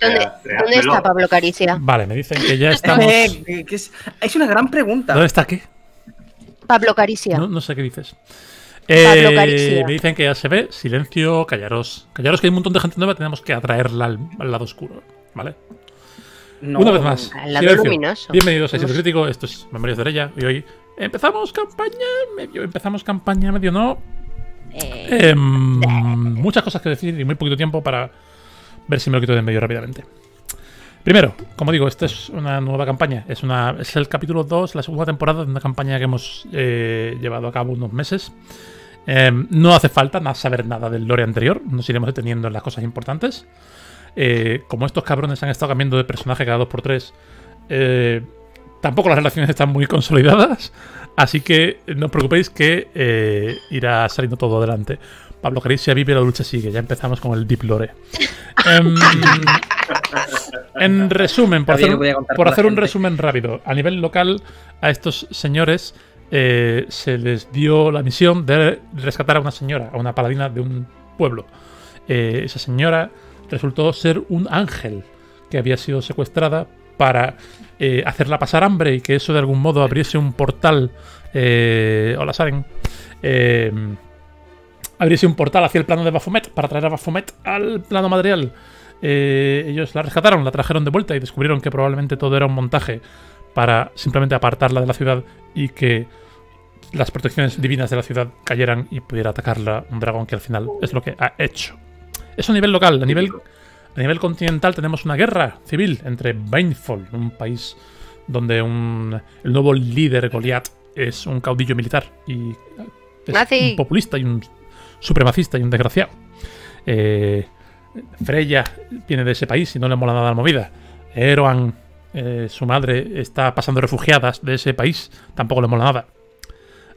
¿Dónde, ¿dónde está Pablo Caricia? Vale, me dicen que ya estamos. Eh, que es, es una gran pregunta. ¿Dónde está qué? Pablo Caricia. No, no sé qué dices. Pablo Eh, Caricia. me dicen que ya se ve. Silencio, callaros. Callaros que hay un montón de gente nueva. Tenemos que atraerla al, al lado oscuro. ¿Vale? No, Una vez más. al lado silencio. luminoso. Bienvenidos a Sitio. Crítico. Esto es Memorias de Orella. Y hoy empezamos campaña. Medio empezamos campaña, medio no. Eh, Em, muchas cosas que decir y muy poquito tiempo para ver si me lo quito de en medio rápidamente. Primero, como digo, esta es una nueva campaña. Es, una, es el capítulo 2, la segunda temporada de una campaña que hemos eh, llevado a cabo unos meses. Em, no hace falta saber nada del lore anterior. Nos iremos deteniendo en las cosas importantes. Eh, como estos cabrones han estado cambiando de personaje cada 2x3, eh, tampoco las relaciones están muy consolidadas. Así que no os preocupéis que irá saliendo todo adelante. Pablo Caricia vive, la lucha sigue. Ya empezamos con el Deep Lore. Em, en resumen, por hacer, por un resumen rápido, a nivel local, a estos señores eh, se les dio la misión de rescatar a una señora, a una paladina de un pueblo. Eh, esa señora resultó ser un ángel que había sido secuestrada para eh, hacerla pasar hambre y que eso de algún modo abriese un portal. Eh, hola, Saren. Abriese un portal hacia el plano de Baphomet para traer a Baphomet al plano material. Eh, ellos la rescataron, la trajeron de vuelta y descubrieron que probablemente todo era un montaje para simplemente apartarla de la ciudad y que las protecciones divinas de la ciudad cayeran y pudiera atacarla un dragón que al final es lo que ha hecho. Eso a nivel local, a nivel, a nivel continental tenemos una guerra civil entre Banefall, un país donde un, el nuevo líder Goliath es un caudillo militar y es Nazi. un populista y un supremacista y un desgraciado. Eh, Freya viene de ese país y no le mola nada la movida. Eroan, eh, su madre, está pasando refugiadas de ese país, tampoco le mola nada.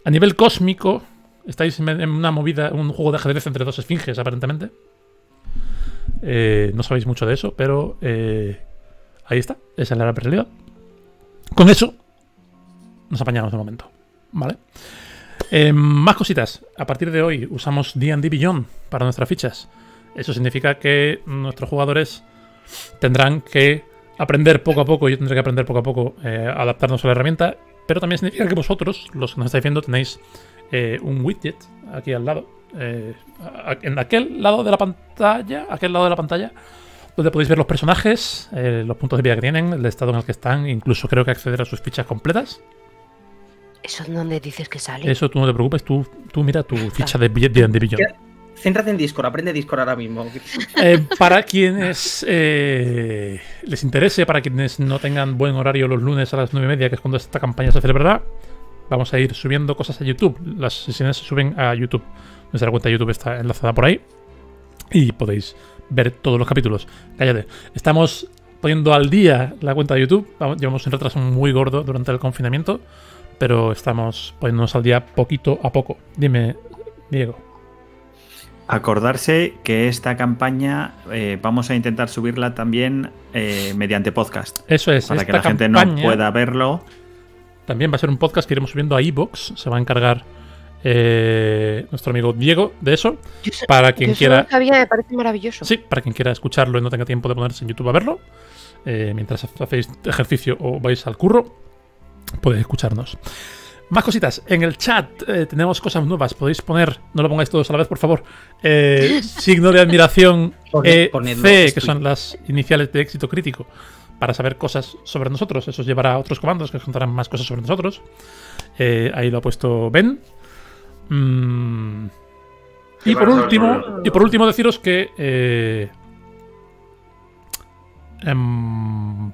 A nivel cósmico, estáis en una movida, un juego de ajedrez entre dos esfinges, aparentemente. Eh, no sabéis mucho de eso, pero ahí está, esa es la realidad. Con eso, nos apañamos de momento, ¿vale? Eh, más cositas. A partir de hoy usamos D&D Beyond para nuestras fichas. Eso significa que nuestros jugadores tendrán que aprender poco a poco, yo tendré que aprender poco a poco eh, adaptarnos a la herramienta, pero también significa que vosotros, los que nos estáis viendo, tenéis eh, un widget aquí al lado, eh, en aquel lado de la pantalla, aquel lado de la pantalla, donde podéis ver los personajes, los puntos de vida que tienen, el estado en el que están, incluso creo que acceder a sus fichas completas. ¿Eso es donde dices que sale? Eso tú no te preocupes, tú, tú mira tu ficha de D&D Beyond. ¿Qué? Céntrate en Discord, aprende Discord ahora mismo. Eh, para quienes eh, les interese, para quienes no tengan buen horario los lunes a las 9 y media, que es cuando esta campaña se celebrará, vamos a ir subiendo cosas a YouTube. Las sesiones se suben a YouTube. Nuestra cuenta de YouTube está enlazada por ahí y podéis ver todos los capítulos. Cállate. Estamos poniendo al día la cuenta de YouTube. Vamos- Llevamos un retraso muy gordo durante el confinamiento, pero estamos poniéndonos al día poquito a poco. Dime, Diego. Acordarse que esta campaña eh, vamos a intentar subirla también eh, mediante podcast. Eso es. Para que la gente no pueda verlo. También va a ser un podcast que iremos subiendo a iVoox. Se va a encargar eh, nuestro amigo Diego de eso. Yo so- Para quien yo quiera. sabía, me parece maravilloso. Sí, para quien quiera escucharlo y no tenga tiempo de ponerse en YouTube a verlo. eh, mientras hacéis ejercicio o vais al curro, podéis escucharnos. Más cositas. En el chat eh, tenemos cosas nuevas. Podéis poner, no lo pongáis todos a la vez, por favor. eh, signo de admiración Poned- EC, ponedlo, que son las iniciales de éxito crítico, para saber cosas sobre nosotros. Eso os llevará a otros comandos que os contarán más cosas sobre nosotros. Eh, ahí lo ha puesto Ben. Mm. Y por último, y por último deciros que eh, em,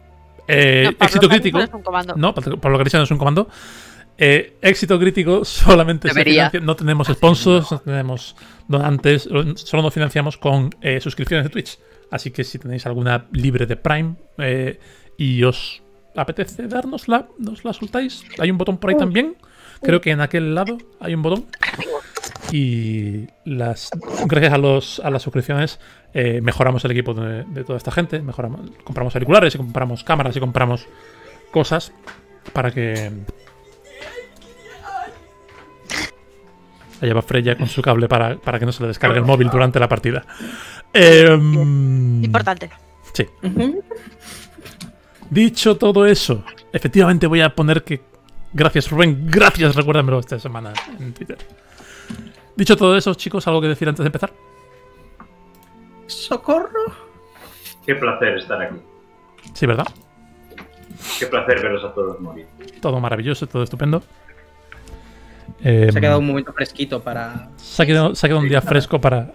eh, No, éxito crítico. es un comando. No, Pablo Caricia no es un comando. Eh, éxito crítico solamente se Debería. financia- no tenemos sponsors, no tenemos donantes, solo nos financiamos con eh, suscripciones de Twitch. Así que si tenéis alguna libre de Prime eh, y os apetece dárnosla, nos la soltáis. Hay un botón por ahí también. Creo que en aquel lado hay un botón. Y las gracias a, los, a las suscripciones eh, mejoramos el equipo de, de toda esta gente. Mejoramos, compramos auriculares y compramos cámaras y compramos cosas para que. Allá va Freya con su cable para, para que no se le descargue el móvil durante la partida. Em, Importante. Sí. Dicho todo eso, efectivamente voy a poner que. Gracias, Rubén. Gracias, recuérdamelo esta semana en Twitter. Dicho todo eso, chicos, ¿algo que decir antes de empezar? ¡Socorro! Qué placer estar aquí. Sí, ¿verdad? Qué placer veros a todos morir. Todo maravilloso, todo estupendo. Eh, Se ha quedado un momento fresquito para. se ha quedado- se ha quedado un día fresco para,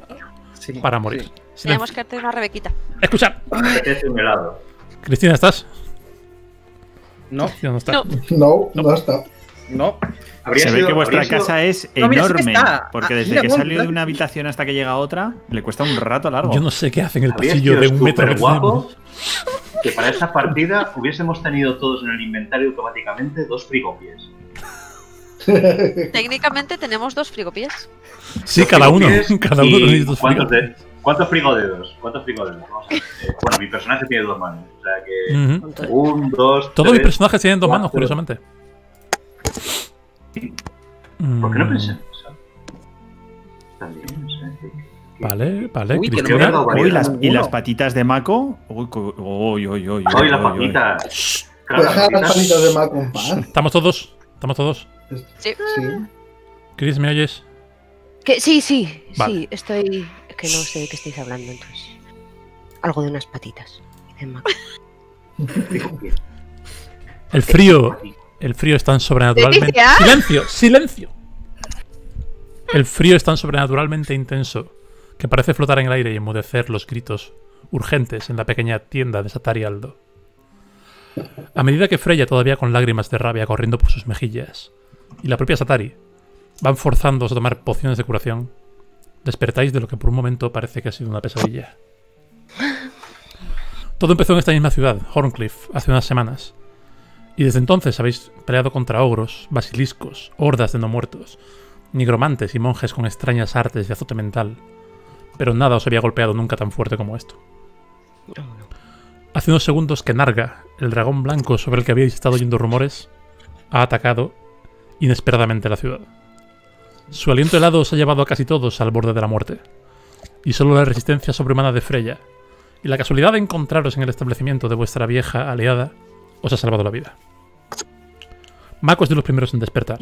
Sí, para morir. sí. Tenemos que hacer una rebequita. Escucha. Cristina, ¿estás? No, Cristina no está. No. No, no está. no. Habría Se ve que vuestra sido- casa es No, mira, sí que enorme. Porque Ah, desde mira, que bueno, salió de una habitación hasta que llega a otra, le cuesta un rato largo. Yo no sé qué hace en el pasillo de un metro tenemos. que para esta partida hubiésemos tenido todos en el inventario automáticamente dos frigopies. Técnicamente tenemos dos frigopiés. Sí, Dos cada uno. frigopies Cada uno tenéis dos ¿cuántos, frigopies. de- ¿Cuántos frigodedos? ¿Cuántos frigodedos? Vamos a ver. Eh, bueno, mi personaje tiene dos manos. O sea que. Con todo. Un, dos, Todos mis personajes tienen dos manos, curiosamente. ¿Por qué no Mm, pensé en eso? También, que- Vale, vale. Uy, que no me Cristina. ha dado Uy, variedad las, y las patitas de Mako. Uy, uy, uy, uy, uy, ¡Ay, las uy, uy. papitas! Claro, Deja las palitas de en paz. Estamos todos. Estamos todos. Sí. Sí. Chris, ¿me oyes? Que, sí, sí, Vale. sí. Estoy. Es que no sé de qué estáis hablando, entonces. Algo de unas patitas. de. El frío. El frío es tan sobrenaturalmente. Leticia. ¡Silencio! ¡Silencio! El frío es tan sobrenaturalmente intenso que parece flotar en el aire y enmudecer los gritos urgentes en la pequeña tienda de Satari Aldo. A medida que Freya, todavía con lágrimas de rabia corriendo por sus mejillas, y la propia Satari van forzándoos a tomar pociones de curación, despertáis de lo que por un momento parece que ha sido una pesadilla. Todo empezó en esta misma ciudad, Horncliffe, hace unas semanas, y desde entonces habéis peleado contra ogros, basiliscos, hordas de no muertos, nigromantes y monjes con extrañas artes de azote mental. Pero nada os había golpeado nunca tan fuerte como esto. Hace unos segundos que Narga, el dragón blanco sobre el que habíais estado oyendo rumores, ha atacado inesperadamente la ciudad. Su aliento helado os ha llevado a casi todos al borde de la muerte, y solo la resistencia sobrehumana de Freya y la casualidad de encontraros en el establecimiento de vuestra vieja aliada os ha salvado la vida. Mako es de los primeros en despertar,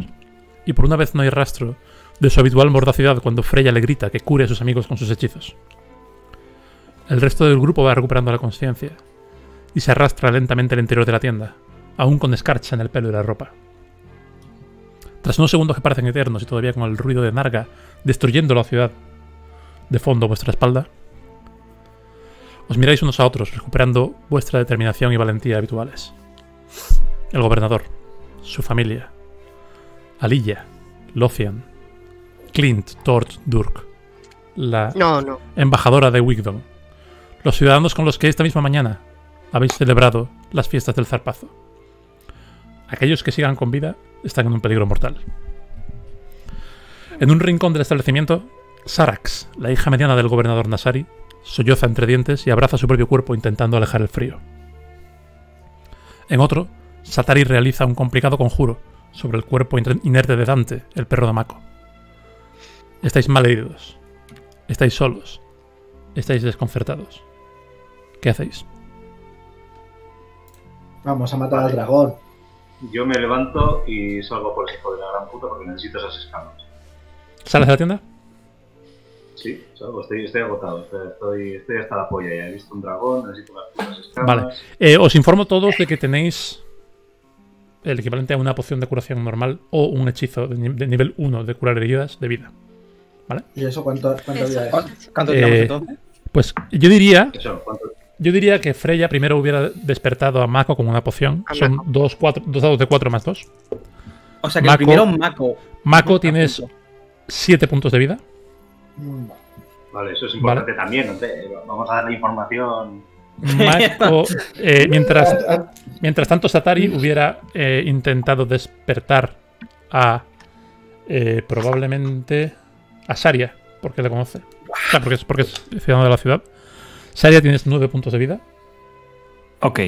y por una vez no hay rastro de su habitual mordacidad cuando Freya le grita que cure a sus amigos con sus hechizos. El resto del grupo va recuperando la conciencia y se arrastra lentamente al interior de la tienda, aún con escarcha en el pelo y la ropa. Tras unos segundos que parecen eternos y todavía con el ruido de Narga destruyendo la ciudad de fondo a vuestra espalda, os miráis unos a otros, recuperando vuestra determinación y valentía habituales. El gobernador, su familia, Alilla, Lothian, Clint, Tord, Durk, la No, no. embajadora de Wigdon, los ciudadanos con los que esta misma mañana habéis celebrado las fiestas del zarpazo. Aquellos que sigan con vida están en un peligro mortal. En un rincón del establecimiento, Sarax, la hija mediana del gobernador Nasari, solloza entre dientes y abraza su propio cuerpo intentando alejar el frío. En otro, Satari realiza un complicado conjuro sobre el cuerpo inerte de Dante, el perro de Mako. Estáis mal heridos. Estáis solos. Estáis desconcertados. ¿Qué hacéis? Vamos a matar al dragón. Yo me levanto y salgo por ese hijo de la gran puta porque necesito esas escamas. ¿Sales de la tienda? Sí, salgo, estoy, estoy agotado. Estoy, estoy, estoy hasta la polla ya. He visto un dragón, necesito unas putas escamas. Vale. Eh, os informo todos de que tenéis el equivalente a una poción de curación normal o un hechizo de, ni- de nivel 1 de curar heridas de vida. ¿Y eso cuánto, cuánto Eso. vida es? ¿Cuánto cuánto Eh, entonces? Pues yo diría, yo diría que Freya primero hubiera despertado a Mako con una poción. A Son dos, cuatro, dos dados de 4 más 2. O sea que Mako- el primero Mako. Mako tienes 7 puntos de vida. Mm, Vale, eso es importante también. ¿no? Te- Vamos a darle información. Mako, eh, mientras Mientras tanto, Satari hubiera eh, intentado despertar a eh, probablemente a Saria, porque le conoce. O sea, porque es, porque es ciudadano de la ciudad. Saria tienes nueve puntos de vida. Ok.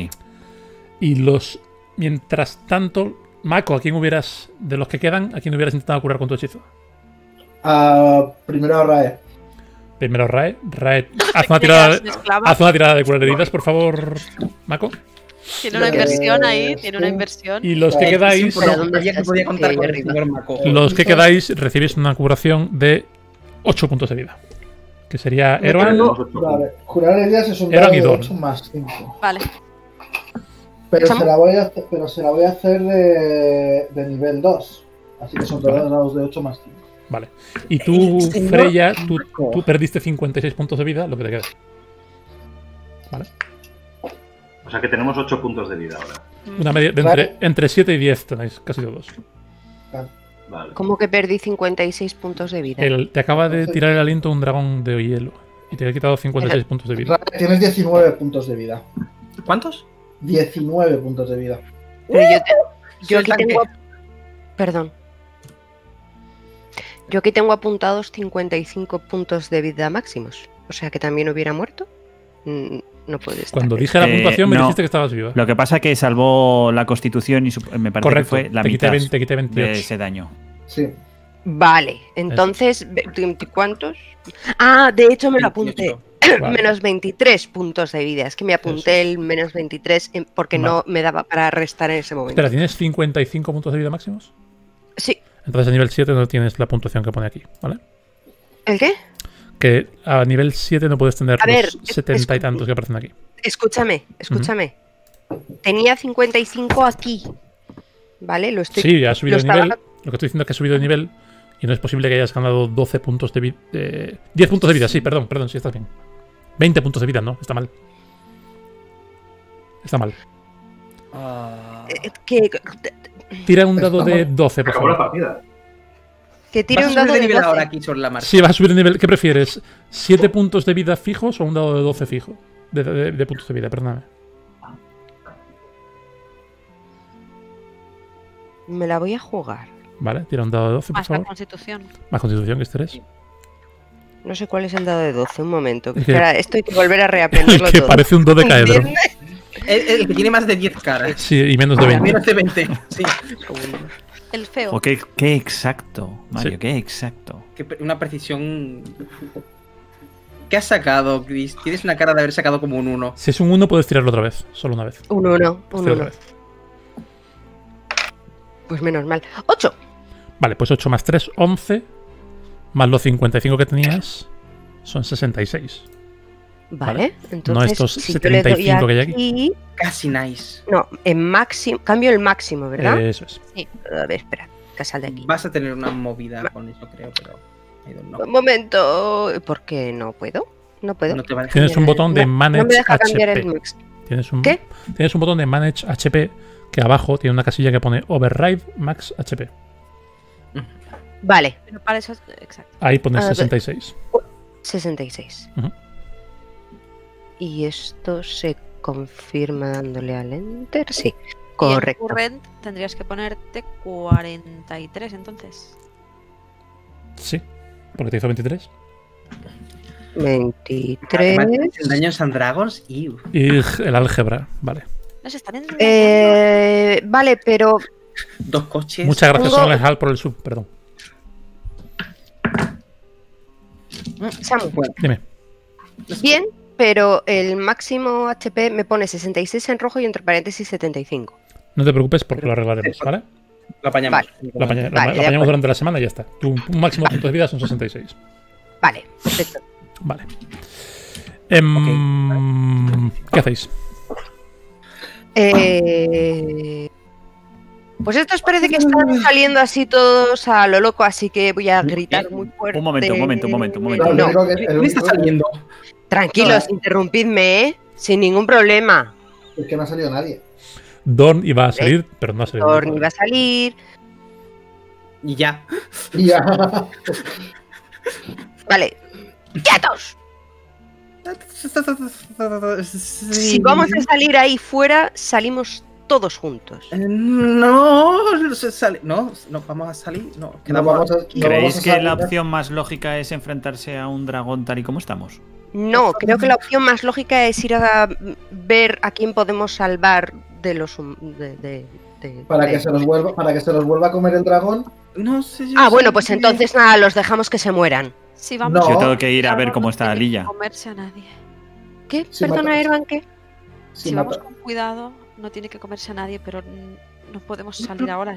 Y los. Mientras tanto, Mako, ¿a quién hubieras. De los que quedan, ¿a quién hubieras intentado curar con tu hechizo? ah, primero a Rae. Primero Rae. Rae, haz una tirada, haz una tirada de curar heridas, por favor, Mako. Tiene una inversión ahí, tiene una inversión. Y los que Vale, quedáis, los que quedáis recibís una curación de 8 puntos de vida. Que sería. Tenemos ocho Vale, jurar heridas es un Era dado de Guidón. 8 más 5. Vale. Pero se, la voy a hacer, pero se la voy a hacer de, de nivel 2. Así que son todos dados de 8 más 5. Vale. Y tú, Freya, tú, tú perdiste 56 puntos de vida, lo que te queda. Vale. O sea que tenemos 8 puntos de vida ahora. Una media de Vale. entre, entre 7 y 10 tenéis, casi todos. Vale. Como que perdí 56 puntos de vida. El- te acaba de tirar el aliento un dragón de hielo. Y te ha quitado 56 puntos de vida. Tienes 19 puntos de vida. ¿Cuántos? 19 puntos de vida. Pero yo, te- Soy yo aquí tengo. Perdón. Yo aquí tengo apuntados 55 puntos de vida máximos. O sea que también hubiera muerto. No puede estar. Cuando dije la Eh, puntuación me no. dijiste que estabas viva. Lo que pasa es que salvó la constitución y su- me parece Correcto. que fue la te, quité mitad 20, te quité de 28. ese daño. Sí. Vale, entonces, ¿cuántos? Ah, de hecho me lo apunté. Vale. Menos 23 puntos de vida. Es que me apunté el menos 23 en- porque no me daba para restar en ese momento. Espera, ¿tienes 55 puntos de vida máximos? Sí. Entonces a nivel 7 no tienes la puntuación que pone aquí, ¿vale? ¿El qué? Que a nivel 7 no puedes tener A los ver, 70 y tantos que aparecen aquí. Escúchame, escúchame. Tenía 55 aquí. ¿Vale? Lo estoy. Sí, has subido lo de nivel. estaba- Lo que estoy diciendo es que has subido de nivel y no es posible que hayas ganado 12 puntos de vida. 10 puntos de vida, sí, perdón, perdón, sí, estás bien. 20 puntos de vida, no, está mal. Está mal. eh, que, Tira un dado de Estamos- 12, por Acabó la favor. partida. Que tire ¿Vas a un subir dado de de nivel 12. ahora aquí sobre la marcha? Sí, vas a subir de nivel. ¿Qué prefieres? ¿7 puntos de vida fijos o un dado de 12 fijo? De, de- de puntos de vida, perdóname. Me la voy a jugar. Vale, tira un dado de 12, por Más favor. constitución. Más constitución que este eres. No sé cuál es el dado de 12. Un momento. que Es que- espera, esto hay que volver a El reaprenderlo que todo. parece un dodecaedro. El, el que tiene más de 10 caras. Sí, y menos de 20. Menos de 20. Sí. El feo. O qué, exacto, Mario, Sí. qué exacto. Una precisión. ¿Qué has sacado, Chris? Tienes una cara de haber sacado como un 1. Si es un 1, puedes tirarlo otra vez. Solo una vez. Un 1. Un Tira otra 1. vez. Pues menos mal. 8. Vale, pues 8 más 3, 11. Más los 55 que tenías, son 66. Vale. Entonces, estos si yo le doy 75 que hay aquí. Casi nice. No, en máximo. Cambio el máximo, ¿verdad? Eh, eso es. A ver, espera. Que sal de aquí. Vas a tener una movida con eso, creo, pero. Un momento. ¿Por qué no puedo? No puedo. No te va a dejar. Tienes un botón de no- Manage No me deja cambiar el HP. mix. Tienes un, ¿Qué? tienes un botón de Manage HP que abajo tiene una casilla que pone Override Max HP. Vale, Pero para eso. Exacto. Ahí pones A ver. 66. 66. Ujú. Y esto se confirma dándole al enter. Sí, Y en correcto. current tendrías que ponerte 43 entonces. Sí, porque te hizo 23. 23. Además, En Dungeons and Dragons, y Y el álgebra, vale. Nos están engañando. Eh, vale, pero dos coches. Muchas gracias, Tengo- Sonal Hall, por el sub, perdón. Samu, Dime. bien, pero el máximo HP me pone 66 en rojo y entre paréntesis 75. No te preocupes porque lo arreglaremos, ¿vale? Lo apañamos. Lo, apaña- lo Vale, apa- de lo apañamos durante la semana y ya está. Tu un máximo de puntos de vida son 66. Vale, perfecto. Vale. Em, ¿Qué hacéis? Eh, Pues estos parece que están saliendo así todos a lo loco, así que voy a gritar muy fuerte. Un momento, un momento, un momento, un momento. No, ¿Quién está saliendo? Tranquilos, interrumpidme, ¿eh? Sin ningún problema. Es que no ha salido nadie. Dorn iba a salir, pero no ha salido. Thorn iba a salir. Y ya. Y ya. Vale. ¡Quietos! Si vamos a salir ahí fuera, salimos todos juntos. Eh, No, se sale- no, no, vamos a salir. No, No quedamos vamos a- no ¿Creéis vamos a que la opción más lógica es enfrentarse a un dragón tal y como estamos? No, creo que la opción más lógica es ir a ver a quién podemos salvar de los de, de- de- Para de- que, se los vuelva, para que se los vuelva a comer el dragón. No sé yo Ah, bueno, pues entonces nada, los dejamos que se mueran. Si vamos No. Yo tengo que ir a ver cómo está que Lilla. comerse a nadie. ¿Qué? Sí, Perdona, Erwan, ¿qué? Si si vamos con cuidado, no tiene que comerse a nadie, pero no podemos salir ahora.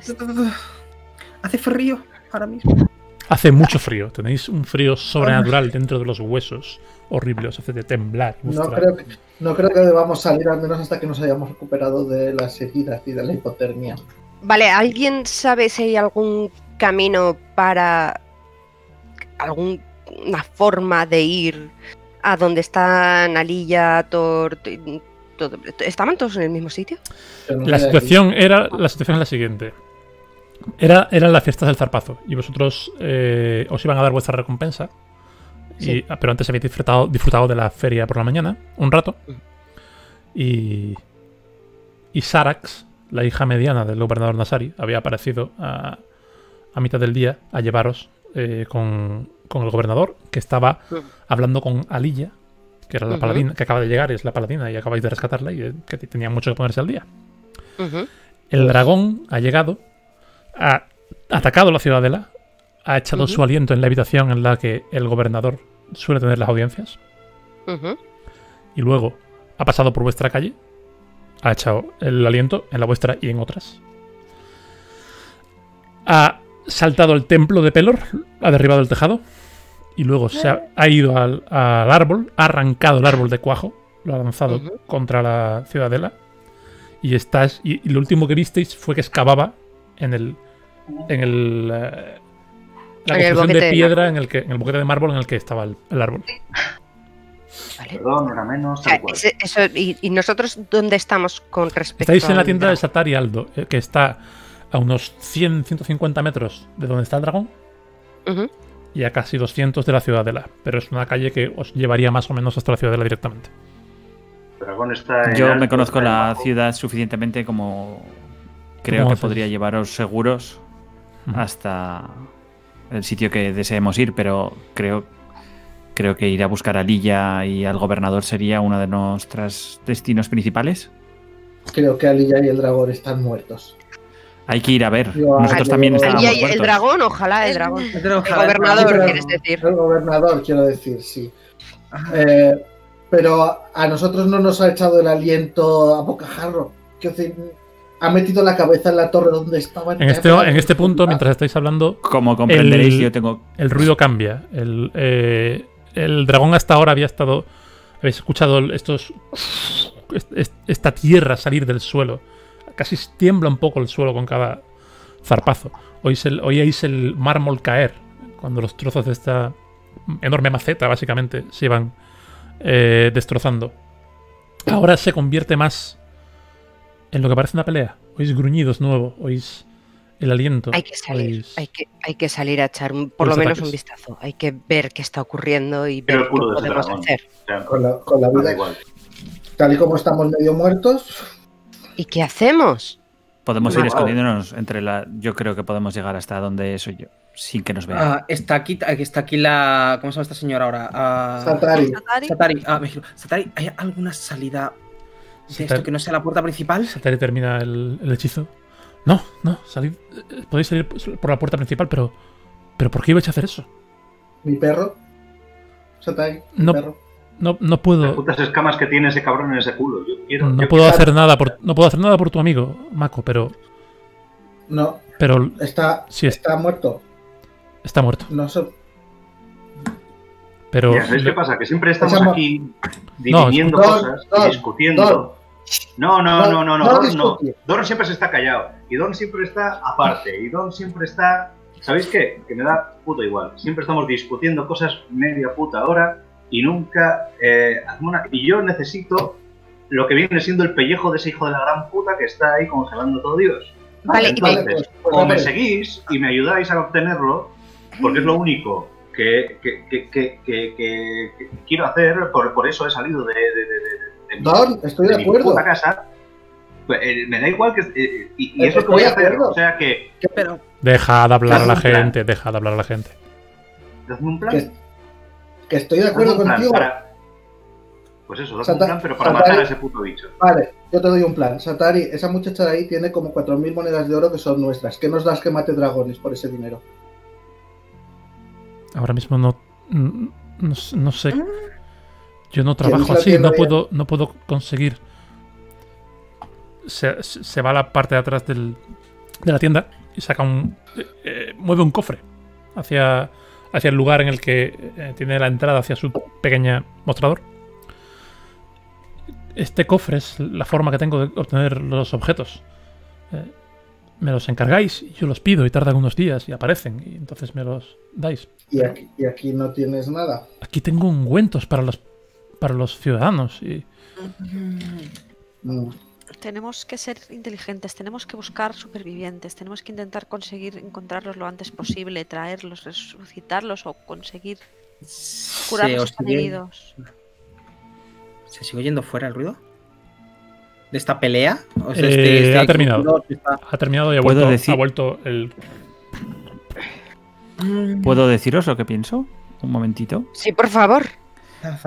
Hace frío ahora mismo. Hace mucho frío. Tenéis un frío sobrenatural dentro de los huesos. Horrible, os hace de temblar. No creo, que, no creo que debamos salir al menos hasta que nos hayamos recuperado de las heridas y de la hipotermia. Vale, ¿alguien sabe si hay algún camino para alguna forma de ir a donde están Alilla, Thor, todo? ¿Estaban todos en el mismo sitio? La situación era la situación es la siguiente. Era, eran las fiestas del zarpazo y vosotros eh, os iban a dar vuestra recompensa. Y, Sí. ah, pero antes habéis disfrutado, disfrutado de la feria por la mañana, un rato. Y, y Sarax, la hija mediana del gobernador Nasari, había aparecido a, a mitad del día a llevaros eh, con, con el gobernador, que estaba hablando con Alilla, que era la paladina, que acaba de llegar, es la paladina, y acabáis de rescatarla, y eh, que tenía mucho que ponerse al día. El dragón ha llegado, ha atacado la ciudadela, ha echado su aliento en la habitación en la que el gobernador suele tener las audiencias, y luego ha pasado por vuestra calle, ha echado el aliento en la vuestra y en otras. Ha saltado el templo de Pelor, ha derribado el tejado, y luego se ha, ha ido al, al árbol, ha arrancado el árbol de cuajo, lo ha lanzado contra la ciudadela, y estás y, y lo último que visteis fue que excavaba en el en el eh, la En construcción boquete de piedra en el que en el boquete de mármol en el que estaba el, el árbol. Vale. Perdón, era menos, tal cual. eso, y, y nosotros dónde estamos con respecto Estáis en la tienda de? Satari Aldo, eh, que está a unos 100, 150 metros de donde está el dragón y a casi 200 de la ciudadela. Pero es una calle que os llevaría más o menos hasta la ciudadela directamente. Dragón está en Yo me conozco la bajo. ciudad suficientemente como creo ¿Cómo que haces? podría llevaros seguros hasta el sitio que deseemos ir, pero creo creo que ir a buscar a Lilla y al gobernador sería uno de nuestros destinos principales. Creo que Alilla y el dragón están muertos. Hay que ir a ver. Yo, Nosotros también Allí hay el dragón, ojalá el dragón. El ojalá- gobernador, quieres decir. El gobernador, quiero decir, sí. Eh, pero a nosotros no nos ha echado el aliento a bocajarro. Quiero decir, ha metido la cabeza en la torre donde estaban. En este, en este punto, mientras estáis hablando, Como comprenderéis, El- yo tengo el ruido cambia. El, eh, el dragón hasta ahora había estado. Habéis escuchado estos. est- est- Esta tierra salir del suelo. Casi tiembla un poco el suelo con cada zarpazo. Oís el, oíais el mármol caer. Cuando los trozos de esta enorme maceta, básicamente, se iban eh, destrozando. Ahora se convierte más en lo que parece una pelea. Oís gruñidos nuevo. Oís el aliento. Hay que salir, oís- hay que, hay que salir a echar un- por lo menos ataques. un vistazo. Hay que ver qué está ocurriendo y ver qué podemos dragón. hacer. Con la, con la da vida, igual. tal y como estamos medio muertos, ¿Y qué hacemos? podemos No, ir no. escondiéndonos entre la yo creo que podemos llegar hasta donde soy yo sin que nos vean. Ah, está aquí, está aquí la. ¿Cómo se llama esta señora ahora? Ah, Satari. Satari, Satari. Ah, me giro. Satari, ¿hay alguna salida de esto que no sea la puerta principal? Satari termina el, el hechizo. No, no, salid, eh, podéis salir por la puerta principal, pero. ¿Pero por qué ibais a hacer eso? mi perro. Satari, mi No. perro. No, no Las puedo. putas escamas que tiene ese cabrón en ese culo. Yo quiero. No yo puedo quiero- hacer nada por. No puedo hacer nada por tu amigo, Mako, pero. No, Pero está, Sí, es- está muerto. está muerto. No sé. Pero. Mira, ¿sabéis qué pasa? Que siempre estamos aquí dirimiendo Don, cosas Don, y discutiendo. Don. No, no, no, no, no, Don no. discutir. Don siempre se está callado. Y Don siempre está aparte. Y Don siempre está. ¿Sabéis qué? Que me da puto igual. Siempre estamos discutiendo cosas media puta hora y nunca eh, una- Y yo necesito lo que viene siendo el pellejo de ese hijo de la gran puta que está ahí congelando todo Dios. Vale, y Entonces, pues- pues o me vale. seguís y me ayudáis a obtenerlo, porque es lo único que, que- que- que- que- que- que quiero hacer, por, por eso he salido de, de, de- de- de mi- Don, estoy de mi acuerdo. puta casa. Pues, eh, me da igual que. eh, y, y es lo que voy a hacer. O sea que. Pero, Deja de hablar a la un gente, deja de hablar a la gente. Hazme un plan. Que, que estoy de acuerdo un contigo. para- Pues eso, hazme un Santa- plan, pero para matar a ese puto bicho. Vale, yo te doy un plan. Satari, esa muchacha de ahí tiene como 4.000 monedas de oro que son nuestras. ¿Qué nos das que mate dragones por ese dinero? Ahora mismo no No, sé. Yo no ¿Quién trabajo así, no puedo, no puedo conseguir. Se, se- se va a la parte de atrás del- de la tienda y saca un. eh, eh, mueve un cofre hacia, hacia el lugar en el que eh, tiene la entrada hacia su pequeña mostrador. Este cofre es la forma que tengo de obtener los objetos. Me los encargáis y yo los pido y tardan unos días y aparecen y entonces me los dais. Y aquí, y aquí no tienes nada. Aquí tengo ungüentos para los para los ciudadanos y Mm. Tenemos que ser inteligentes, tenemos que buscar supervivientes, tenemos que intentar conseguir encontrarlos lo antes posible, traerlos, resucitarlos o conseguir curar Se los heridos. ¿Se sigue oyendo fuera el ruido? ¿De esta pelea? O Eh, ha terminado. está- ha terminado y ha ¿Puedo vuelto, decir- ha vuelto el ¿Puedo deciros lo que pienso? Un momentito. Sí, por favor.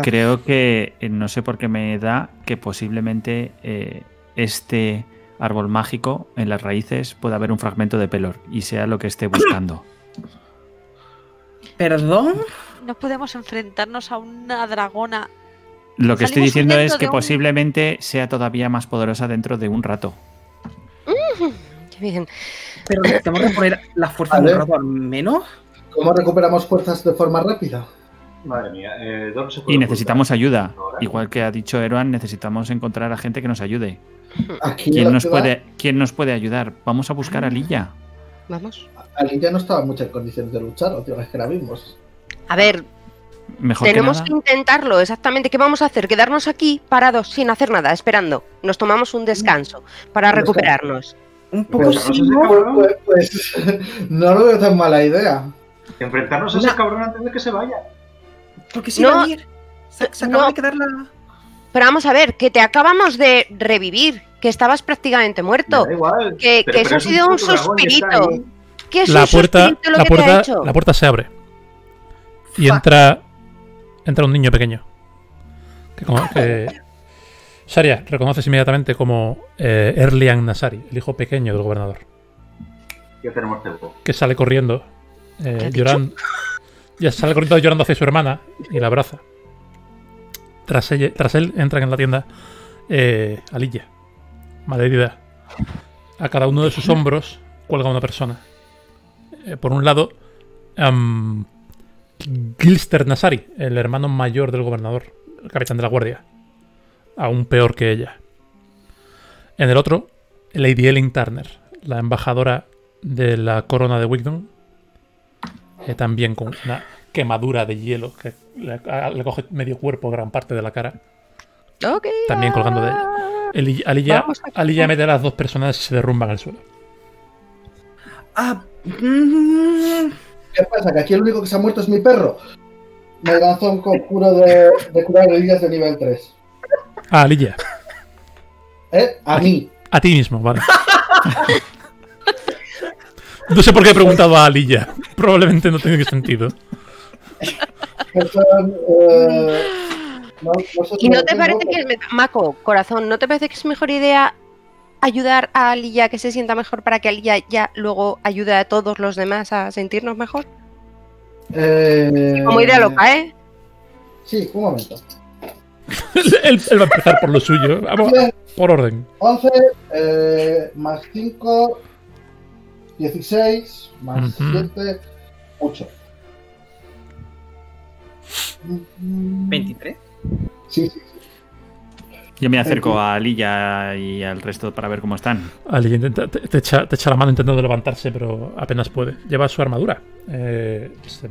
Creo que eh, no sé por qué me da que posiblemente eh, este árbol mágico en las raíces pueda haber un fragmento de pelor y sea lo que esté buscando. ¿Perdón? No podemos enfrentarnos a una dragona. Lo que estoy diciendo es que un- posiblemente sea todavía más poderosa dentro de un rato. Qué bien. Pero necesitamos reponer la fuerza de un rato al menos. ¿Cómo recuperamos fuerzas de forma rápida? Madre mía, eh, Don se puede Y necesitamos ocultar ayuda. ahora. Igual que ha dicho Eroan, necesitamos encontrar a gente que nos ayude. Aquí en ¿Quién nos ciudad, puede, quién nos puede ayudar? Vamos a buscar a Lilla. Vamos. Ali ya no estaba en muchas condiciones de luchar, la última vez que la vimos. A ver, Mejor tenemos que intentarlo. Exactamente. ¿Qué vamos a hacer? Quedarnos aquí parados sin hacer nada, esperando. Nos tomamos un descanso para recuperarnos. Un poco Pues, sí, no ¿no? Pues, pues, no lo veo tan mala idea. Enfrentarnos a ese Una- cabrón antes de que se vaya. Porque si No, va a ir. Se, se acaba no. de quedar la. Pero vamos a ver, que te acabamos de revivir, que estabas prácticamente muerto. Da igual. Que, Pero- que pero eso ha sido un suspirito. Que es la puerta la que te ha puerta hecho. la puerta se abre y entra entra un niño pequeño. Que, como- que Sharia reconoces inmediatamente como eh, Erlian Nasari el hijo pequeño del gobernador. Ya tenemos tiempo. que sale corriendo eh, llorando. Ya sale corriendo llorando hacia su hermana y la abraza. Tras, ella- tras él entran en la tienda eh, Alilla malherida. A cada uno de sus hombros cuelga una persona. Eh, por un lado am, Gilster Nasari el hermano mayor del gobernador el capitán de la guardia aún peor que ella en el otro Lady Ellen Turner la embajadora de la corona de Wigdon, eh, también con una quemadura de hielo que le, a- le coge medio cuerpo, gran parte de la cara, Ok. también colgando de ella. Alilla, a- Alilla mete a las dos personas y se derrumban al suelo. Ah. mm, ¿Qué pasa? ¿Que aquí el único que se ha muerto es mi perro? Me lanzó un conjuro de, de curar heridas de nivel 3. Ah, Alilla, ¿Eh? A mí. a ti mismo, vale. No sé por qué he preguntado a Alilla. Probablemente no tenga sentido. Eh, ¿Y no te parece que, Mako, corazón, ¿no te parece que es mejor idea ayudar a Alilla que se sienta mejor para que Alilla ya luego ayude a todos los demás a sentirnos mejor? Eh, Como idea loca, ¿eh? Sí, un momento. él, él va a empezar por lo suyo. Vamos, Bien, por orden. 11 eh, más 5, 16, más Ujú. 7, 8. 23. Sí, sí. Yo me acerco a Lilla y al resto para ver cómo están. Alilla intenta, te, te echa, te echa la mano intentando levantarse, pero apenas puede. Lleva su armadura. Eh, se-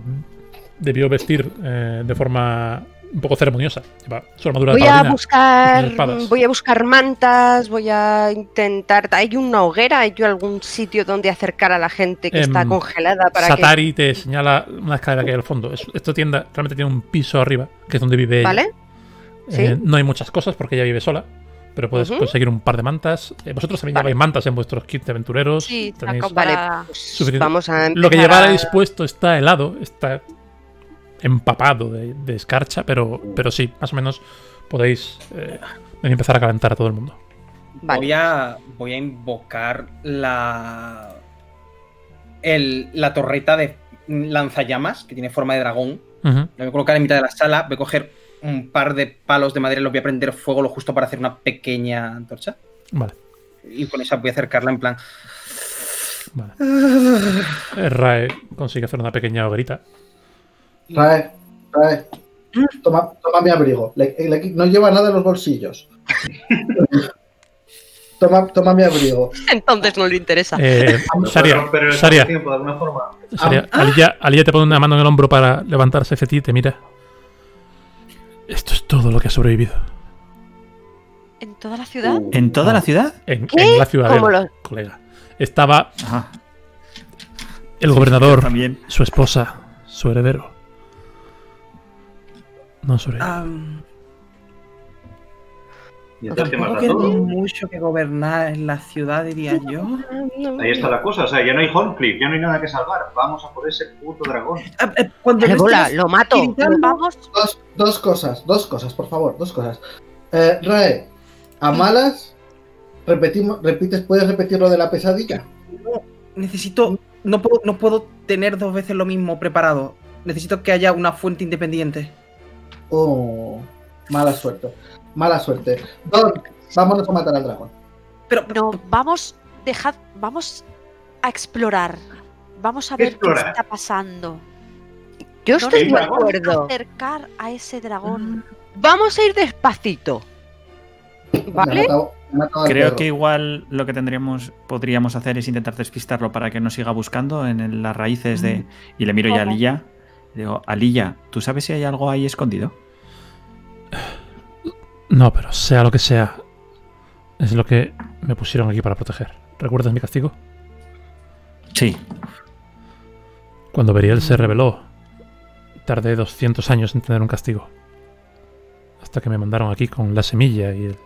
debió vestir eh, de forma un poco ceremoniosa. Lleva su armadura de Voy a paladina. buscar, voy a buscar mantas, voy a intentar. ¿Hay una hoguera? ¿Hay algún sitio donde acercar a la gente que está Em, congelada para Satari te señala una escalera que hay al fondo. Es- esta tienda realmente tiene un piso arriba, que es donde vive que. ella. Eh, no hay muchas cosas porque ella vive sola, pero puedes conseguir un par de mantas. Eh, vosotros también Vale. lleváis mantas en vuestros kits de aventureros. Sí, Tenéis- Vale, pues Suficiente. vamos a Lo que llevarais a- puesto está helado, está empapado de, de escarcha, pero, pero sí, más o menos podéis eh, empezar a calentar a todo el mundo. Vale. Voy a. Voy a invocar la. El, la torreta de lanzallamas, que tiene forma de dragón. La voy a colocar en mitad de la sala. Voy a coger un par de palos de madera y los voy a prender fuego lo justo para hacer una pequeña antorcha. Vale, Y con esa voy a acercarla en plan. vale. Eh, Rae consigue hacer una pequeña hoguerita. Rae, Rae. Toma, toma mi abrigo. Le- le- no lleva nada en los bolsillos. toma, toma mi abrigo. Entonces no le interesa. Eh, ¿No Saria, Saria, tiempo de alguna forma? Saria, Aliyah- Aliyah te pone una mano en el hombro para levantarse hacia ti y te mira. Esto es todo lo que ha sobrevivido. ¿En toda la ciudad? ¿En toda la ciudad? En, ¿Qué? en la ciudad, ¿Cómo lo- colega. Estaba Ajá. el gobernador, También. su esposa, su heredero. No sobrevivió. Ah, Y entonces, ¿qué más tampoco da queda todo? mucho que gobernar en la ciudad, diría yo. Ahí está la cosa, o sea, ya no hay Horncliffe, ya no hay nada que salvar. Vamos a por ese puto dragón. Ah, eh, Cuando Vale, lo bola, estés lo mato. Vamos, Dos, dos cosas, dos cosas, por favor, dos cosas. Eh, Rae, a malas, repetimos, repites, ¿puedes repetir lo de la pesadilla? Necesito. No puedo, no puedo tener dos veces lo mismo preparado. Necesito que haya una fuente independiente. Oh, mala suerte, mala suerte. Don, vámonos a matar al dragón. Pero, no, vamos, dejad, vamos a explorar. Vamos a ver qué está pasando. Yo No estoy de dragón? vamos a acuerdo. acercar a ese dragón. Vamos a ir despacito. Me ha ¿Vale? matado- me ha matado al Creo que igual lo que tendríamos, podríamos hacer es intentar despistarlo para que no siga buscando en las raíces de. Y le miro ya a. Le digo, Alilla, ¿tú sabes si hay algo ahí escondido? No, pero sea lo que sea, es lo que me pusieron aquí para proteger. ¿Recuerdas mi castigo? Sí. Cuando Beriel se rebeló, tardé 200 años en tener un castigo. Hasta que me mandaron aquí con la semilla y el.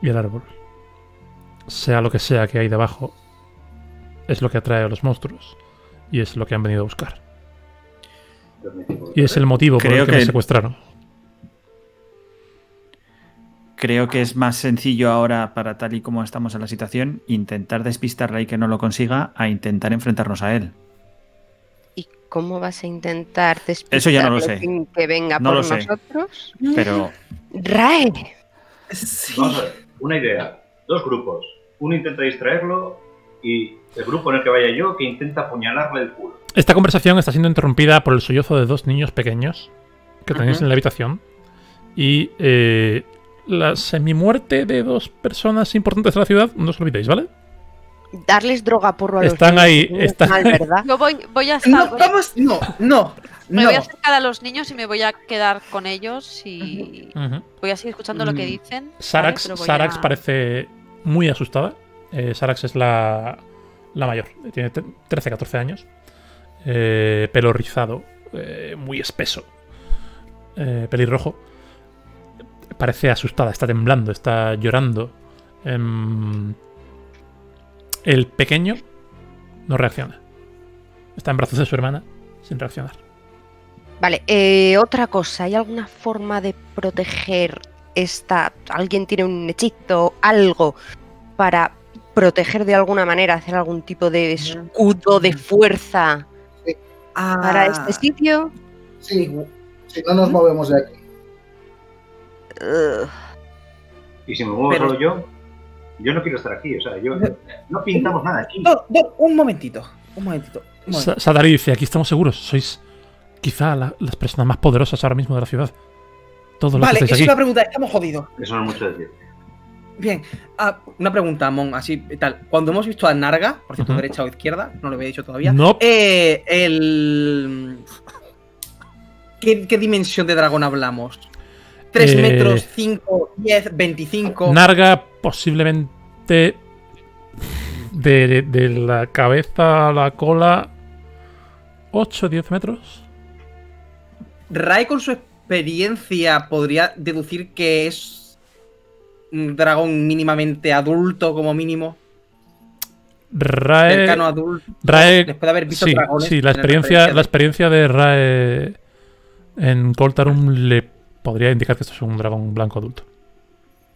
y el árbol. Sea lo que sea que hay debajo, es lo que atrae a los monstruos. Y es lo que han venido a buscar. Y es el motivo por Creo el que, me secuestraron. Creo que es más sencillo ahora, para tal y como estamos en la situación, intentar despistarla y que no lo consiga, a intentar enfrentarnos a él. ¿Y cómo vas a intentar Eso ya no lo despistarlo sé. sin que venga No por lo sé. nosotros? Pero Rae, Sí. Vamos a ver, una idea. Dos grupos. Uno intenta distraerlo y el grupo en el que vaya yo que intenta apuñalarle el culo. Esta conversación está siendo interrumpida por el sollozo de dos niños pequeños que tenéis Ujú. en la habitación y eh, la semimuerte de dos personas importantes de la ciudad. No os olvidéis, ¿vale? darles droga porro a los Están niños ahí, están- mal, ¿verdad? Yo voy, voy a estar. No, voy a- vamos, no, no, me no. voy a acercar a los niños y me voy a quedar con ellos y Ujú. voy a seguir escuchando lo que Mm. dicen. ¿vale? Sarax, Pero voy Sarax a- parece muy asustada. Eh, Sarax es la, la mayor. Tiene te- 13, 14 años. Eh, pelo rizado. eh, muy espeso. eh, pelirrojo. Parece asustada, está temblando, está llorando. Em, el pequeño no reacciona. Está en brazos de su hermana sin reaccionar. Vale, eh, otra cosa, ¿hay alguna forma de proteger esta... ¿Alguien tiene un hechizo, algo para proteger de alguna manera, hacer algún tipo de escudo de fuerza Ah, para este sitio? Sí, si no nos movemos de aquí. Y si me muevo Pero- solo yo, yo no quiero estar aquí. O sea, yo no pintamos nada aquí. Un momentito, un momentito. un momentito. Sa- Sadari dice, aquí estamos seguros, sois quizá la- las personas más poderosas ahora mismo de la ciudad. Todos los Vale, que es una pregunta, estamos jodidos. Eso no es mucho decir. Bien, ah, una pregunta, Mon, así y tal. Cuando hemos visto a Narga, por cierto, derecha o izquierda, no lo había dicho todavía. No. Eh, el. ¿Qué, qué dimensión de dragón hablamos? ¿3 Eh, metros, 5, 10, 25? Narga posiblemente de, de la cabeza a la cola 8 10 metros. Rai, con su experiencia, podría deducir que es un dragón mínimamente adulto, como mínimo. Rae, Cercano adulto. Rae- Después de haber visto sí, dragones. sí, la experiencia, la experiencia de Rae en Coltarum le podría indicar que esto es un dragón blanco adulto.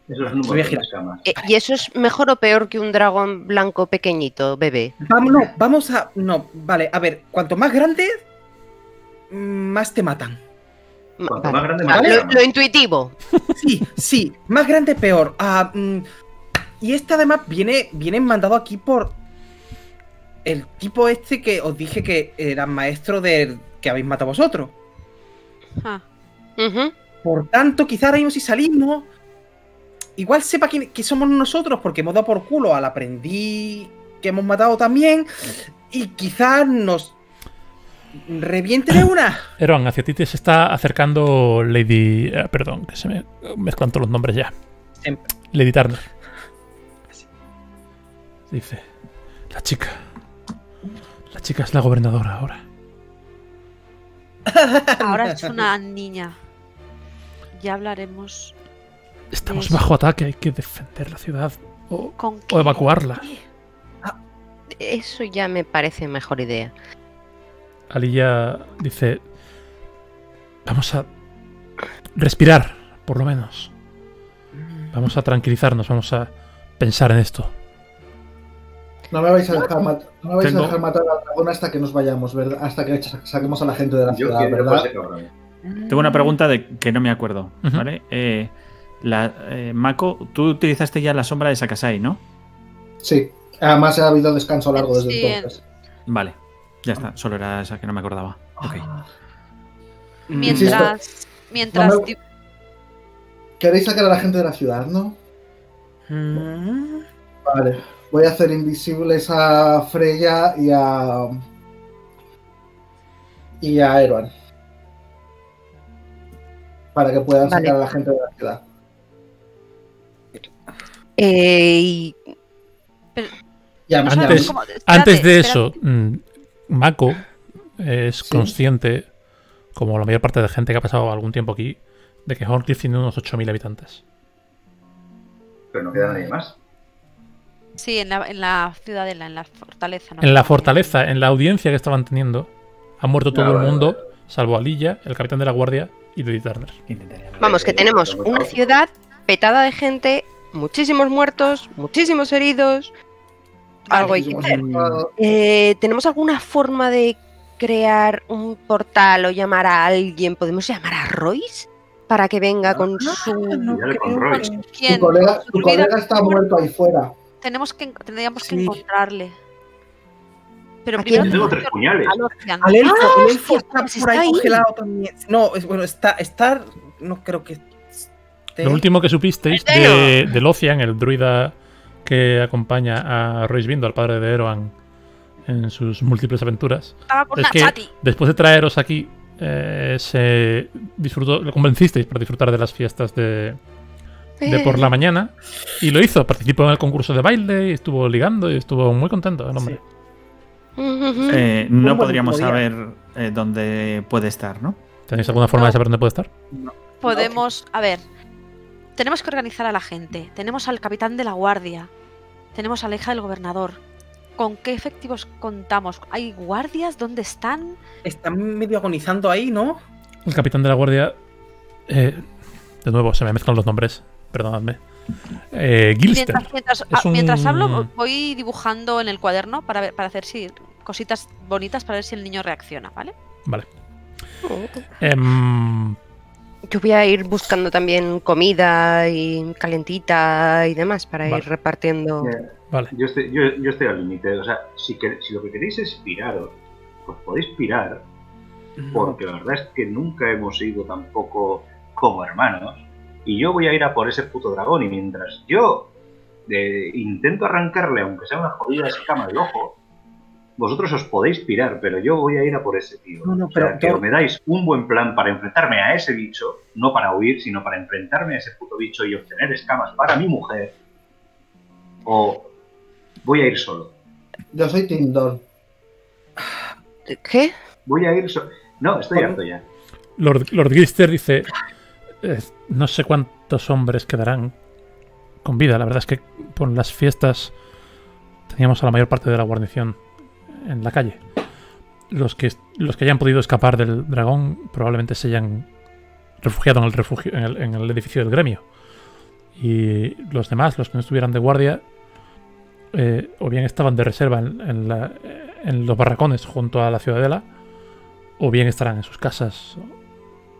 Eso es Voy a número de girar. eh, ¿Y eso es mejor o peor que un dragón blanco pequeñito, bebé? Vamos, no, vamos a. No, vale, a ver, cuanto más grande, más te matan. Cuanto Vale. más grande, Ah, más lo, llama. lo intuitivo. Sí, sí, más grande peor. Ah, mm, y este además viene, viene mandado aquí por el tipo este que os dije que era maestro del que habéis matado vosotros. Ah, Ujú. Por tanto, quizá ahora mismo si salimos, igual sepa quién, que somos nosotros porque hemos dado por culo al aprendiz que hemos matado también y quizás nos reviente de una. Eroan, hacia ti te se está acercando Lady. eh, perdón, que se me mezclan todos los nombres ya. Siempre. Lady Turner. Dice: La chica. La chica es la gobernadora ahora. ahora es una niña. Ya hablaremos Estamos bajo ataque, hay que defender la ciudad o, con o qué. evacuarla. Eso ya me parece mejor idea. Alilla dice: Vamos a respirar, por lo menos. Vamos a tranquilizarnos, vamos a pensar en esto. No me vais a dejar, mat- no me vais a dejar matar al dragón hasta que nos vayamos, ¿verdad? Hasta que sa- saquemos a la gente de la Yo ciudad, ¿verdad? Tengo una pregunta de que no me acuerdo. ¿vale? Eh, la, eh, Mako, tú utilizaste ya la sombra de Sakasai, ¿no? Sí. Además ha habido descanso largo desde Sí, entonces. Vale, ya está, solo era esa que no me acordaba. Ok. Mientras. Mientras. No me- di- ¿Queréis sacar a la gente de la ciudad, no? Mm, Vale. Voy a hacer invisibles a Freya y a. y a Eroan. Para que puedan Vale. sacar a la gente de la ciudad. Eh, y Ya, Antes- ya- ¿Cómo? Espérate, Antes de espérate. eso, mm, Mako es Sí. consciente, como la mayor parte de gente que ha pasado algún tiempo aquí, de que Horncliffe tiene unos 8.000 habitantes. Pero no queda nadie más. Sí, en la, en la ciudadela, en la fortaleza. ¿no? En la fortaleza, en la audiencia que estaban teniendo, ha muerto todo Ah, el vale, mundo, salvo Alilla, el capitán de la guardia y Lady Turner. Vamos, que tenemos una ciudad petada de gente, muchísimos muertos, muchísimos heridos. Algo hay que hacer. Eh, ¿Tenemos alguna forma de crear un portal o llamar a alguien? ¿Podemos llamar a Royce? Para que venga con su... no. Tu colega, tu está muerto ahí fuera. Tenemos que, tendríamos que encontrarle. Pero ¿A primero tengo tres puñales. Al elfo, Ah, el elfo hostia, está por ahí congelado también. No, es, bueno, está, está. No creo que. esté- Lo último que supisteis de, de Lothian, el druida que acompaña a Royce Bindo, al padre de Eroan, en sus múltiples aventuras, Estaba con es que chati. después de traeros aquí, eh, se disfrutó, lo convencisteis para disfrutar de las fiestas de, de por la mañana y lo hizo. Participó en el concurso de baile y estuvo ligando y estuvo muy contento el hombre. Eh, no podríamos saber eh, dónde puede estar, ¿no? ¿Tenéis alguna forma No. de saber dónde puede estar? Podemos. A ver. Tenemos que organizar a la gente. Tenemos al capitán de la guardia. Tenemos a la hija del gobernador. ¿Con qué efectivos contamos? ¿Hay guardias? ¿Dónde están? Está medio agonizando ahí, ¿no? El capitán de la guardia. eh, de nuevo, se me mezclan los nombres. Perdonadme. Eh, Gilster. Mientras, ah, mientras hablo, voy dibujando en el cuaderno para, ver, para hacer si, cositas bonitas para ver si el niño reacciona, ¿vale? Vale. Em, Yo voy a ir buscando también comida y calentita y demás para Vale. ir repartiendo. Vale. Yo estoy, yo, yo estoy al límite. O sea, si, que- si lo que queréis es piraros, pues podéis pirar, porque la verdad es que nunca hemos sido tampoco como hermanos. Y yo voy a ir a por ese puto dragón. Y mientras yo eh, intento arrancarle, aunque sea una jodida escama del ojo, vosotros os podéis pirar, pero yo voy a ir a por ese tío. No, no, o sea, pero- que pero- me dais un buen plan para enfrentarme a ese bicho, no para huir, sino para enfrentarme a ese puto bicho y obtener escamas para mi mujer, o voy a ir solo. Yo soy Tindor. ¿Qué? Voy a ir solo. No, estoy harto ya. Lord, Lord Gilster dice: No sé cuántos hombres quedarán con vida. La verdad es que por las fiestas teníamos a la mayor parte de la guarnición en la calle. Los que, los que hayan podido escapar del dragón probablemente se hayan refugiado en el, refugio, en el, edificio del gremio. Y los demás, los que no estuvieran de guardia, eh, o bien estaban de reserva en, en los barracones junto a la ciudadela, o bien estarán en sus casas,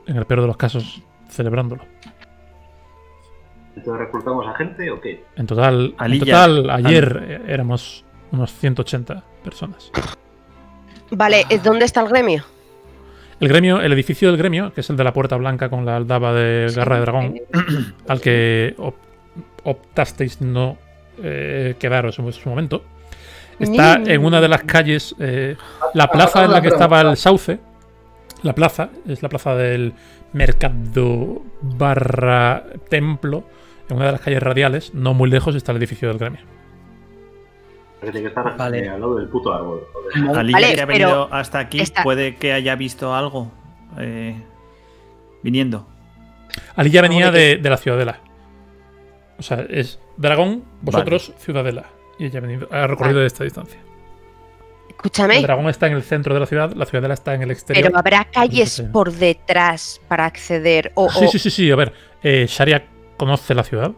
en el peor de los casos, celebrándolo. Entonces reclutamos a gente o qué? En total, en total ayer éramos unos 180 personas. Vale, ¿eh, ¿dónde está el gremio? El gremio, el edificio del gremio, que es el de la Puerta Blanca con la aldaba de Garra de Dragón, al que op- optasteis no eh, quedaros en su momento, está Ni- en una de las calles, eh, la plaza en la que estaba el sauce. La plaza es la plaza del mercado barra templo. En una de las calles radiales, no muy lejos, está el edificio del gremio. Tiene que estar Vale. al lado del puto árbol. joder. Vale, que ha venido hasta aquí está- puede que haya visto algo eh, viniendo. Ali ya venía ¿Cómo de de, de la ciudadela. O sea, es dragón, vosotros, ciudadela. Y ella ha, venido, ha recorrido Vale. esta distancia. Escúchame, El dragón está en el centro de la ciudad, la ciudadela está en el exterior. pero habrá calles sé. por detrás para acceder o, Sí, o- sí, sí, sí. A ver, eh, Sharia conoce la ciudad.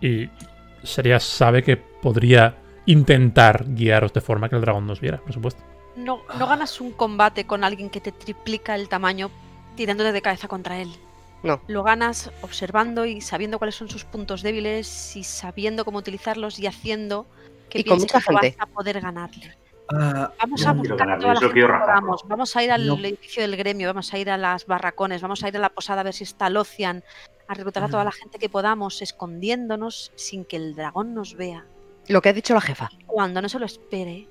Y Sharia sabe que podría intentar guiaros de forma que el dragón nos viera, por supuesto. No, no ganas un combate con alguien que te triplica el tamaño tirándote de cabeza contra él. No. Lo ganas observando y sabiendo cuáles son sus puntos débiles y sabiendo cómo utilizarlos y haciendo que Y con piense mucha que gente. vas a poder ganarle. Ah, Vamos a buscar a ganarle, toda la gente que podamos. Vamos a ir al No. edificio del gremio, vamos a ir a las barracones, vamos a ir a la posada a ver si está Locian, a reclutar a toda la gente que podamos, escondiéndonos sin que el dragón nos vea. lo que ha dicho la jefa. Cuando no se lo espere,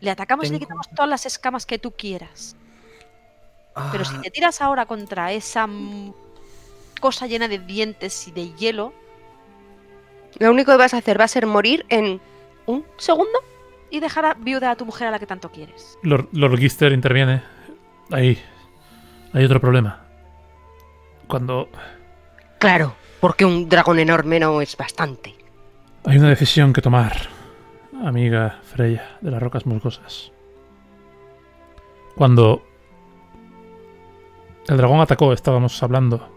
le atacamos y le quitamos todas las escamas que tú quieras. Pero si ah, te tiras ahora contra esa cosa llena de dientes y de hielo, Lo único que vas a hacer va a ser morir en un segundo. Y dejar a viuda a tu mujer a la que tanto quieres. Lord, Lord Gister interviene. Ahí. Hay otro problema. Cuando Claro, porque un dragón enorme no es bastante. hay una decisión que tomar, amiga Freya de las Rocas Musgosas. Cuando el dragón atacó, estábamos hablando.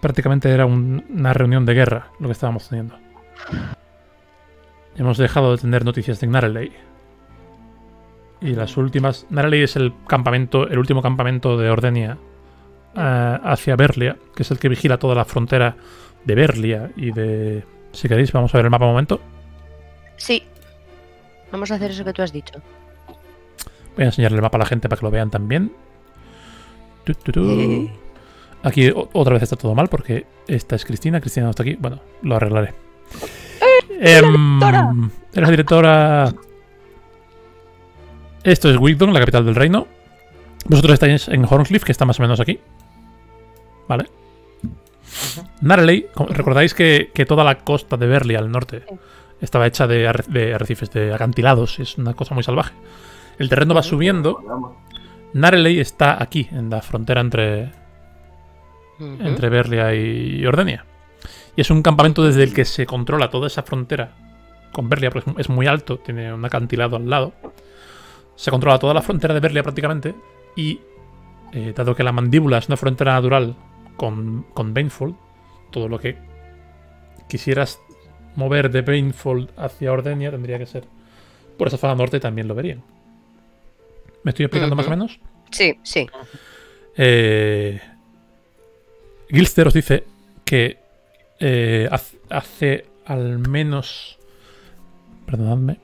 Prácticamente era un- una reunión de guerra lo que estábamos teniendo. Hemos dejado de tener noticias de Gnareley. Y las últimas. Gnareley es el campamento, el último campamento de Ordenia eh, hacia Berlia, que es el que vigila toda la frontera de Berlia y de. Si queréis, vamos a ver el mapa un momento. Sí. Vamos a hacer eso que tú has dicho. Voy a enseñarle el mapa a la gente para que lo vean también. Tu, tu, tu. Aquí otra vez está todo mal porque esta es Cristina. Cristina no está aquí. Bueno, lo arreglaré. Em, directora! Eres la directora. Esto es Wigdon, la capital del reino. Vosotros estáis en Hornsleaf, que está más o menos aquí. ¿Vale? Nareley, recordáis que, que toda la costa de Berlia al norte estaba hecha de, arre- de arrecifes, de acantilados. Es una cosa muy salvaje. El terreno va subiendo. Nareley está aquí, en la frontera entre, entre Berlia y Ordenia. Y es un campamento desde el que se controla toda esa frontera con Berlia, porque es- muy alto, tiene un acantilado al lado. Se controla toda la frontera de Berlia prácticamente. Y eh, dado que la mandíbula es una frontera natural con, con Banefold, todo lo que quisieras mover de Banefold hacia Ordenia tendría que ser por esa zona norte también lo verían. ¿Me estoy explicando más o menos? Sí, sí. Eh, Gilster os dice que eh, hace al menos. Perdonadme.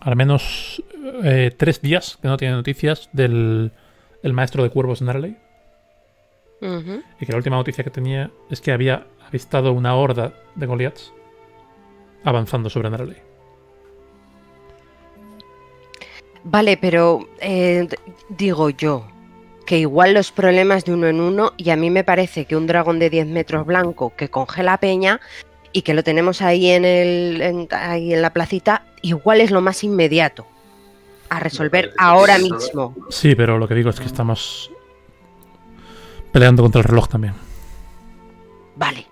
Al menos eh, tres días que no tiene noticias del el maestro de cuervos Narley. Ujú. Y que la última noticia que tenía es que había avistado una horda de Goliaths avanzando sobre Narley. Vale, pero eh, digo yo que igual los problemas de uno en uno y a mí me parece que un dragón de 10 metros blanco que congela peña y que lo tenemos ahí en, el, en- ahí en la placita, igual es lo más inmediato a resolver ahora mismo. Sí, pero lo que digo es que estamos peleando contra el reloj también. Vale.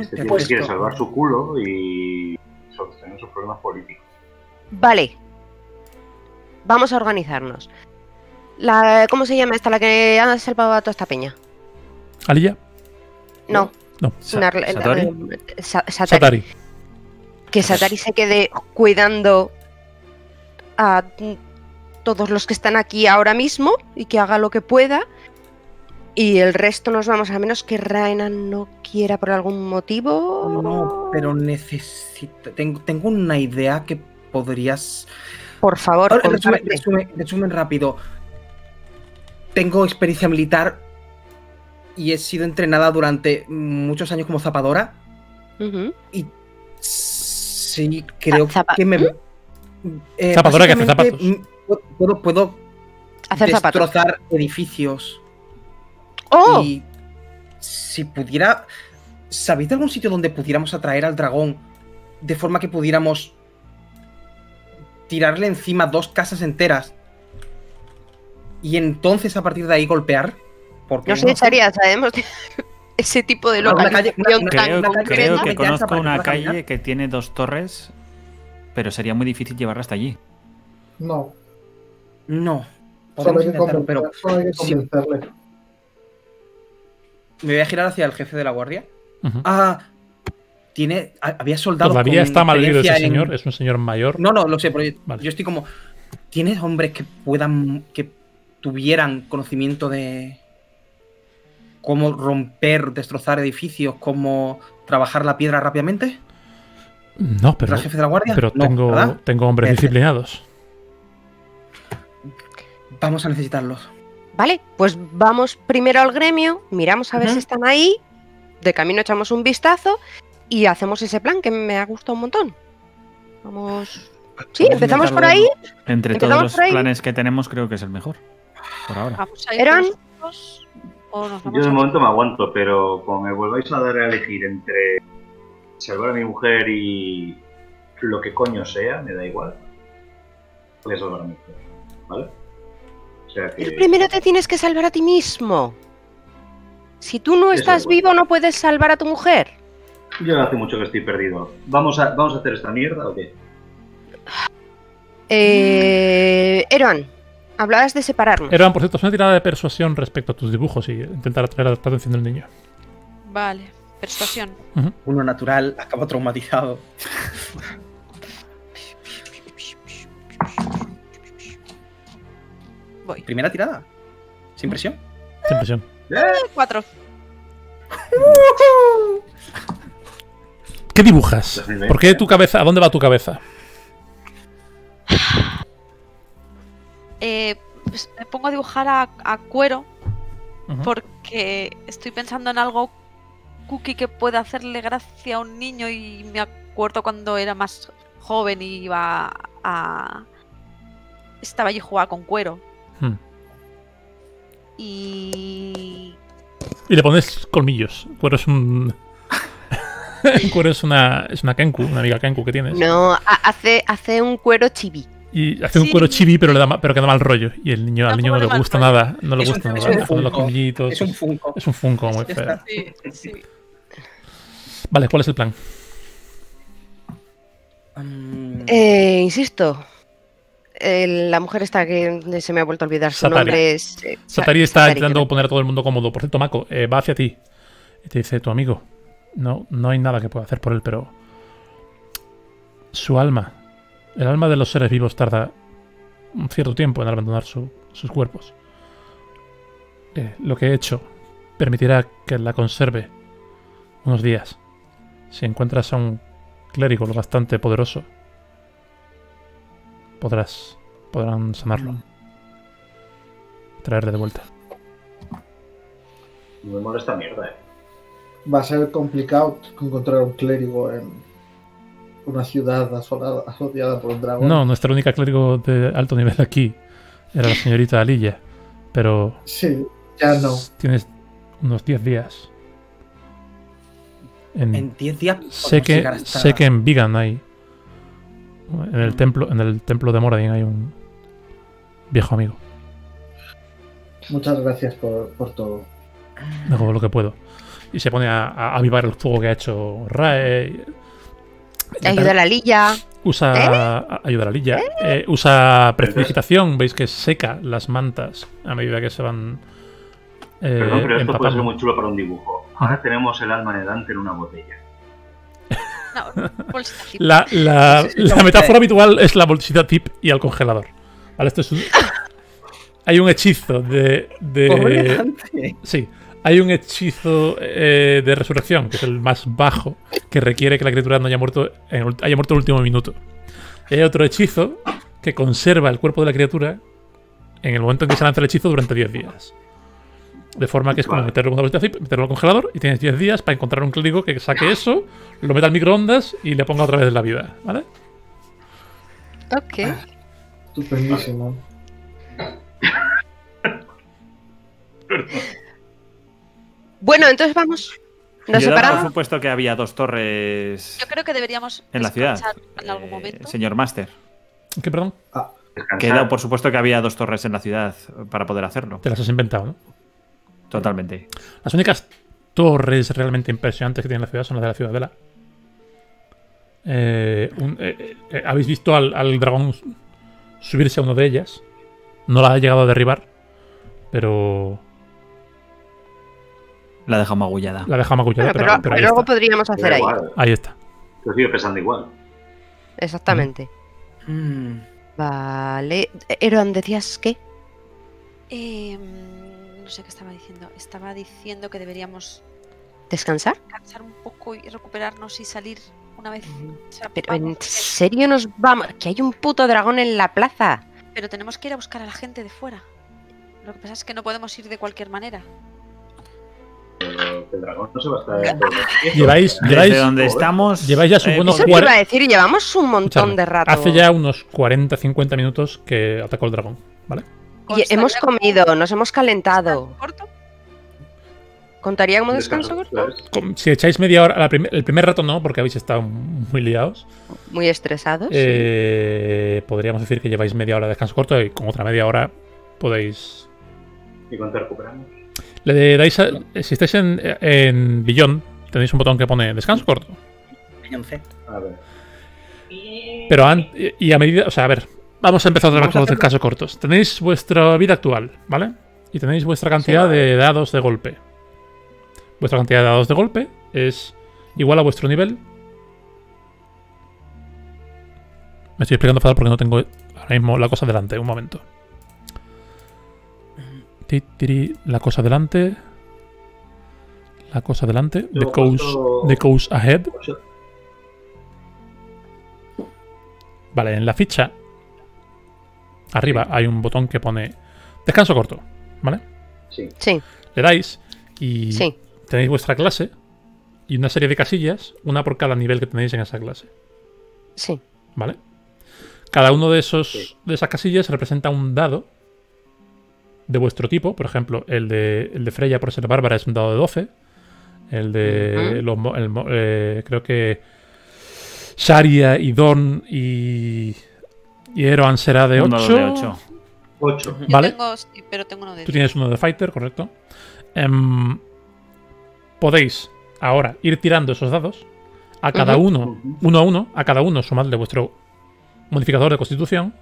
Este quiere salvar su culo y solucionar sus problemas políticos. Vale. Vamos a organizarnos. La, ¿Cómo se llama esta? La que ha salvado a toda esta peña. ¿Alilla? No, No. Eh, Sa- Satari. Satari. Que Satari se quede cuidando a todos los que están aquí ahora mismo y que haga lo que pueda. Y el resto nos vamos, a menos que Raina no quiera por algún motivo. No, pero necesito. Tengo, tengo una idea que podrías. Por favor, resumen- resumen rápido. Tengo experiencia militar y he sido entrenada durante muchos años como zapadora. Y sí, creo Zapa- que me. eh, Zapadora que hace zapatos. mm, Puedo, puedo Hacer zapatos. destrozar edificios. ¡Oh! Y si pudiera. ¿Sabéis de algún sitio donde pudiéramos atraer al dragón de forma que pudiéramos tirarle encima dos casas enteras? Y entonces a partir de ahí golpear. Porque No sé, Charia, sabemos ese tipo de localización tan Creo, creo que conozco una calle que tiene dos torres, pero sería muy difícil llevarla hasta allí. No, No. Podemos intentarlo, pero sí. me voy a girar hacia el jefe de la guardia. Ah, tiene. ha- Había soldados. Todavía con está malherido ese en- señor, es un señor mayor. No, no, lo sé, pero Vale. yo estoy como. ¿Tienes hombres que puedan. que tuvieran conocimiento de. cómo romper, destrozar edificios, cómo trabajar la piedra rápidamente? No, pero, ¿El jefe de la guardia? pero No, tengo, ¿verdad? tengo hombres Perfecto. disciplinados. Vamos a necesitarlos. Vale, pues vamos primero al gremio, miramos a ver si están ahí, de camino echamos un vistazo y hacemos ese plan que me ha gustado un montón. Vamos. Sí, empezamos por ahí. Entre Empezamos todos los planes que tenemos, creo que es el mejor. Por ahora. ¿Vamos a ir ¿Eran? nosotros o nos Yo de a- momento me aguanto, pero como me volváis a dar a elegir entre salvar a mi mujer y lo que coño sea, me da igual. Voy a salvar a mi mujer, ¿vale? O sea Pero que... primero te tienes que salvar a ti mismo. Si tú no estás es vivo, no puedes salvar a tu mujer. Yo hace mucho que estoy perdido. ¿Vamos a, ¿Vamos a hacer esta mierda o qué? Eh. Eroan, hablabas de separarnos. Eran, por cierto, es una tirada de persuasión respecto a tus dibujos y intentar atraer la atención del niño. Vale, persuasión. Uno natural, acaba traumatizado. Voy. Primera tirada. Sin presión. Sin presión. Cuatro. ¿Qué dibujas? ¿Por qué tu cabeza? ¿A dónde va tu cabeza? Eh, pues me pongo a dibujar a, a cuero porque estoy pensando en algo cookie que pueda hacerle gracia a un niño y me acuerdo cuando era más joven y iba a... Estaba allí jugaba con cuero. Hmm. Y... Y le pones colmillos. Cuero es un. Cuero es una, es una Kenku, una amiga Kenku que tienes. No, ha- hace, hace un cuero chibi. Y hace un cuero chibi, pero le da pero que da mal rollo. Y el niño, al niño no le gusta rollo. nada. No le Es un- gusta es nada. un los. Es un funko. Es un funko muy Ya feo. está. Sí, sí. Vale, ¿cuál es el plan? Eh, insisto. eh, la mujer esta que se me ha vuelto a olvidar su Satari. nombre es. eh, Sa- Satari está Satari, intentando creo. poner a todo el mundo cómodo. Por cierto, Mako, eh, va hacia ti. Y te dice, tu amigo, no, no hay nada que pueda hacer por él, pero su alma, el alma de los seres vivos tarda un cierto tiempo en abandonar su- sus cuerpos. Eh, lo que he hecho permitirá que la conserve unos días. Si encuentras a un clérigo lo bastante poderoso, podrás, podrán sanarlo. Traerle de vuelta. No me molesta mierda, eh. Va a ser complicado encontrar un clérigo en una ciudad asolada, asociada por un dragón. No, nuestra única clérigo de alto nivel aquí era la señorita Alilla. Pero Sí, ya no. tienes unos 10 días. En- en 10 días. sé, que, hasta- sé que en Vigan hay. En el templo, en el templo de Moradin hay un viejo amigo. Muchas gracias por, por todo. Hago lo que puedo. Y se pone a, a avivar el fuego que ha hecho Rae. Ayuda a la lilla. Usa a- ayudar a Lilla. Eh, usa precipitación. Veis que seca las mantas a medida que se van eh, Perdón, pero esto puede ser muy chulo para un dibujo. Ahora tenemos el alma de Dante en una botella. No, bolsita zip. La, la- la metáfora eh. habitual es la bolsita tip y el congelador. Vale, esto es un. Hay un hechizo de. de sí, hay un hechizo eh, de resurrección, que es el más bajo, que requiere que la criatura no haya muerto en el, haya muerto en el último minuto. Y hay otro hechizo que conserva el cuerpo de la criatura en el momento en que se lanza el hechizo durante 10 días. De forma que es como meterlo en una bolsita zip, meterlo al congelador y tienes 10 días para encontrar un clérigo que saque eso, lo meta al microondas y le ponga otra vez en la vida, ¿vale? Ok. Estupendísimo. Bueno, entonces vamos. Nos Yo por supuesto que había dos torres Yo creo que deberíamos en la ciudad. en algún Eh, momento. señor Master. ¿Qué, perdón? Descansar. Que he dado por supuesto que había dos torres en la ciudad para poder hacerlo. Te las has inventado, ¿no? Totalmente. Las únicas torres realmente impresionantes que tiene la ciudad son las de la Ciudadela. Eh, un- eh, eh, Habéis visto al, al dragón subirse a uno de ellas. No la ha llegado a derribar, pero La he dejado magullada. la deja magullada. Bueno, pero, pero, pero ahí, pero algo está. podríamos hacer ahí. ahí está. Yo sigo pensando igual. Exactamente. Mm. Vale. Eron, ¿decías qué? Eh, no sé qué estaba diciendo. Estaba diciendo que deberíamos ¿Descansar? cansar un poco y recuperarnos y salir una vez. Pero ¿en serio nos vamos? Que hay un puto dragón en la plaza. Pero tenemos que ir a buscar a la gente de fuera. Lo que pasa es que no podemos ir de cualquier manera. Eh, El dragón no se va a estar. tiempo. Lleváis, Desde lleváis, donde estamos. lleváis ya su buenos Eso te iba a decir, llevamos un montón Escuchadme, de rato. hace ya unos 40-50 minutos que atacó el dragón, ¿vale? Y hemos comido, nos hemos calentado. descanso corto. ¿Contaría como descanso corto? Si echáis media hora, la prim- el primer rato no, porque habéis estado muy liados. Muy estresados. Eh, podríamos decir que lleváis media hora de descanso corto y con otra media hora podéis ¿Y cuánto recuperamos? Le dais a- si estáis en, en Beyond, tenéis un botón que pone descanso corto. A ver. Pero an- y a medida, o sea, a ver, vamos a empezar otra vez con los descansos cortos. Tenéis vuestra vida actual, ¿vale? Y tenéis vuestra cantidad de dados de golpe. Vuestra cantidad de dados de golpe es igual a vuestro nivel. Me estoy explicando fatal porque no tengo ahora mismo la cosa delante. Un momento. La cosa delante. La cosa delante. The coast, the coast ahead. Vale, en la ficha arriba hay un botón que pone descanso corto, ¿vale? Sí. Sí, Le dais y sí. tenéis vuestra clase y una serie de casillas, una por cada nivel que tenéis en esa clase, Sí. ¿vale? Cada uno de esos Sí. de esas casillas representa un dado de vuestro tipo, por ejemplo, el de el de Freya por ser bárbara es un dado de 12, el de los el eh, creo que Sharia y Don y y Eroan será de Un dado 8. de ocho. Ocho. Yo Vale. tengo, sí, pero tengo uno de Tú tienes uno de Fighter, correcto. Em, podéis ahora ir tirando esos dados. A cada uno, uno a uno, a cada uno sumadle vuestro modificador de constitución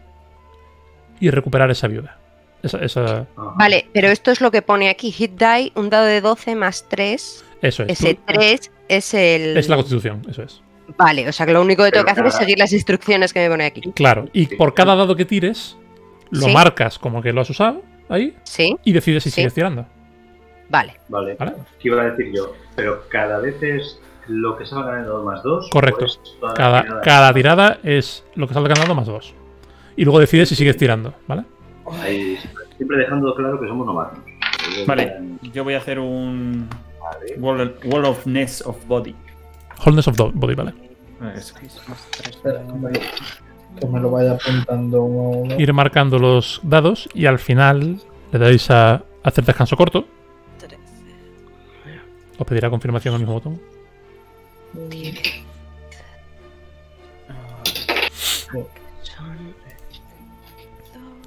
y recuperar esa viuda. Esa, esa- Ajá. Vale, pero esto es lo que pone aquí. Hit die, un dado de 12 más 3. eso es. Ese Tú- 3 es el... es la constitución, eso es. Vale, o sea que lo único que tengo Pero que hacer es seguir las instrucciones que me pone aquí. Claro. Y por cada dado que tires, lo Sí. marcas como que lo has usado ahí ¿Sí? y decides si Sí. sigues tirando. Vale. Vale. ¿Vale? ¿Qué iba a decir yo? Pero cada vez es lo que salga ganando 2 más 2. Correcto. Cada, cada tirada es lo que salga ganando más dos. Y luego decides si sigues tirando, ¿vale? Ahí, siempre dejando claro que somos novatos. Vale, yo voy a hacer un. Wall, wall of Ness of Body. Wholeness of body, ¿vale? Eso. Espera, que me, lo vaya apuntando uno a uno. ir marcando los dados y al final le dais a hacer descanso corto. Os pedirá confirmación al mismo botón.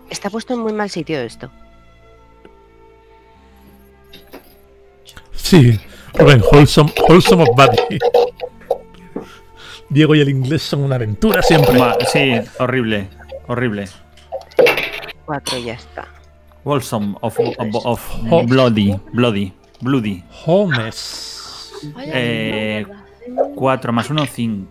Está puesto en muy mal sitio esto. Sí, Rubén, wholesome, wholesome of body. Diego y el inglés son una aventura siempre. Ma- Sí, horrible. Horrible. 4 ya está. Wholesome of, of, of Oh. bloody. Bloody. Bloody. Ay, Eh. 4 más 1, 5.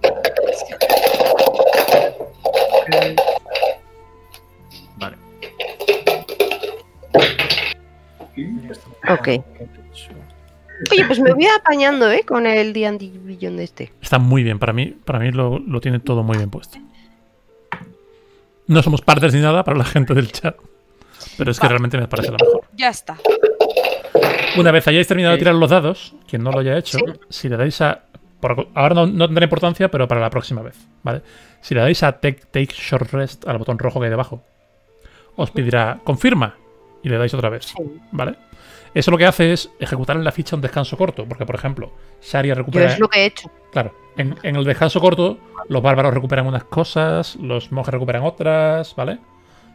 Ok. Oye, pues me voy apañando, ¿eh? Con el D&D Beyond de este. Está muy bien, para mí, para mí lo, lo tiene todo muy bien puesto. No somos partes ni nada para la gente del chat. Pero es que Vale. realmente me parece la mejor. Ya está. Una vez hayáis terminado de tirar los dados, quien no lo haya hecho, si le dais a. por- ahora no, no tendrá importancia, pero para la próxima vez, ¿vale? Si le dais a take, take Short Rest al botón rojo que hay debajo, os pedirá confirma y le dais otra vez, ¿vale? Eso lo que hace es ejecutar en la ficha un descanso corto, porque por ejemplo, Sharia Yo recupera. es lo que he hecho. Claro, en, en el descanso corto, los bárbaros recuperan unas cosas, los monjes recuperan otras, ¿vale?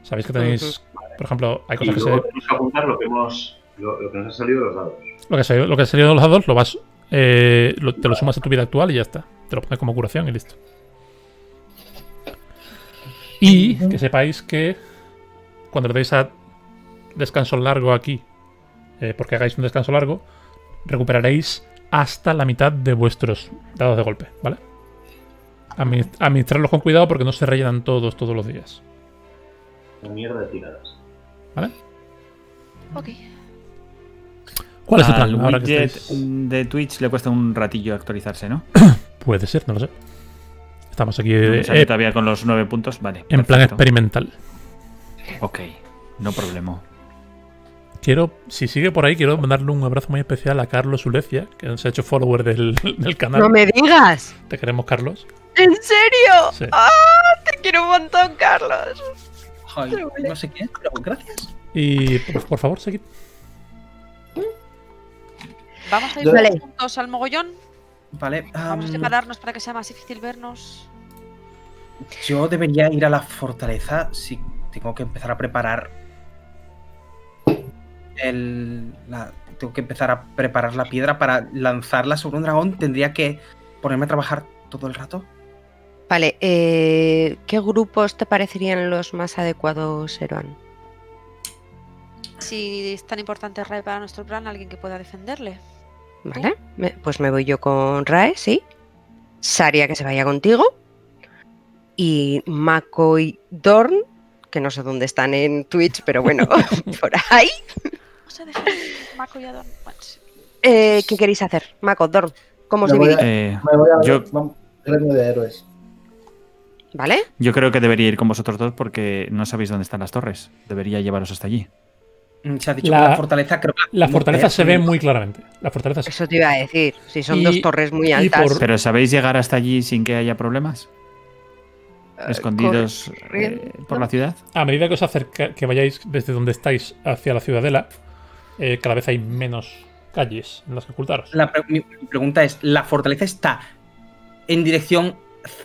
Sabéis que tenéis, por ejemplo, hay Y cosas que se. luego tenemos que apuntar lo que hemos. Lo, lo que nos ha salido de los dados. Lo que, salió, lo que ha salido de los dados lo vas. eh, lo- te lo sumas a tu vida actual y ya está. Te lo pones como curación y listo. Y que sepáis que cuando le deis a descanso largo aquí, eh, porque hagáis un descanso largo, recuperaréis hasta la mitad de vuestros dados de golpe, ¿vale? Admi- Administrarlos con cuidado porque no se rellenan todos todos los días, Una mierda de tiradas. ¿vale? Ok. ¿Cuál es el plan? Ahora que estáis- de Twitch le cuesta un ratillo actualizarse, ¿no? Puede ser, no lo sé. Estamos aquí No eh, eh, todavía con los nueve puntos. Vale. en plan experimental. Ok, no problema. Quiero, si sigue por ahí, quiero mandarle un abrazo muy especial a Carlos Ulecia, que se ha hecho follower del, del canal. ¡No me digas! Te queremos, Carlos. ¿En serio? Sí. ¡Ah! Te quiero un montón, Carlos. No sé qué, pero gracias. Y por, por favor, seguid. Vamos a ir Vale. juntos al mogollón. Vale, Vamos a separarnos para que sea más difícil vernos. yo debería ir a la fortaleza si tengo que empezar a preparar el, la- tengo que empezar a preparar la piedra para lanzarla sobre un dragón. Tendría que ponerme a trabajar todo el rato. Vale, eh, ¿qué grupos te parecerían los más adecuados, Eroan? Si es tan importante Rae para nuestro plan, alguien que pueda defenderle. Vale, me- pues me voy yo con Rae, sí. Saria que se vaya contigo. Y Mako y Dorn, que no sé dónde están en Twitch, pero bueno, por ahí. Vamos a Mako y a. Bueno, sí. Eh, ¿Qué queréis hacer? Mako, Dorn, ¿cómo os Me voy a- dividís? Eh, Me voy a Yo- gremio de héroes. ¿Vale? yo creo que debería ir con vosotros dos porque no sabéis dónde están las torres. Debería llevaros hasta allí. Mm, Se ha dicho La- que la fortaleza creo que La fortaleza se ve muy claramente. La fortaleza se- Eso te iba a decir. Si son Y- dos torres muy altas. por- Pero ¿sabéis llegar hasta allí sin que haya problemas? eh, Escondidos eh, por la ciudad. A medida que os acerca, que vayáis desde donde estáis hacia la ciudadela, eh, cada vez hay menos calles en las que ocultaros. La pre- mi, pregunta es, ¿la fortaleza está en dirección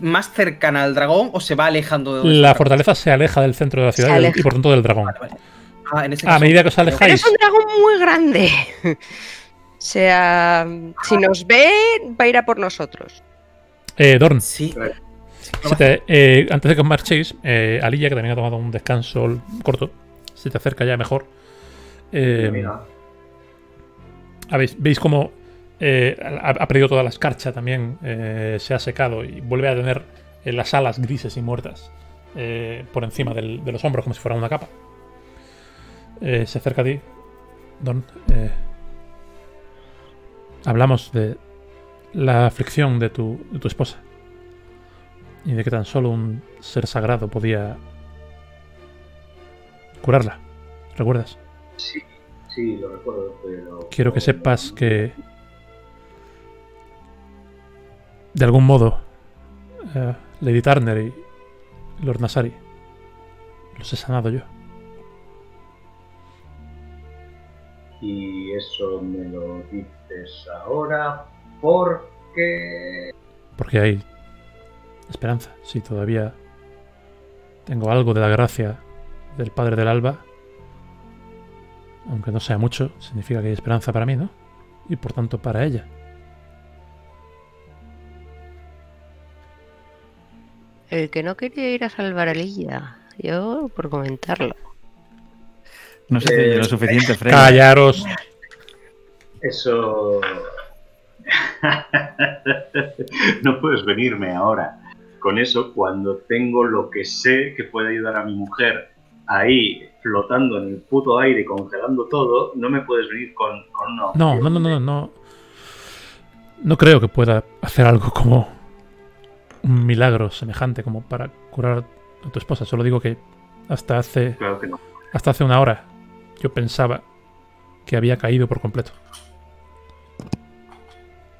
más cercana al dragón o se va alejando de donde La fortaleza se aleja del centro de la ciudad y por tanto del dragón. Vale, vale. Ah, en ese A medida que os Pero alejáis, es un dragón muy grande. O sea, si nos ve, va a ir a por nosotros. eh, Dorn, Sí. te- eh, antes de que os marchéis, eh, Alilla, que también ha tomado un descanso corto, se te acerca ya mejor. Eh, habéis- veis cómo eh, ha, ha perdido toda la escarcha también, eh, se ha secado y vuelve a tener eh, las alas grises y muertas eh, por encima del- de los hombros, como si fuera una capa. Eh, se acerca a ti, Don. eh, hablamos de la aflicción de tu, de tu esposa y de que tan solo un ser sagrado podía curarla. ¿Recuerdas? Sí, sí, lo recuerdo, pero. Quiero que sepas que de algún modo eh, Lady Turner y Lord Nasari los he sanado yo. Y eso me lo dices ahora porque. Porque hay esperanza. Si todavía tengo algo de la gracia del Padre del Alba, aunque no sea mucho, significa que hay esperanza para mí, ¿no? Y por tanto para ella. El que no quería ir a salvar a Lilla. Yo, por comentarlo. No sé si Eh, lo suficiente, Fred. Callaros. Eso. no puedes venirme ahora con eso cuando tengo lo que sé que puede ayudar a mi mujer ahí flotando en el puto aire, congelando todo, no me puedes venir con, con una No, no, no, no, no. No creo que pueda hacer algo como un milagro semejante como para curar a tu esposa. Solo digo que hasta hace, Claro que no. hasta hace una hora yo pensaba que había caído por completo.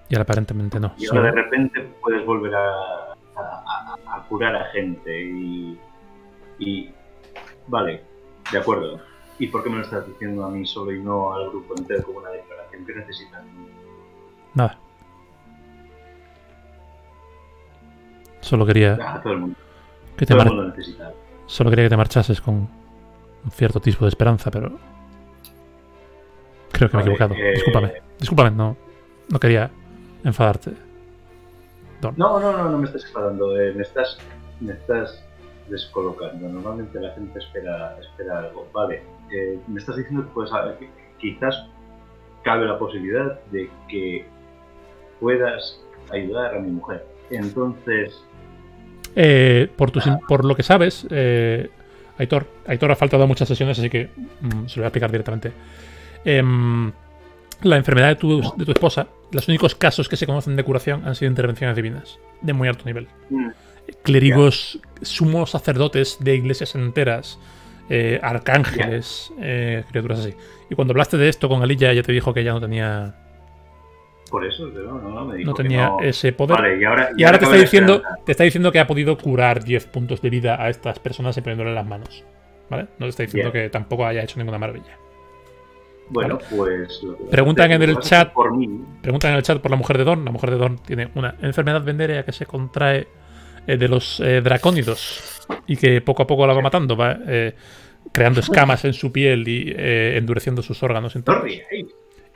Y ahora aparentemente no. Y ahora de repente puedes volver a, a- a- a curar a gente y, y... Vale, de acuerdo. ¿Y por qué me lo estás diciendo a mí solo y no al grupo entero como una declaración? ¿Qué necesitan? Nada. Solo quería A todo el mundo. que te Todo el mar- mundo necesita. solo quería que te marchases con un cierto tipo de esperanza, pero creo que me he equivocado. eh, Discúlpame. Discúlpame, no no quería enfadarte. Don. No, no, no, no me estás enfadando. eh, me estás, me estás descolocando. Normalmente la gente espera, espera algo. Vale, eh, me estás diciendo que, puedes, que quizás cabe la posibilidad de que puedas ayudar a mi mujer. Entonces, Eh, por, tus in- por lo que sabes, eh, Aitor, Aitor ha faltado a muchas sesiones, así que mm, se lo voy a explicar directamente. Em, la enfermedad de tu, de tu esposa, los únicos casos que se conocen de curación han sido intervenciones divinas, de muy alto nivel. mm, Clérigos, sumos sacerdotes de iglesias enteras, eh, arcángeles, eh, criaturas así. Y cuando hablaste de esto con Alilla, ya te dijo que ella no tenía, por eso, pero no, no, me dijo no que tenía no. ese poder. Vale, y ahora, Y ahora te está diciendo, esperanza. te está diciendo que ha podido curar 10 puntos de vida a estas personas y poniéndole las manos. ¿Vale? No te está diciendo Bien. que tampoco haya hecho ninguna maravilla. Bueno, pues. Preguntan en el chat. Por mí, Preguntan en el chat por la mujer de Don. La mujer de Don tiene una enfermedad venérea que se contrae eh, de los eh, dracónidos y que poco a poco la va matando, va eh, creando escamas en su piel y eh, endureciendo sus órganos ríais.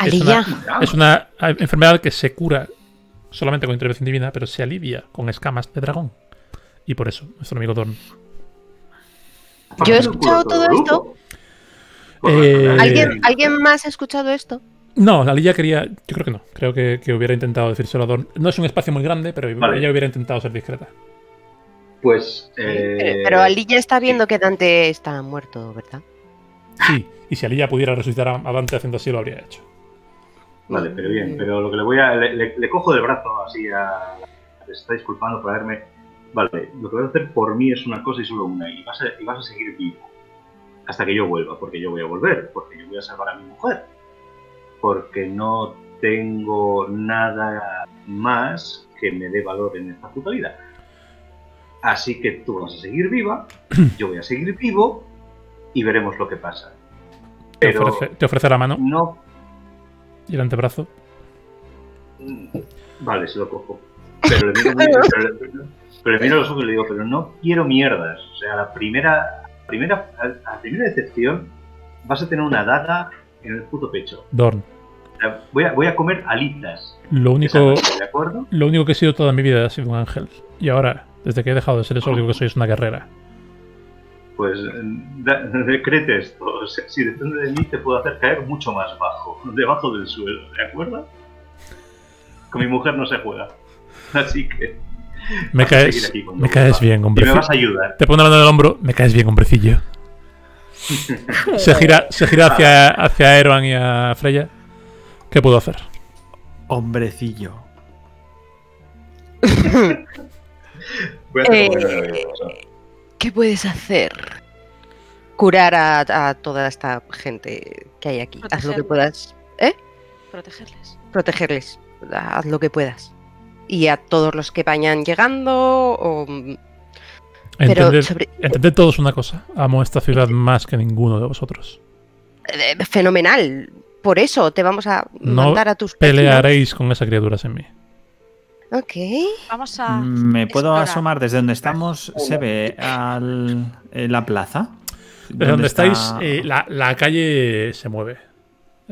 Es una, Alilla, es una eh, enfermedad que se cura solamente con intervención divina, pero se alivia con escamas de dragón. Y por eso, nuestro amigo Don Yo he escuchado todo esto. Eh, ¿Alguien, ¿Alguien más ha escuchado esto? No, la Lilla quería. Yo creo que no. Creo que, que hubiera intentado decírselo a Don. No es un espacio muy grande, pero Vale. ella hubiera intentado ser discreta. Pues. eh, Pero, pero Alilla está viendo que Dante está muerto, ¿verdad? Sí, y si Alilla pudiera resucitar a a Dante haciendo así, lo habría hecho. Vale, pero bien, pero lo que le voy a. Le, le- le cojo del brazo así a. Se está disculpando por haberme. Vale, lo que voy a hacer por mí es una cosa y solo una, y vas a, y vas a seguir vivo. Hasta que yo vuelva, porque yo voy a volver, porque yo voy a salvar a mi mujer. Porque no tengo nada más que me dé valor en esta puta vida. Así que tú vas a seguir viva, yo voy a seguir vivo y veremos lo que pasa. Te, ofrece, te ofrece la mano no y el antebrazo. Vale, se lo cojo. Pero le miro, pero, pero le miro a los ojos y le digo, pero no quiero mierdas. O sea, la primera, primera, a la primera decepción vas a tener una daga en el puto pecho. Dorn. Voy, a, voy a comer alitas. Lo único, noche, ¿De acuerdo? lo único que he sido toda mi vida ha sido un ángel. Y ahora, desde que he dejado de ser eso, lo único que soy es una guerrera. Pues da- decrete esto. Si depende de mí, te puedo hacer caer mucho más bajo, debajo del suelo. ¿De acuerdo? Con mi mujer no se juega. Así que. Me caes, aquí me caes bien, Y me vas a ayudar. Te pone la mano en el hombro, me caes bien, hombrecillo. Se gira, se gira hacia, hacia Eroan y a Freya. ¿Qué puedo hacer? Hombrecillo. Eh. ¿Qué puedes hacer? Curar a, a toda esta gente que hay aquí. Haz lo que puedas. Protegerles. Protegerles. Haz lo que puedas. Y a todos los que vayan llegando. O... Pero Entended, sobre- entended todos una cosa. Amo esta ciudad más que ninguno de vosotros. eh, fenomenal. Por eso te vamos a No mandar a tus vecinos. Pelearéis con esa criatura sin mí. Ok. Vamos a. ¿Me puedo explorar. asomar desde donde estamos? ¿Se ve al, eh, la plaza? Desde donde está- estáis, eh, la, la calle se mueve.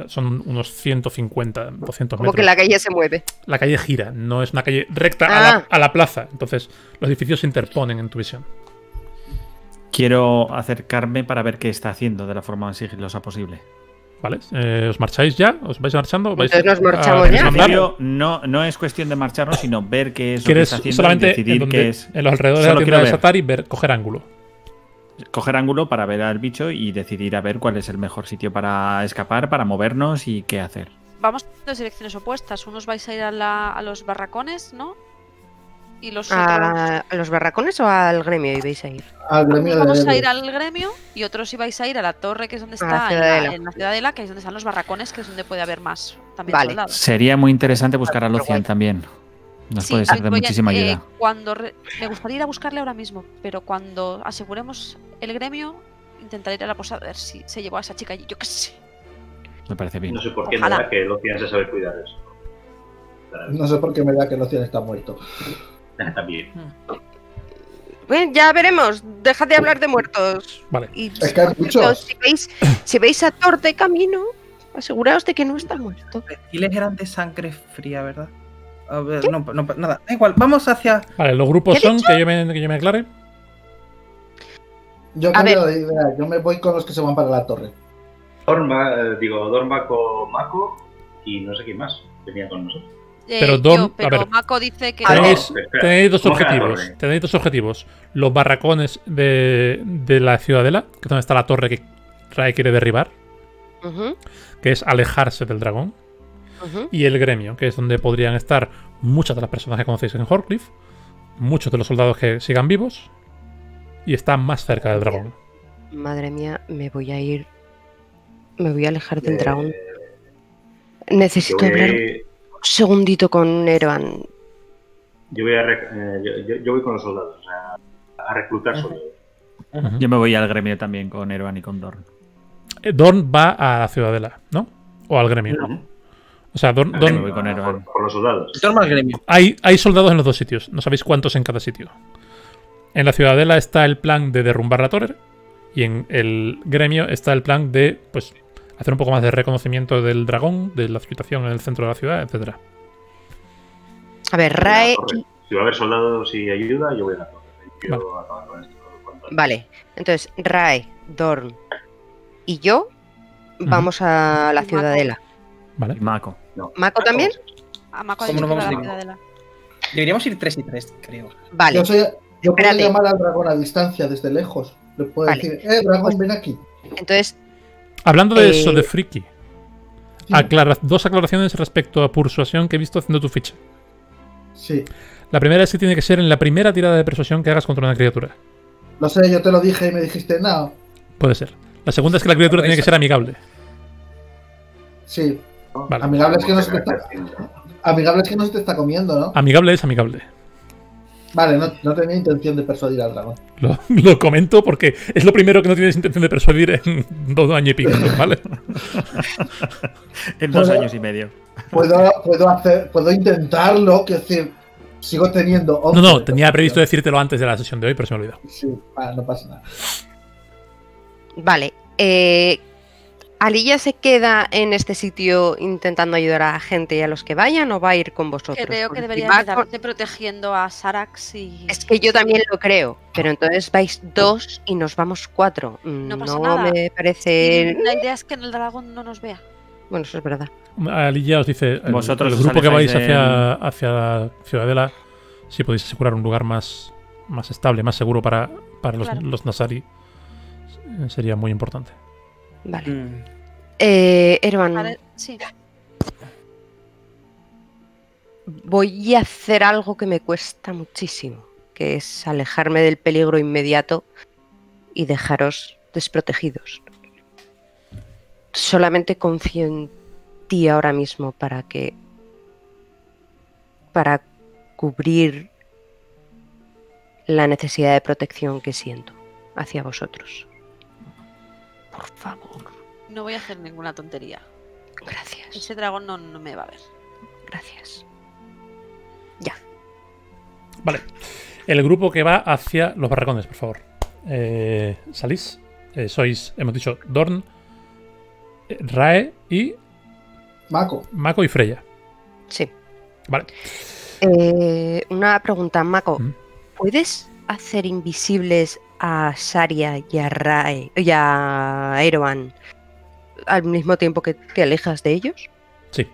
Son unos 150, 200 Como metros. que la calle se mueve. La calle gira, no es una calle recta a, Ah. la, a la plaza. Entonces, los edificios se interponen en tu visión. Quiero acercarme para ver qué está haciendo de la forma más sigilosa posible. ¿Vale? Eh, ¿Os marcháis ya? ¿Os vais marchando? ¿Vais Entonces nos marchamos a ya. En no, no es cuestión de marcharnos, sino ver qué es lo que ¿Quieres está haciendo y solamente en, decidir donde- qué es. en los alrededores de la tienda de ver. Satari ver, coger ángulo? coger ángulo para ver al bicho y decidir a ver cuál es el mejor sitio para escapar, para movernos y qué hacer. Vamos en dos direcciones opuestas. Unos vais a ir a, la- a los barracones, ¿no? Y los otros. ¿A los barracones o al gremio ibais a ir? Al gremio de Vamos a ir al gremio y otros ibais a ir a la torre, que es donde la está, en la, ciudadela. en la ciudadela, que es donde están los barracones, que es donde puede haber más también Vale. soldados. Sería muy interesante buscar a guay. también. Nos Sí, puede ser de a- muchísima eh, ayuda. cuando re- me gustaría ir a buscarle ahora mismo, pero cuando aseguremos el gremio, intentaré ir a la posada a ver si se llevó a esa chica allí. Yo qué sé. Me parece bien. No sé por qué Ojalá. me da que Locian se sabe cuidar de eso. No sé por qué me da que Lucian está muerto. También. Bueno, ya veremos. Dejad de hablar de muertos. Vale. Y Es que hay muchos. si veis, si veis a Thor de camino, aseguraos de que no está muerto. reptiles eran de sangre fría, ¿verdad? A ver, no, no, nada, da igual, vamos hacia. Vale, los grupos ¿Qué he son, que yo, me, que yo me aclare. Yo A cambio de idea. Yo me voy con los que se van para la torre. Dorma, eh, digo, Dorma con Mako y no sé quién más venía con nosotros. Eh, Pero yo, Dom- a ver. Mako dice que Ah, Tenéis, dos ¿cómo que la objetivos. Tenéis dos objetivos. Los barracones de, de la ciudadela, que es donde está la torre que Rae quiere derribar, que es alejarse del dragón. Y el gremio, que es donde podrían estar muchas de las personas que conocéis en Horcliffe, muchos de los soldados que sigan vivos, y está más cerca del dragón. Madre mía, me voy a ir. Me voy a alejar del Eh, dragón. Necesito hablar segundito con Eroan. yo voy a rec- eh, yo, yo- yo voy con los soldados, o sea, a reclutar soldados. Yo me voy al gremio también con Eroan y con Dorn. Eh, Dorn va a la ciudadela, ¿no? O al gremio. O sea, Dorn, Dorn- me voy con Eroan. por, por los soldados. Torma al gremio. hay, hay soldados en los dos sitios, no sabéis cuántos en cada sitio. En la ciudadela está el plan de derrumbar la torre y en el gremio está el plan de pues hacer un poco más de reconocimiento del dragón, de la situación en el centro de la ciudad, etcétera. A ver, Rae. Si va a haber soldados y ayuda, yo voy a la torre. Acabar con esto. Vale, entonces Rae, Dorn y yo vamos a la ciudadela. ¿Vale? Y Mako. No. ¿Mako también? a Mako ha ¿Cómo que vamos va a la ciudadela. Deberíamos ir 3 y 3, creo. Vale, Yo, soy, yo puedo llamar al dragón a distancia, desde lejos. Le puedo Vale. decir, eh, dragón, ven aquí. entonces, Hablando de Eh, eso, de Friki, aclara- dos aclaraciones respecto a persuasión que he visto haciendo tu ficha. Sí, La primera es que tiene que ser en la primera tirada de persuasión que hagas contra una criatura. lo sé, yo te lo dije y me dijiste, no. Puede ser. La segunda es que la criatura tiene que ser amigable. Sí, Vale. amigable es que no se te está, amigable es que no se te está comiendo, ¿no? Amigable es amigable. Vale, no, no tenía intención de persuadir al dragón. Lo, lo comento porque es lo primero que no tienes intención de persuadir en dos años y pico, ¿vale? En dos años y medio. Puedo, puedo hacer, puedo intentarlo, que decir, sigo teniendo. No, 11 no, tenía previsto decírtelo antes de la sesión de hoy, pero se me ha olvidado. Sí, ah, no pasa nada. vale. Eh, ¿Alilla se queda en este sitio intentando ayudar a la gente y a los que vayan o va a ir con vosotros? Creo que debería va con- quedarse protegiendo a Sarax y. Es que yo también lo creo, pero entonces vais dos y nos vamos cuatro. Mm, No No, pasa nada. me parece... Y La idea es que el dragón no nos vea. Bueno, eso es verdad. Ali ya os dice, el, Vosotros el grupo que vais hacia, hacia Ciudadela, si podéis asegurar un lugar más, más estable, más seguro para, para los, Claro. los Nasari, sería muy importante. Vale. Mm. Eh, Erwan, Vale, sí. voy a hacer algo que me cuesta muchísimo, que es alejarme del peligro inmediato y dejaros desprotegidos. Solamente confío en ti ahora mismo para que... para cubrir la necesidad de protección que siento hacia vosotros. Por favor, No voy a hacer ninguna tontería. gracias, Ese dragón no, no me va a ver. gracias. Vale. El grupo que va hacia los barracones, por favor. Eh, ¿Salís? Eh, sois, hemos dicho, Dorn, Rae y Mako, Mako y Freya. Sí. Vale. Eh, una pregunta, Mako. Ujú. ¿Puedes hacer invisibles a Saria y a Rae y a Eroan al mismo tiempo que te alejas de ellos? Sí.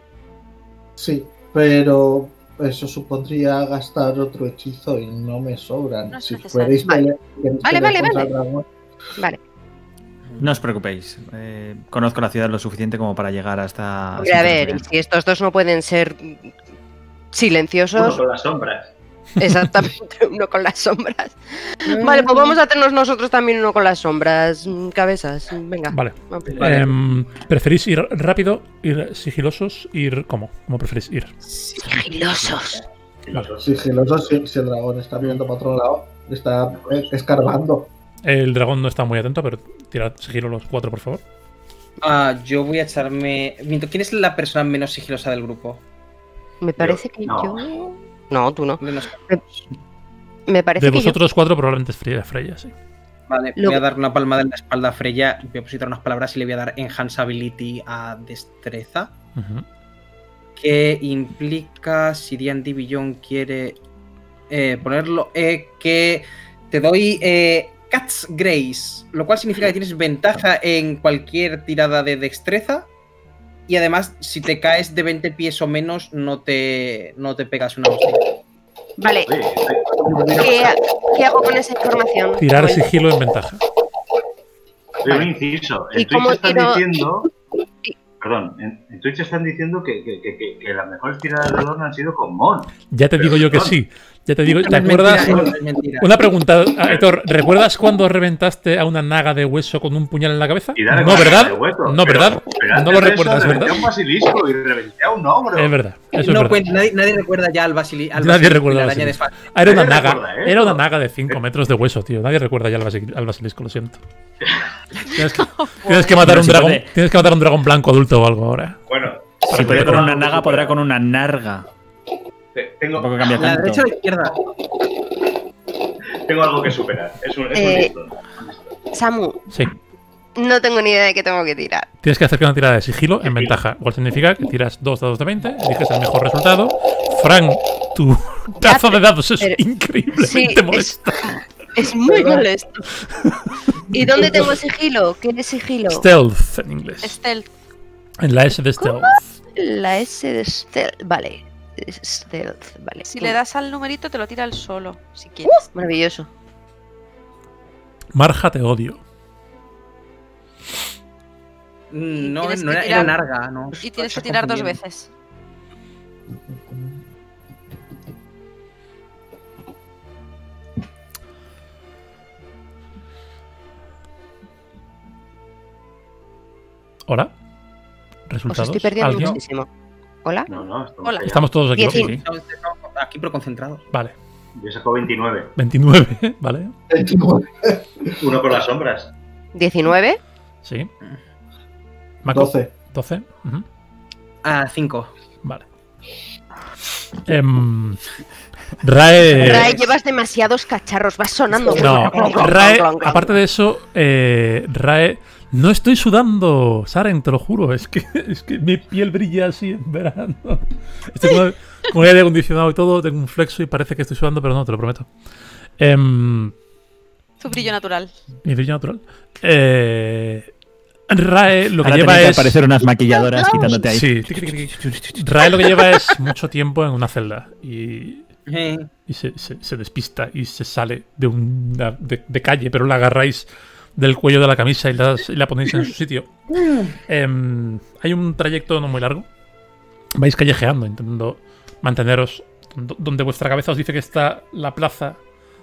sí, pero eso supondría gastar otro hechizo y no me sobran. No si fuerais Vale. Vale, vale, vale. No os preocupéis. eh, conozco la ciudad lo suficiente como para llegar hasta. Hombre, a ver, y si estos dos no pueden ser Uno silenciosos, con las sombras. Exactamente uno con las sombras. Vale, pues vamos a hacernos nosotros también uno con las sombras. mm, Cabezas, venga. Vale. Em, ¿Preferís ir rápido, ir sigilosos, ir cómo? ¿Cómo preferís ir? Sigilosos. Sigiloso si, si el dragón está mirando para otro lado. Está eh, escarbando. El dragón no está muy atento, pero tirad sigilo los cuatro, por favor. Ah, yo voy a echarme. Miento, ¿Quién es la persona menos sigilosa del grupo? Me parece que no. yo. No, tú no. Menos- Me parece De que yo. vosotros cuatro, probablemente es Freya, Freya, sí. Vale, Lo- voy a dar una palmada en la espalda a Freya, voy a positar unas palabras y le voy a dar Enhance Ability a Destreza. Ujú. Que implica, si D&D Beyond quiere eh, ponerlo, eh, que te doy eh, Cat's Grace, lo cual significa que tienes ventaja en cualquier tirada de destreza. Y además, si te caes de 20 pies o menos, no te, no te pegas una hostia. Vale, ¿qué, qué hago con esa información? Tirar sigilo en ventaja. oye, un inciso. ¿Y En Twitch están tiro- diciendo. Perdón, en, en Twitch están diciendo que, que, que, que- que las mejores tiradas de Lorna han sido con Mon. Ya te Pero digo yo que sí. Ya te digo, ¿te acuerdas? mentira, mentira. Una pregunta, ah, Héctor, ¿recuerdas cuando reventaste a una naga de hueso con un puñal en la cabeza? No, ¿verdad? de hueco. No, Pero- ¿verdad? pero No lo eso, recuerdas, reventé ¿verdad? a un basilisco y reventé a un ogro. Es verdad, eso es verdad. nadie, nadie recuerda ya al Basili. al Nadie basilisco recuerda la al basilisco. Ah, Era una Nadie naga, recuerda era una naga de 5 metros de hueso, tío. Nadie recuerda ya al, basi- al basilisco, lo siento. Tienes que, tienes que matar un dragón, tienes que matar un dragón blanco adulto o algo ahora. Bueno, Si puede con una naga, podrá con una narga. Te- Tengo, Tampoco cambia ¿La derecha o la izquierda? tengo algo que superar. Es un, es Eh. Samu, Sí. no tengo ni idea de qué tengo que tirar. Tienes que hacer una tirada de sigilo en ventaja. Cual significa que tiras dos dados de 20, eliges el mejor resultado. Fran, tu tazo de dados es pero- increíblemente Sí, es- molesto. Es muy molesto. ¿Y dónde tengo sigilo? ¿Qué es sigilo? Stealth en inglés. Stealth. En la S de stealth. La S de stealth. Vale. Stealth, vale. Si le das al numerito, te lo tira él solo, si quieres. Maravilloso. Marja, te odio. Mm, No, no era, tirar- era narga, no. Y tienes que tirar dos veces. ¿Hola? Os ¿Resultados? estoy perdiendo ¿Alguien? muchísimo. ¿Hola? No, no, esto Hola. Estamos todos aquí. Estamos- estamos Aquí pero concentrados. Vale. Yo saco 29. 29, ¿vale? Uno con las sombras. 19. Sí. Mako, 12. 12. ujú, Ah, 5. Vale. Em, Rae. Rae, llevas demasiados cacharros. Vas sonando. No, Rae, aparte de eso, eh, Rae, no estoy sudando, Saren, te lo juro, es que, es que mi piel brilla así en verano. Estoy con, con aire acondicionado y todo, tengo un flexo y parece que estoy sudando, pero no, te lo prometo. Tu brillo natural. mi brillo natural. Eh, Rae lo que Ahora lleva tenéis que es... aparecer unas maquilladoras quitándote ahí. Sí. Rae lo que lleva es mucho tiempo en una celda y Eh, y se, se- se despista y se sale de una de, de calle, pero la agarráis del cuello de la camisa y, las- y la ponéis en su sitio. Em, hay un trayecto no muy largo. Vais callejeando, intentando manteneros do- donde vuestra cabeza os dice que está la plaza.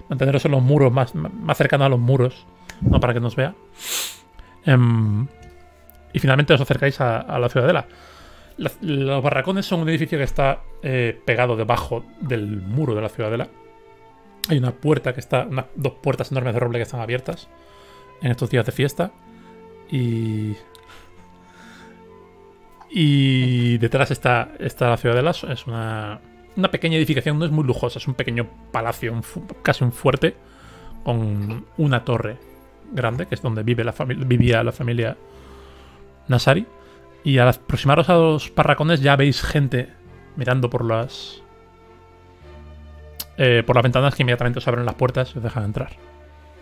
Manteneros en los muros, más, más cercano a los muros, no para que nos vea. Em, y finalmente os acercáis a, a la ciudadela. La- los barracones son un edificio que está eh, pegado debajo del muro de la ciudadela. Hay una puerta que está. una- dos puertas enormes de roble que están abiertas en estos días de fiesta. Y. Y detrás está, está la ciudadela. Es una, una pequeña edificación, no es muy lujosa, es un pequeño palacio, un casi un fuerte, con una torre grande, que es donde vive la vivía la familia Nasari. Y al aproximaros a los parracones ya veis gente mirando por las. eh, por las ventanas que inmediatamente os abren las puertas y os dejan entrar.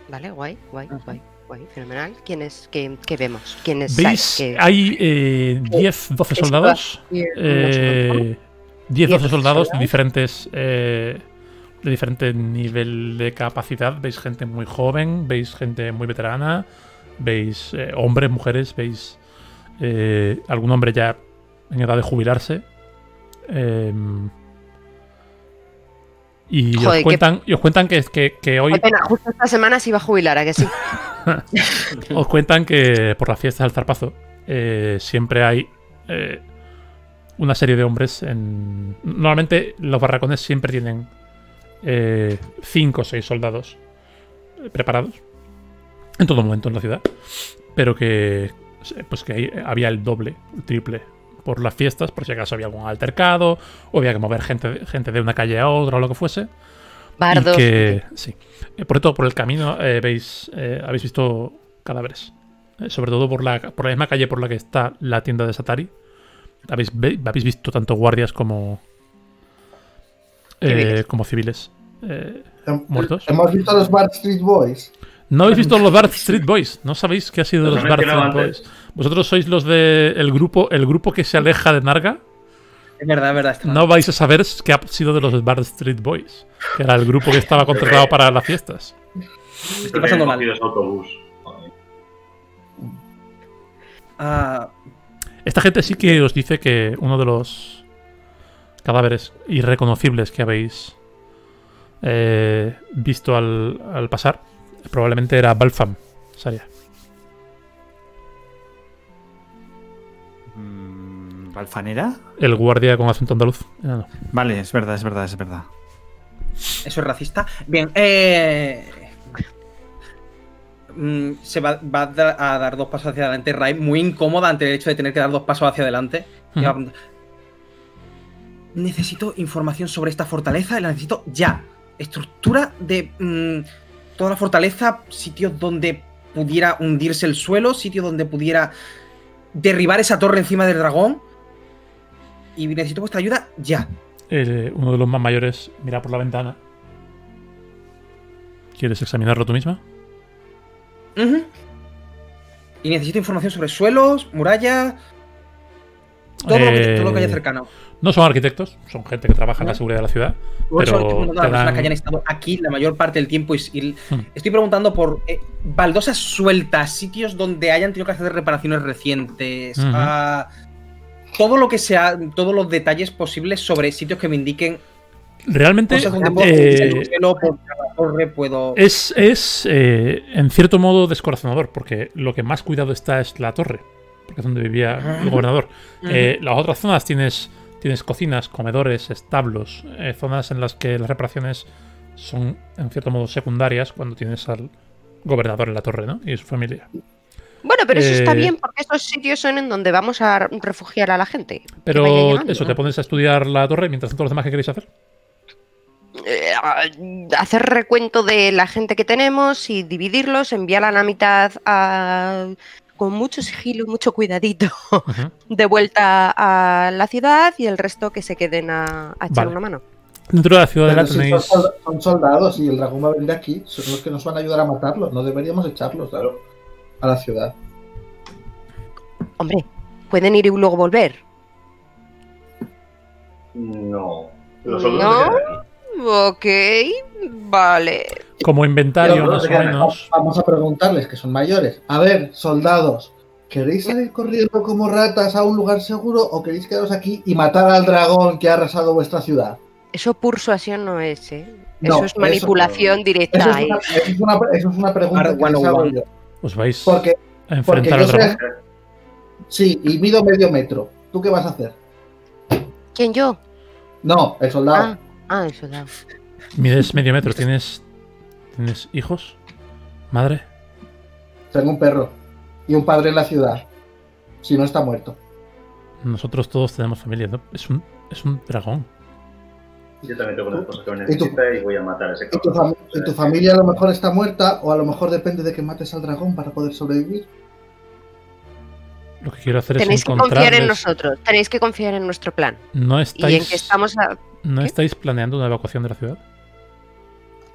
Vale, guay, guay, guay, guay, fenomenal. ¿Quién es? ¿Qué, qué vemos? ¿Quién es? ¿Veis? ¿Qué- Hay eh, 10, 12 es- soldados. Eh, eh, 10, 12 10 soldados de diferentes eh, de diferente nivel de capacidad. Veis gente muy joven, veis gente muy veterana, veis eh, hombres, mujeres, veis eh, algún hombre ya en edad de jubilarse. Y, Joder, os cuentan, y os cuentan que, que, que hoy Qué pena, justo esta semana se iba a jubilar, ¿a que sí? os cuentan que por las fiestas del zarpazo eh, siempre hay eh, una serie de hombres en... Normalmente los barracones siempre tienen eh, cinco o seis soldados eh, preparados en todo momento en la ciudad, pero que pues que había el doble, el triple por las fiestas, por si acaso había algún altercado o había que mover gente, gente de una calle a otra o lo que fuese. Bardos. Y que, sí. Eh, Por todo, por el camino eh, veis, eh, habéis visto cadáveres. Eh, sobre todo por la, por la misma calle por la que está la tienda de Satari. Habéis, ve- habéis visto tanto guardias como, eh, Civiles. como civiles eh, muertos. Hemos visto a los Bad Street Boys. No habéis visto los Bart Street Boys. No sabéis qué ha sido de Los los Bart Street. Boys. Vosotros sois los de el grupo, el grupo que se aleja de Narga. Es verdad, es verdad. está mal. No vais a saber qué ha sido de los Bart Street Boys, que era el grupo que estaba contratado para las fiestas. Me estoy pasando mal. autobús. Ah, Esta gente sí que os dice que uno de los cadáveres irreconocibles que habéis eh, visto al, al pasar probablemente era Balfam, Saria. ¿Balfanera? El guardia con acento andaluz. Ah, no. Vale, es verdad, es verdad, es verdad. eso es racista. Bien, eh. mm, Se va, va a dar- dos pasos hacia adelante. Rai, muy incómoda ante el hecho de tener que dar dos pasos hacia adelante. Necesito información sobre esta fortaleza y la necesito ya. Estructura de mm, toda la fortaleza, sitios donde pudiera hundirse el suelo, sitio donde pudiera derribar esa torre encima del dragón. Y necesito vuestra ayuda ya. Eh, uno de los más mayores mira por la ventana. ¿Quieres examinarlo tú misma? Y necesito información sobre suelos, murallas, todo, lo, que, todo lo que haya Eh, cercano. No son arquitectos, son gente que trabaja en la seguridad de la ciudad. Por eso pero te dan- que hayan estado aquí la mayor parte del tiempo. Y, y Hmm. estoy preguntando por eh, baldosas sueltas, sitios donde hayan tenido que hacer reparaciones recientes. Todo lo que sea, todos los detalles posibles sobre sitios que me indiquen Realmente eh, puedo. es, es, eh, en cierto modo descorazonador, porque lo que más cuidado está es la torre, porque es donde vivía el gobernador. Ujú. Eh, las otras zonas tienes, tienes cocinas, comedores, establos, zonas en las que las reparaciones son en cierto modo secundarias cuando tienes al gobernador en la torre ¿no? y su familia. Bueno, pero eso está Eh, bien porque estos sitios son en donde vamos a refugiar a la gente. Pero llegando, eso, ¿no? te pones a estudiar la torre mientras tanto los demás que queréis hacer. Eh, hacer recuento de la gente que tenemos y dividirlos, enviar a la mitad a- con mucho sigilo, mucho cuidadito, de vuelta a la ciudad y el resto que se queden a, a echar Vale. una mano. Dentro de la ciudadela si tenéis... son soldados y el dragón va a venir aquí, son los que nos van a ayudar a matarlos. No deberíamos echarlos claro, a la ciudad. Hombre, pueden ir y luego volver. No. ¿No? Aquí. Ok, vale. Como inventario, más o menos. Vamos a preguntarles, que son mayores. A ver, soldados, ¿queréis salir corriendo como ratas a un lugar seguro o queréis quedaros aquí y matar al dragón que ha arrasado vuestra ciudad? Eso persuasión no es, ¿eh? No, eso es manipulación Eso directa. es una, eso es una, eso es una pregunta que les hago one. yo. Os vais Porque, a porque enfrentar sé... dragón. Sí, y mido medio metro. ¿Tú qué vas a hacer? ¿Quién yo? No, el soldado. Ah, ah, el soldado. Mides medio metro. ¿Tienes, ¿Tienes hijos? ¿Madre? Tengo un perro y un padre en la ciudad. Si no está muerto. Nosotros todos tenemos familia. ¿no? Es, un, es un dragón. Yo también tengo las cosas que me ¿Y tú? necesita y voy a matar a ese Y tu, cabrón. fam- y tu familia a lo mejor está muerta o a lo mejor depende de que mates al dragón para poder sobrevivir. Lo que quiero hacer Tenéis es que confiar en nosotros, tenéis que confiar en nuestro plan. ¿No Y estáis, en que estamos a... ¿no estáis planeando una evacuación de la ciudad?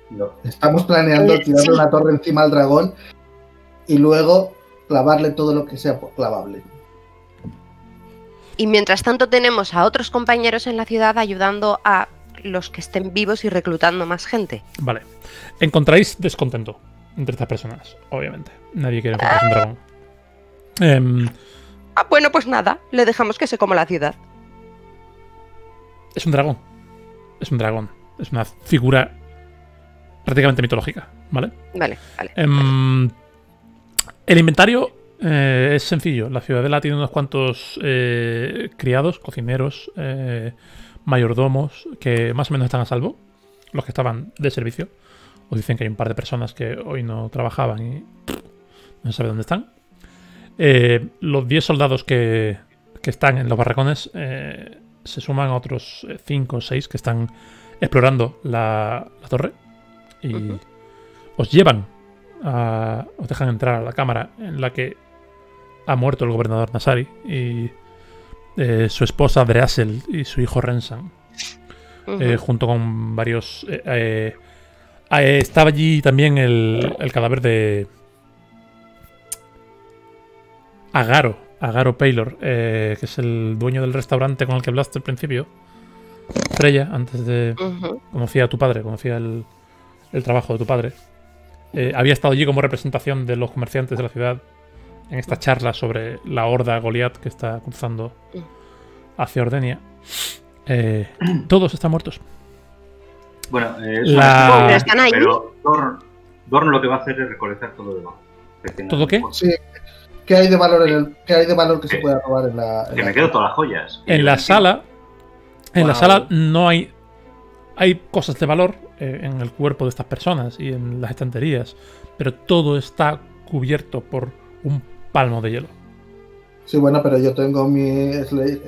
No. Estamos planeando Eh, tirarle sí. una torre encima al dragón y luego clavarle todo lo que sea clavable. Y mientras tanto tenemos a otros compañeros en la ciudad ayudando a los que estén vivos y reclutando más gente. Vale. Encontráis descontento entre estas personas, obviamente. Nadie quiere enfrentarse a un dragón. Em, Ah, bueno, pues nada, le dejamos que se coma la ciudad. es un dragón. Es un dragón. Es una figura prácticamente mitológica, ¿vale? Vale, vale. Em, el inventario eh, es sencillo. La ciudadela tiene unos cuantos eh, criados, cocineros, eh, mayordomos, que más o menos están a salvo. Los que estaban de servicio. Os dicen que hay un par de personas que hoy no trabajaban y no se sabe dónde están. Eh, los 10 soldados que, que están en los barracones eh, se suman a otros 5 o 6 que están explorando la, la torre. Y os llevan a- os dejan entrar a la cámara en la que ha muerto el gobernador Nasari y eh, su esposa Dreasel y su hijo Rensan, eh, junto con varios... eh, eh, estaba allí también el, el cadáver de Agaro, Agaro Paylor, eh, que es el dueño del restaurante con el que hablaste al principio. Freya, antes de, Ujú. conocía a tu padre, conocía el, el trabajo de tu padre. Había estado allí como representación de los comerciantes de la ciudad en esta charla sobre la horda Goliath que está cruzando hacia Ordenia. Eh, todos están muertos. Bueno, eh, es La- una estima, Pero están ahí. Pero Dorn, Dorn lo que va a hacer es recolectar todo debajo. ¿Todo qué? Sí. ¿Qué hay de valor en el, qué hay de valor que se pueda robar en la, en Que la- me quedo todas las joyas. En la sala, en la sala no hay, hay cosas de valor eh, en el cuerpo de estas personas y en las estanterías, pero todo está cubierto por un palmo de hielo. Sí, bueno, pero yo tengo mi,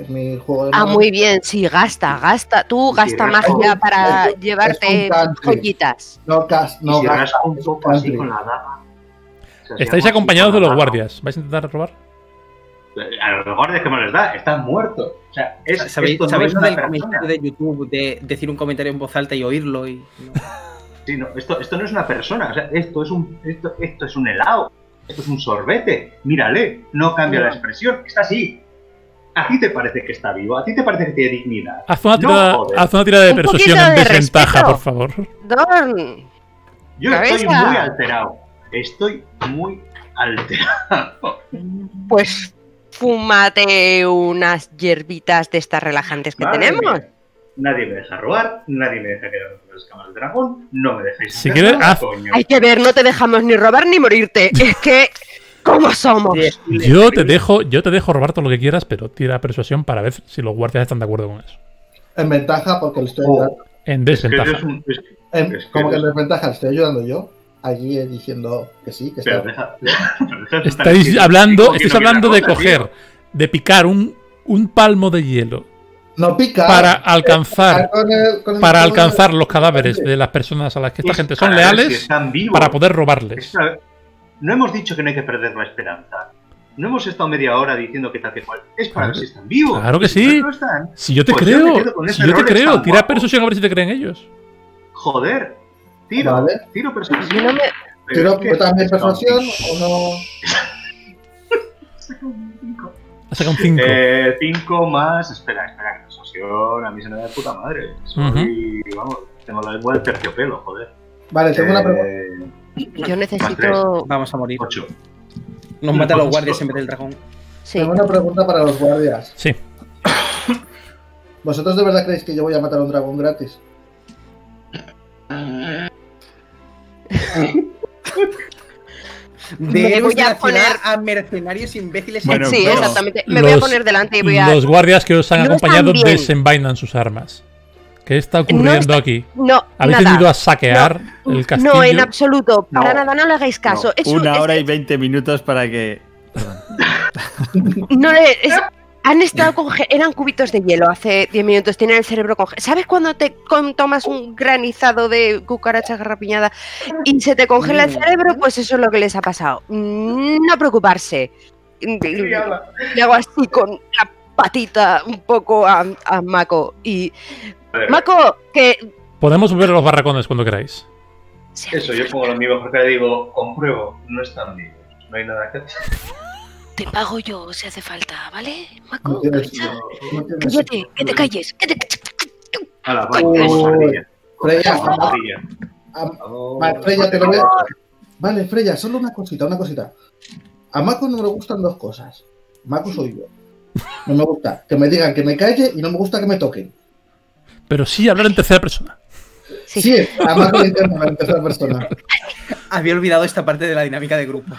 mi juego de Ah, muy bien, sí, gasta, gasta. Tú gasta magia para Es llevarte es joyitas. No, no, si gasta, un poco así con la daga. O sea, si Estáis acompañados de los guardias. ¿Vais a intentar robar? A los guardias que me les da, están muertos. O sea, es, ¿Sabéis, esto no sabéis es del comentario de YouTube de decir un comentario en voz alta y oírlo? Y, Sí, no, esto, esto no es una persona, o sea, esto es un, esto, esto es un helado, esto es un sorbete. Mírale, no cambia la expresión, está así. A ti te parece que está vivo, a ti te parece que tiene dignidad. Haz una tirada, haz una tirada de persuasión en de desventaja, respeto. por favor. Dorn, Yo estoy muy alterado, estoy muy alterado. pues fúmate unas hierbitas de estas relajantes que Madre tenemos. mía. Nadie me deja robar, nadie me deja quedar con las cámaras de dragón, no me dejáis Si quieres, nada, haz- coño. Hay que ver, no te dejamos ni robar ni morirte. Es que, ¿cómo somos? Yo te dejo, yo te dejo robar todo lo que quieras, pero tira persuasión para ver si los guardias están de acuerdo con eso. En ventaja porque le estoy Oh. ayudando. En Es que desventaja. eres un- es- En- es que como que en desventaja le estoy ayudando yo. Allí diciendo que sí, que Pero está. deja- Estáis hablando, estáis hablando de coger, de picar un, un palmo de hielo No pica. para alcanzar, con el- con el- para alcanzar los cadáveres de las personas a las que esta Es gente son leales están vivos. para poder robarles. Es para- No hemos dicho que no hay que perder la esperanza. No hemos estado media hora diciendo que tal que cual. Es para Claro. ver si están vivos. Claro que sí. no están, Si yo te Pues creo, si yo te creo, tira persuasión a ver si te creen ellos. joder. Tiro, Vale. tiro persuasión. Yo no me- Tiro también persuasión o no. Ha sacado un 5. Eh, 5 más. Espera, espera, que persuasión. A mí se me da de puta madre. Soy. Vamos, tengo la lengua del terciopelo, joder. Vale, tengo una pregunta. Eh, yo necesito. Vamos a morir. 8. Nos mata a los guardias en vez del dragón. Sí. Tengo una pregunta para los guardias. Sí. ¿Vosotros de verdad creéis que yo voy a matar a un dragón gratis? Me De voy voy a poner- a mercenarios imbéciles. Bueno, sí, pero- exactamente. Me voy a Los- poner delante y voy a. Los guardias que os han No acompañado desenvainan sus armas. ¿Qué está ocurriendo está- aquí? No, ¿Habéis nada. venido a saquear el castillo? No, en absoluto. Para No. nada, no le hagáis caso. Es un- Una es- hora y 20 minutos para que. No le- es- han estado conge- eran cubitos de hielo hace 10 minutos, tienen el cerebro congelado. ¿Sabes cuando te tomas un granizado de cucaracha garrapiñada y se te congela el Mm. cerebro? Pues eso es lo que les ha pasado. No preocuparse. Le hago así con la patita un poco a, a Mako. Y. Mako, que. Podemos volver a los barracones cuando queráis. Eso, yo pongo lo mismo porque le digo, compruebo, no están vivos. No hay nada que hacer. Te pago yo si hace falta, ¿vale? No Mako, tienes- cabeza. no tienes- cállate, que te calles. Que te... A Freya. Freya. Vale, te lo voy a... Vale, Freya, solo una cosita, una cosita. A Mako no le gustan dos cosas. Mako soy yo. No me gusta que me digan que me calle y no me gusta que me toquen. Pero sí hablar en tercera persona. Sí. Sí, a Mako le encanta en tercera persona. Había olvidado esta parte de la dinámica de grupo.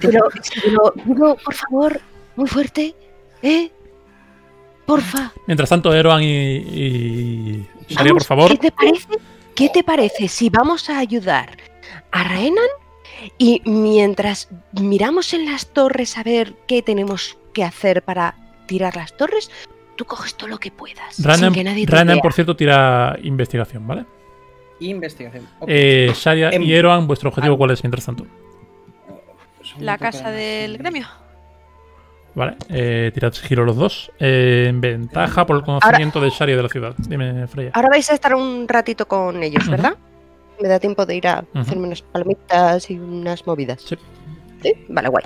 Pero, pero, digo, por favor, muy fuerte, ¿eh? Porfa. Mientras tanto, Eroan y, y Sharia, por favor. ¿Qué te parece? ¿Qué te parece si vamos a ayudar a Renan y mientras miramos en las torres a ver qué tenemos que hacer para tirar las torres, tú coges todo lo que puedas. Ranan, sin que nadie te Ranan, vea. por cierto, tira investigación, ¿vale? Investigación. Ok. Eh, Sharia Em- y Eroan, ¿vuestro objetivo Ah. cuál es mientras tanto? La casa del gremio. Vale, eh, tirad giro los dos. Eh, en ventaja por el conocimiento de Sharia de la ciudad. Dime, Freya. Ahora vais a estar un ratito con ellos. ¿verdad? Me da tiempo de ir a hacerme unas palomitas y unas movidas. Sí. ¿Sí? Vale, guay.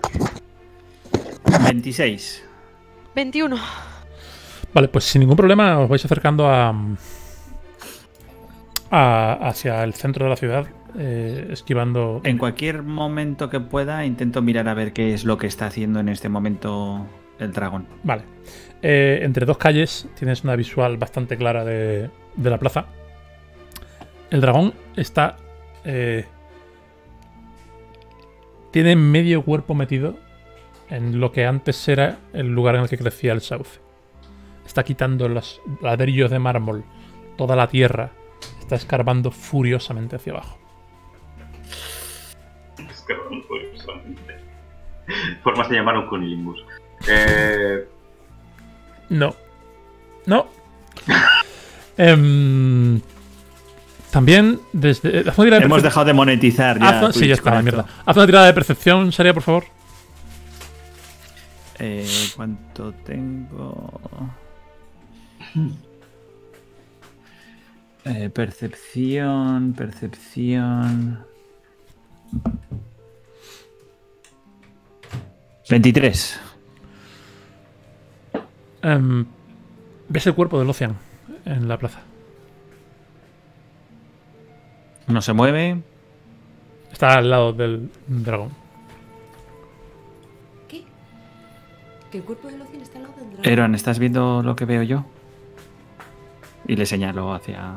26. 21. Vale, pues sin ningún problema os vais acercando a, a- hacia el centro de la ciudad, eh, esquivando. En cualquier momento que pueda, intento mirar a ver qué es lo que está haciendo en este momento el dragón. Vale. Eh, entre dos calles tienes una visual bastante clara de, de la plaza. El dragón está. eh, tiene medio cuerpo metido en lo que antes era el lugar en el que crecía el sauce. Está quitando los ladrillos de mármol, toda la tierra. Está escarbando furiosamente hacia abajo. Es que no, curiosamente. Formas de llamar un cunilingus. Eh, No. No. Em, también, desde. haz una tirada de Hemos dejado de monetizar ya. Haz- sí, ya está, la mierda. Haz una tirada de percepción, Sharia, por favor. Eh, ¿Cuánto tengo? Eh, percepción, percepción. 23. Em, ves el cuerpo del Ocean en la plaza. No se mueve. Está al lado del dragón. ¿Qué? Que el cuerpo del Ocean está al lado del dragón. Eron, ¿estás viendo lo que veo yo? Y le señalo hacia.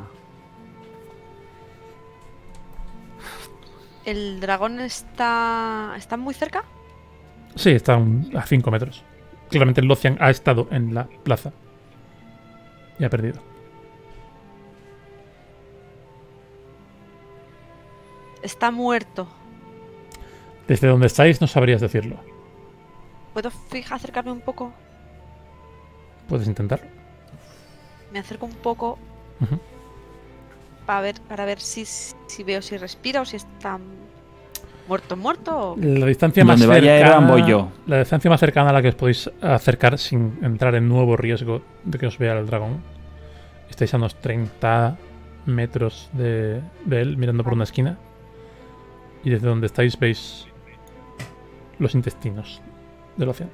¿El dragón está. está muy cerca? Sí, está un- a 5 metros. Claramente el Ocean ha estado en la plaza. Y ha perdido. Está muerto. Desde donde estáis no sabrías decirlo. ¿Puedo fija acercarme un poco? Puedes intentarlo. Me acerco un poco. Para ver, para ver si, si veo si respira o si está muerto, muerto. o- La distancia más Donde vaya cercana. Voy yo. La distancia más cercana a la que os podéis acercar sin entrar en nuevo riesgo de que os vea el dragón. Estáis a unos 30 metros de, de él, mirando por una esquina. Y desde donde estáis veis los intestinos del océano.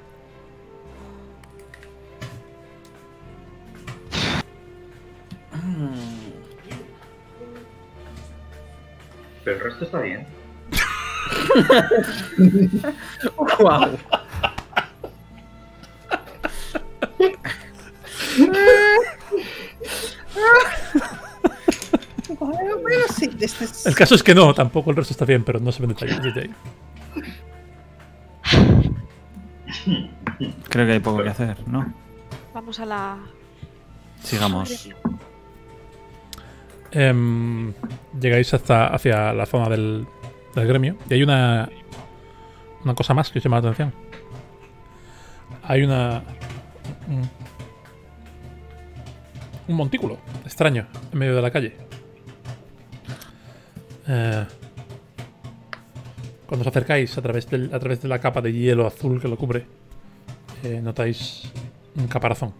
Pero el resto está bien. Sí, este es- El caso es que no, tampoco el resto está bien, pero no se ven detalles desde ahí. Creo que hay poco que hacer, ¿no? Vamos a la. Sigamos. Em, llegáis hasta hacia la zona del, del gremio y hay una una cosa más que os llama la atención. Hay una un, un montículo extraño en medio de la calle. Eh, cuando os acercáis a través, del- a través de la capa de hielo azul que lo cubre, eh, notáis un caparazón.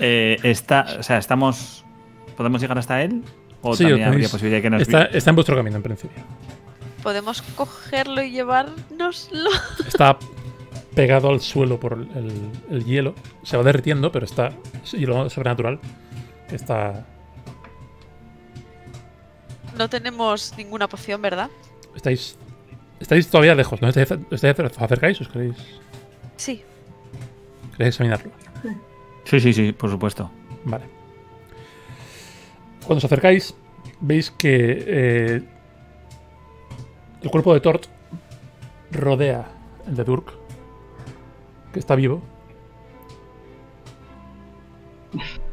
Eh, está, o sea, estamos. ¿Podemos llegar hasta él? ¿O Sí, también habría posibilidad de que nos Está, está en vuestro camino en principio. Podemos cogerlo y llevárnoslo. Está pegado al suelo por el, el hielo. Se va derritiendo, pero está. Es hielo sobrenatural. Está. No tenemos ninguna poción, ¿verdad? Estáis. Estáis todavía lejos, ¿no? ¿Estáis, estáis acer- acercáis? ¿Os queréis, Sí. queréis examinarlo? Sí, sí, sí, por supuesto. Vale. Cuando os acercáis, veis que eh, el cuerpo de Tort rodea el de Durk, que está vivo,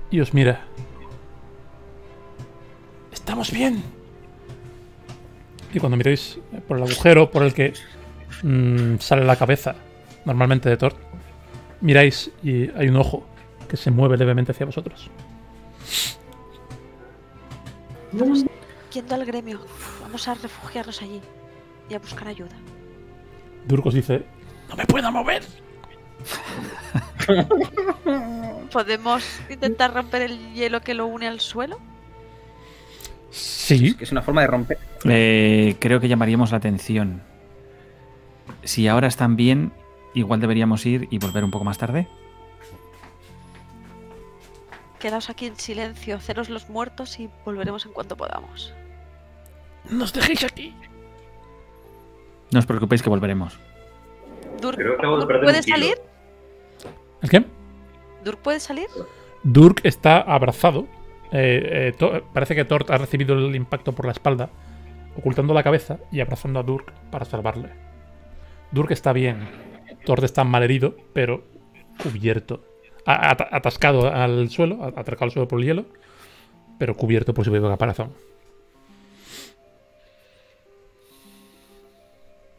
y os mira. ¡Estamos bien! Y cuando miráis por el agujero por el que mm, sale la cabeza, normalmente de Tort, miráis y hay un ojo que se mueve levemente hacia vosotros. Yendo al gremio. Vamos a refugiarnos allí. Y a buscar ayuda. Durk os dice: ¡No me puedo mover! ¿Podemos intentar romper el hielo que lo une al suelo? Sí, Que es una forma de romper. Eh, creo que llamaríamos la atención. Si ahora están bien, igual deberíamos ir y volver un poco más tarde. Quedaos aquí en silencio, haceros los muertos y volveremos en cuanto podamos. ¡Nos dejéis aquí! No os preocupéis que volveremos. Durk, Creo que acabo de ¿Durk perder puede salir? ¿El qué? ¿Durk puede salir? Durk está abrazado. Eh, eh, To- parece que Tort ha recibido el impacto por la espalda, ocultando la cabeza y abrazando a Durk para salvarle. Durk está bien. Tort está malherido, pero cubierto. Atascado al suelo, atracado al suelo por el hielo, pero cubierto por su vivo caparazón.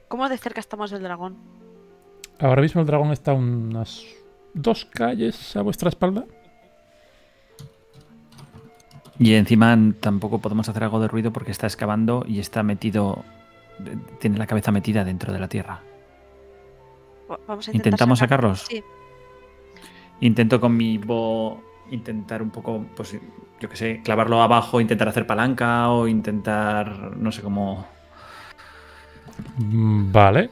¿Cómo de cerca estamos del dragón? Ahora mismo el dragón está a unas dos calles a vuestra espalda. Y encima tampoco podemos hacer algo de ruido porque está excavando y está metido. Tiene la cabeza metida dentro de la tierra. Va- Vamos a intentar ¿Intentamos sacarlo. sacarlos? Sí. Intento con mi bo intentar un poco, pues yo qué sé, clavarlo abajo, intentar hacer palanca o intentar, no sé cómo. Mm, Vale.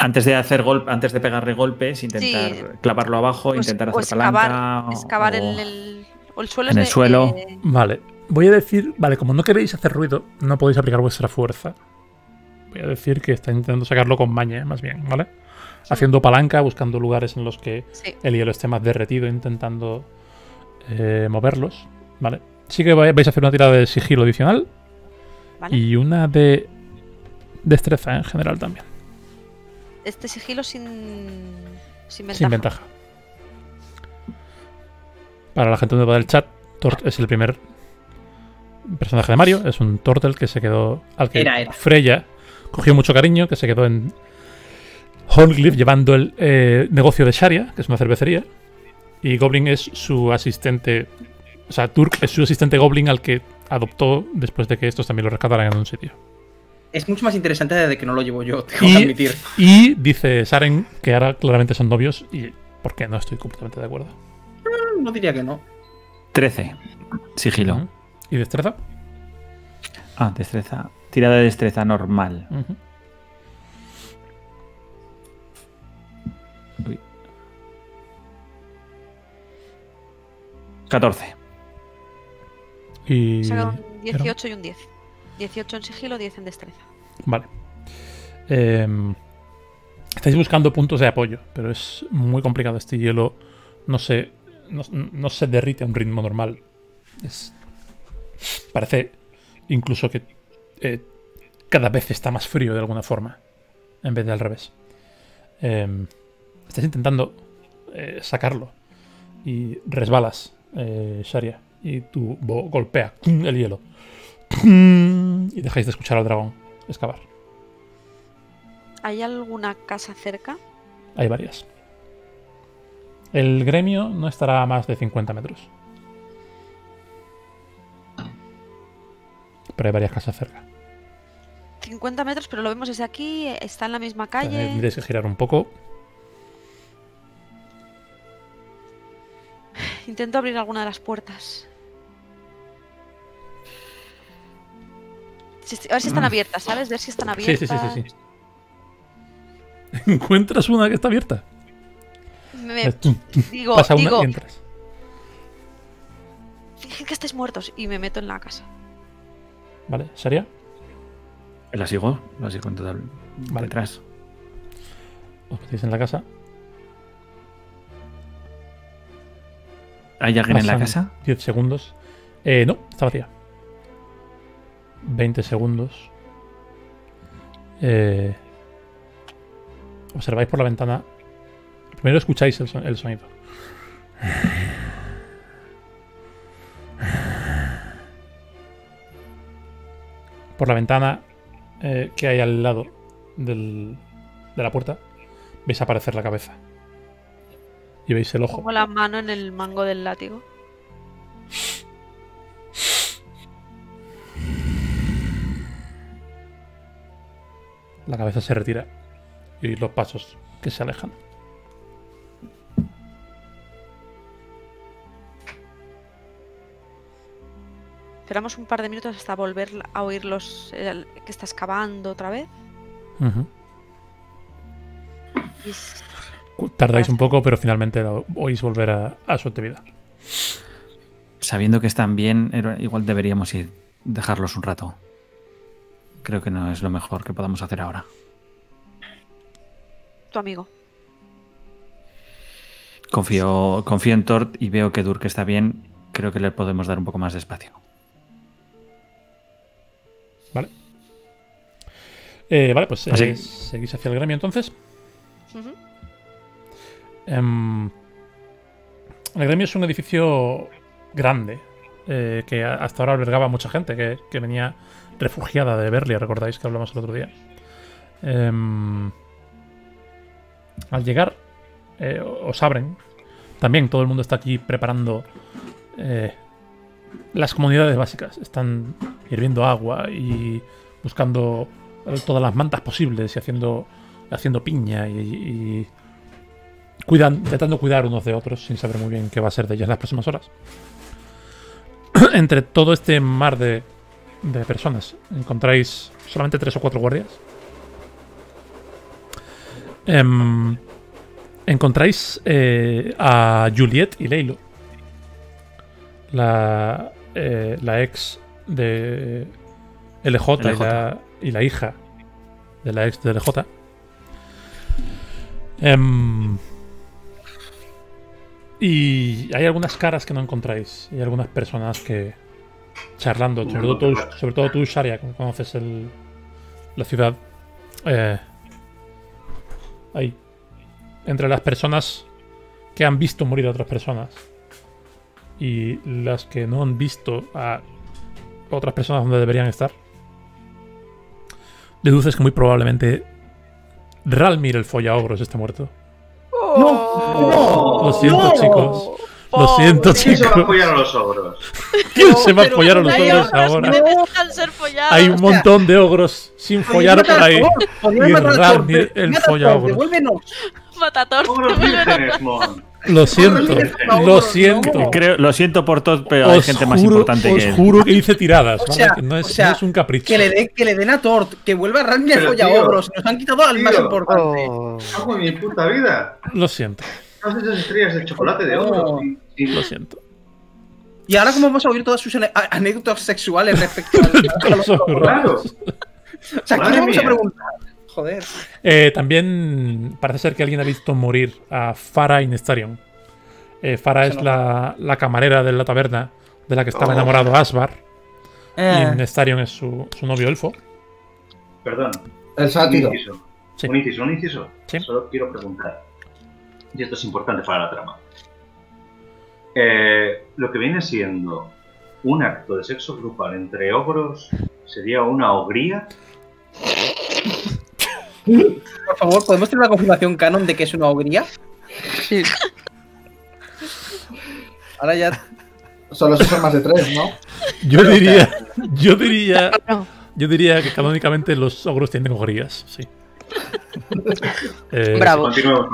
Antes de hacer golpe, antes de pegarle golpes, intentar Sí. clavarlo abajo, Pues- intentar o hacer excavar, palanca. o- excavar o- en el, o el suelo. en el de- suelo. eh, Vale, voy a decir, vale, como no queréis hacer ruido, no podéis aplicar vuestra fuerza. Voy a decir que está intentando sacarlo con maña, más bien, ¿vale? Haciendo palanca, buscando lugares en los que sí. el hielo esté más derretido, intentando eh, moverlos, ¿vale? Sí que vais a hacer una tirada de sigilo adicional ¿Vale? y una de destreza en general también, Este sigilo sin. Sin ventaja. sin ventaja. Para la gente nueva del chat, Tort es el primer personaje de Mario, es un Tortel que se quedó al que Era, era. Freya cogió mucho cariño, que se quedó en Horncliffe llevando el eh, negocio de Sharia, que es una cervecería, y Goblin es su asistente, o sea, Turk es su asistente Goblin al que adoptó después de que estos también lo rescataran en un sitio. Es mucho más interesante desde que no lo llevo yo, tengo que Y, admitir. y dice Saren que ahora claramente son novios y por qué no estoy completamente de acuerdo. No diría que no. 13. Sigilo. ¿Y destreza? Ah, destreza. Tirada de destreza normal. Uy. 14. Y... He sacado un 18 y un 10. 18 en sigilo, 10 en destreza. Vale. Em, estáis buscando puntos de apoyo, pero es muy complicado. Este hielo no se, no, no se derrite a un ritmo normal. Es, parece incluso que eh, cada vez está más frío de alguna forma, en vez de al revés. Em, estás intentando eh, sacarlo y resbalas, eh, Sharia, y tu bo golpea el hielo. Y dejáis de escuchar al dragón excavar. ¿Hay alguna casa cerca? Hay varias. El gremio no estará a más de 50 metros. Pero hay varias casas cerca. 50 metros, pero lo vemos desde aquí. Está en la misma calle. Tendréis que girar un poco. Intento abrir alguna de las puertas. Si- A ver si están abiertas, ¿sabes? Ver si están abiertas. sí, sí, sí, sí. Encuentras una que está abierta. Me- tum, digo, Pasa una digo, y entras. que estáis muertos y me meto en la casa. Vale, ¿sería? La sigo, la sigo en total. Vale. Detrás. Os metéis en la casa. ¿Hay alguien en la casa? 10 segundos. Eh, no, está vacía. 20 segundos. Eh, observáis por la ventana. Primero escucháis el, son- el sonido. Por la ventana eh, que hay al lado del- de la puerta, veis aparecer la cabeza. Y veis el ojo. Pongo la mano en el mango del látigo. La cabeza se retira y los pasos que se alejan. Esperamos un par de minutos hasta volver a oír los el- que está excavando otra vez. Y s- Cu- Tardáis un poco, pero finalmente lo oís volver a, a su actividad. Sabiendo que están bien, igual deberíamos ir, dejarlos un rato. Creo que no es lo mejor que podamos hacer ahora. tu amigo. Confío, confío en Tort y veo que Durk está bien. Creo que le podemos dar un poco más de espacio. Vale. Eh, vale, pues eh, seguís hacia el gremio entonces. Ujú. Em, el gremio es un edificio grande eh, que hasta ahora albergaba mucha gente que, que venía refugiada de Berlia, recordáis que hablamos el otro día. Em, al llegar, eh, os abren. También todo el mundo está aquí preparando eh, las comunidades básicas. Están hirviendo agua y buscando todas las mantas posibles y haciendo, haciendo piña y cuidan, intentando cuidar unos de otros sin saber muy bien qué va a ser de ellas en las próximas horas. Entre todo este mar de, de personas encontráis solamente tres o cuatro guardias. Em, encontráis eh, a Juliet y Leilo. La, eh, la ex de LJ, Y, LJ. la, y la hija de la ex de LJ. Em, y hay algunas caras que no encontráis. Y algunas personas que. charlando. Sobre todo tú, sobre Sharia, conoces el, la ciudad. Eh. Entre las personas que han visto morir a otras personas. Y las que no han visto a otras personas donde deberían estar. Deduces que muy probablemente Ralmir el follaogros esté muerto. ¡No! Lo siento, no. chicos. Lo siento, ¿Quién se va a chicos. apoyar a los ogros? ¿Quién se va a apoyar a los ogros ogros ahora? Hay un montón de ogros sin follar por ahí. Y el mata a Thor, follaogros. Devuélvenos. Matator. Ogros mon. Lo siento, lo no. siento. Creo, lo siento por todo, pero hay Os gente más juro, importante os que él. juro que hice tiradas, O ¿vale? sea, Que no, es, o sea, no es un capricho. Que le, de- que le den a Tort, que vuelva a Randy a folla tío, ogros. Nos han quitado al más importante. Oh. Hago en mi puta vida. Lo siento, Todas esas estrellas de chocolate de y- y- lo siento. Y ahora, ¿cómo vamos a oír todas sus a- anécdotas sexuales respecto al- a los Los ogros? Claro. O sea, ¿qué le vamos a preguntar? Joder. Eh, también parece ser que alguien ha visto morir a Farah Inestarion. Eh, Farah es la, la camarera de la taberna de la que estaba Oh. enamorado Asbar. Eh, Y Nestarion es su, su novio elfo. Perdón. El Un sátiro. inciso. Sí. Un inciso, un inciso. Sí. Solo quiero preguntar. Y esto es importante para la trama. Eh, lo que viene siendo un acto de sexo grupal entre ogros sería una ogría. Por favor, ¿podemos tener una confirmación canon de que es una ogría? Sí. Ahora ya. Solo si son más de tres, ¿no? Yo diría, yo diría, No. yo diría que canónicamente los ogros tienen ogrías, sí. Eh, Bravo. En- tranquilo.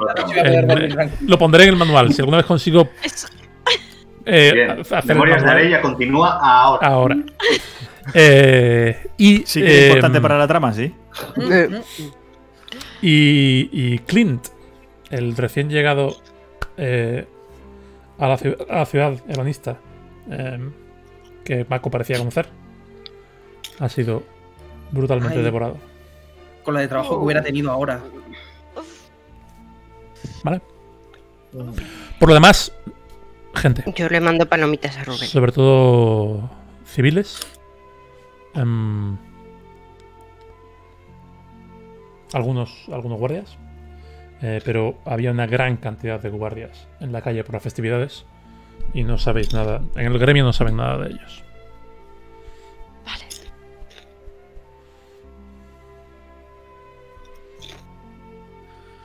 lo pondré en el manual. Si alguna vez consigo eh, Memorias de Arella continúa ahora. ahora. Eh, y, Sí que es eh, importante para la trama, sí. Y, y Clint, el recién llegado eh, a, la, ciu- a la ciudad ebanista eh, que Mako parecía conocer, ha sido brutalmente Ay. devorado. Con la de trabajo que hubiera tenido ahora. ¿Vale? Por lo demás, gente, Yo le mando palomitas a Rubén. sobre todo civiles. em, algunos, algunos guardias. eh, pero había una gran cantidad de guardias en la calle por las festividades. Y no sabéis nada. En el gremio no saben nada de ellos. Vale.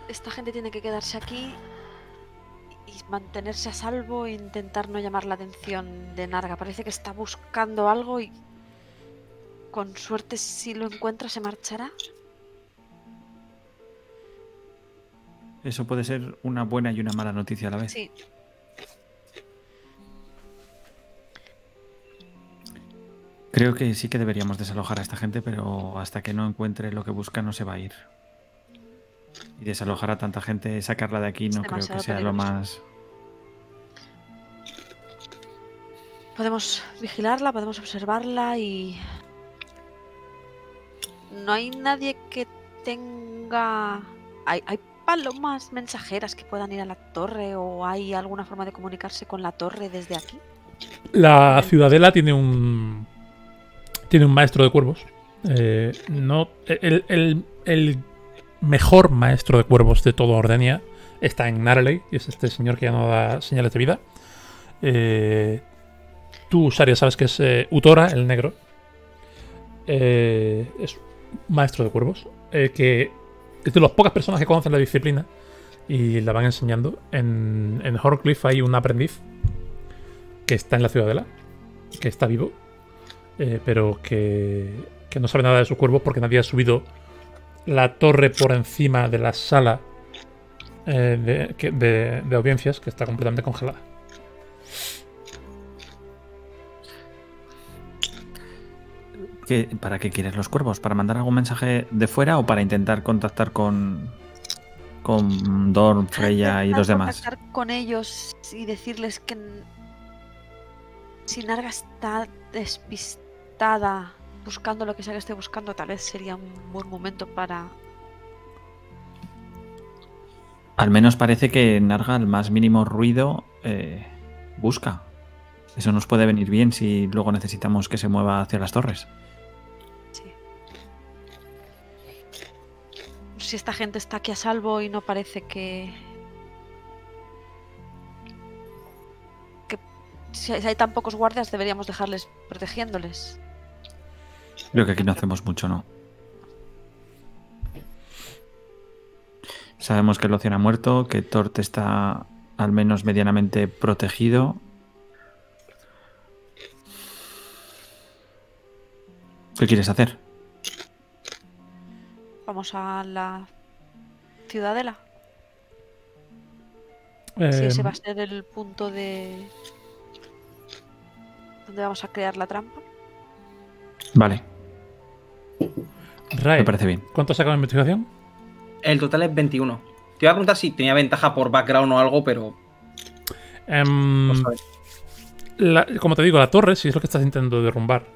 Esta gente tiene que quedarse aquí y mantenerse a salvo e intentar no llamar la atención de Narga. Parece que está buscando algo y con suerte si lo encuentra se marchará. Eso puede ser una buena y una mala noticia a la vez. Sí. Creo que sí que deberíamos desalojar a esta gente, pero hasta que no encuentre lo que busca no se va a ir. Y desalojar a tanta gente, sacarla de aquí, no creo que sea lo más... Podemos vigilarla, podemos observarla y... No hay nadie que tenga... ¿Hay, hay palomas mensajeras que puedan ir a la torre o hay alguna forma de comunicarse con la torre desde aquí? La ciudadela tiene un. Tiene un maestro de cuervos. Eh, no, el, el- el mejor maestro de cuervos de toda Ordenia está en Nareley, y es este señor que ya no da señales de vida. Eh, tú, Saria, sabes que es eh, Utora, el negro. Eh, es maestro de cuervos. eh, que es de las pocas personas que conocen la disciplina y la van enseñando. En, en Horncliffe hay un aprendiz que está en la ciudadela, que está vivo, eh, pero que, que no sabe nada de sus cuervos porque nadie ha subido la torre por encima de la sala eh, de, de- de audiencias, que está completamente congelada. ¿Qué- ¿Para qué quieres los cuervos? ¿Para mandar algún mensaje de fuera o para intentar contactar con, con Dorn, Freya y los demás? contactar con ellos y decirles que si Narga está despistada buscando lo que sea que esté buscando, tal vez sería un buen momento para... Al menos parece que Narga al más mínimo ruido eh, busca. Eso nos puede venir bien si luego necesitamos que se mueva hacia las torres. Si esta gente está aquí a salvo y no parece que... si hay tan pocos guardias deberíamos dejarles protegiéndoles. Creo que aquí no hacemos mucho, ¿no? Sabemos que Locian ha muerto, que Tort está al menos medianamente protegido. ¿Qué quieres hacer? Vamos a la ciudadela. si Eh, ese va a ser el punto de donde vamos a crear la trampa. Vale, me parece bien. ¿cuánto sacado en investigación? El total es 21. Te iba a preguntar si tenía ventaja por background o algo, pero. Em, no sabes. la- como te digo, la torre, si es lo que estás intentando derrumbar,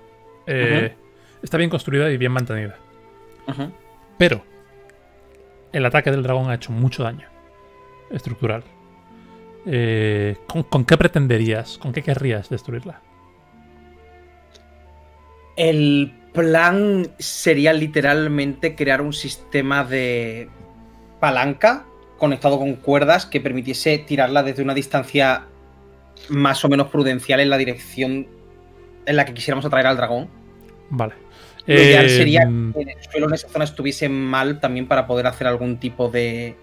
eh, está bien construida y bien mantenida. Ujú. Pero el ataque del dragón ha hecho mucho daño estructural. Eh, ¿con, con qué pretenderías, con qué querrías destruirla? El plan sería literalmente crear un sistema de palanca conectado con cuerdas que permitiese tirarla desde una distancia más o menos prudencial en la dirección en la que quisiéramos atraer al dragón. Vale. Lo ideal Eh, sería mm, que el suelo en esa zona estuviese mal también para poder hacer algún tipo de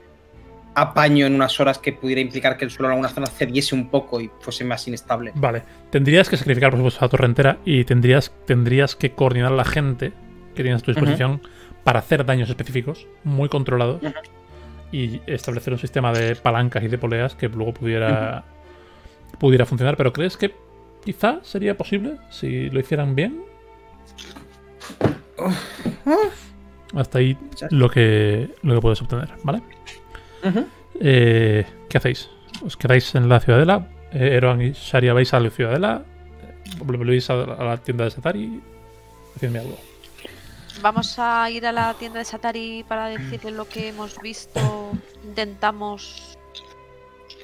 apaño en unas horas que pudiera implicar que el suelo en algunas zonas cediese un poco y fuese más inestable. Vale. Tendrías que sacrificar, por supuesto, la torre entera y tendrías, tendrías que coordinar a la gente que tienes a tu disposición para hacer daños específicos, muy controlados, y establecer un sistema de palancas y de poleas que luego pudiera, pudiera funcionar. Pero ¿crees que quizá sería posible si lo hicieran bien? Hasta ahí lo que, lo que puedes obtener, ¿vale? Eh, ¿Qué hacéis? ¿Os quedáis en la ciudadela? Eh, Eroan y Sharia vais a la ciudadela. ¿Volvéis a, a la tienda de Satari? Decidme algo. Vamos a ir a la tienda de Satari para decirle lo que hemos visto. Intentamos.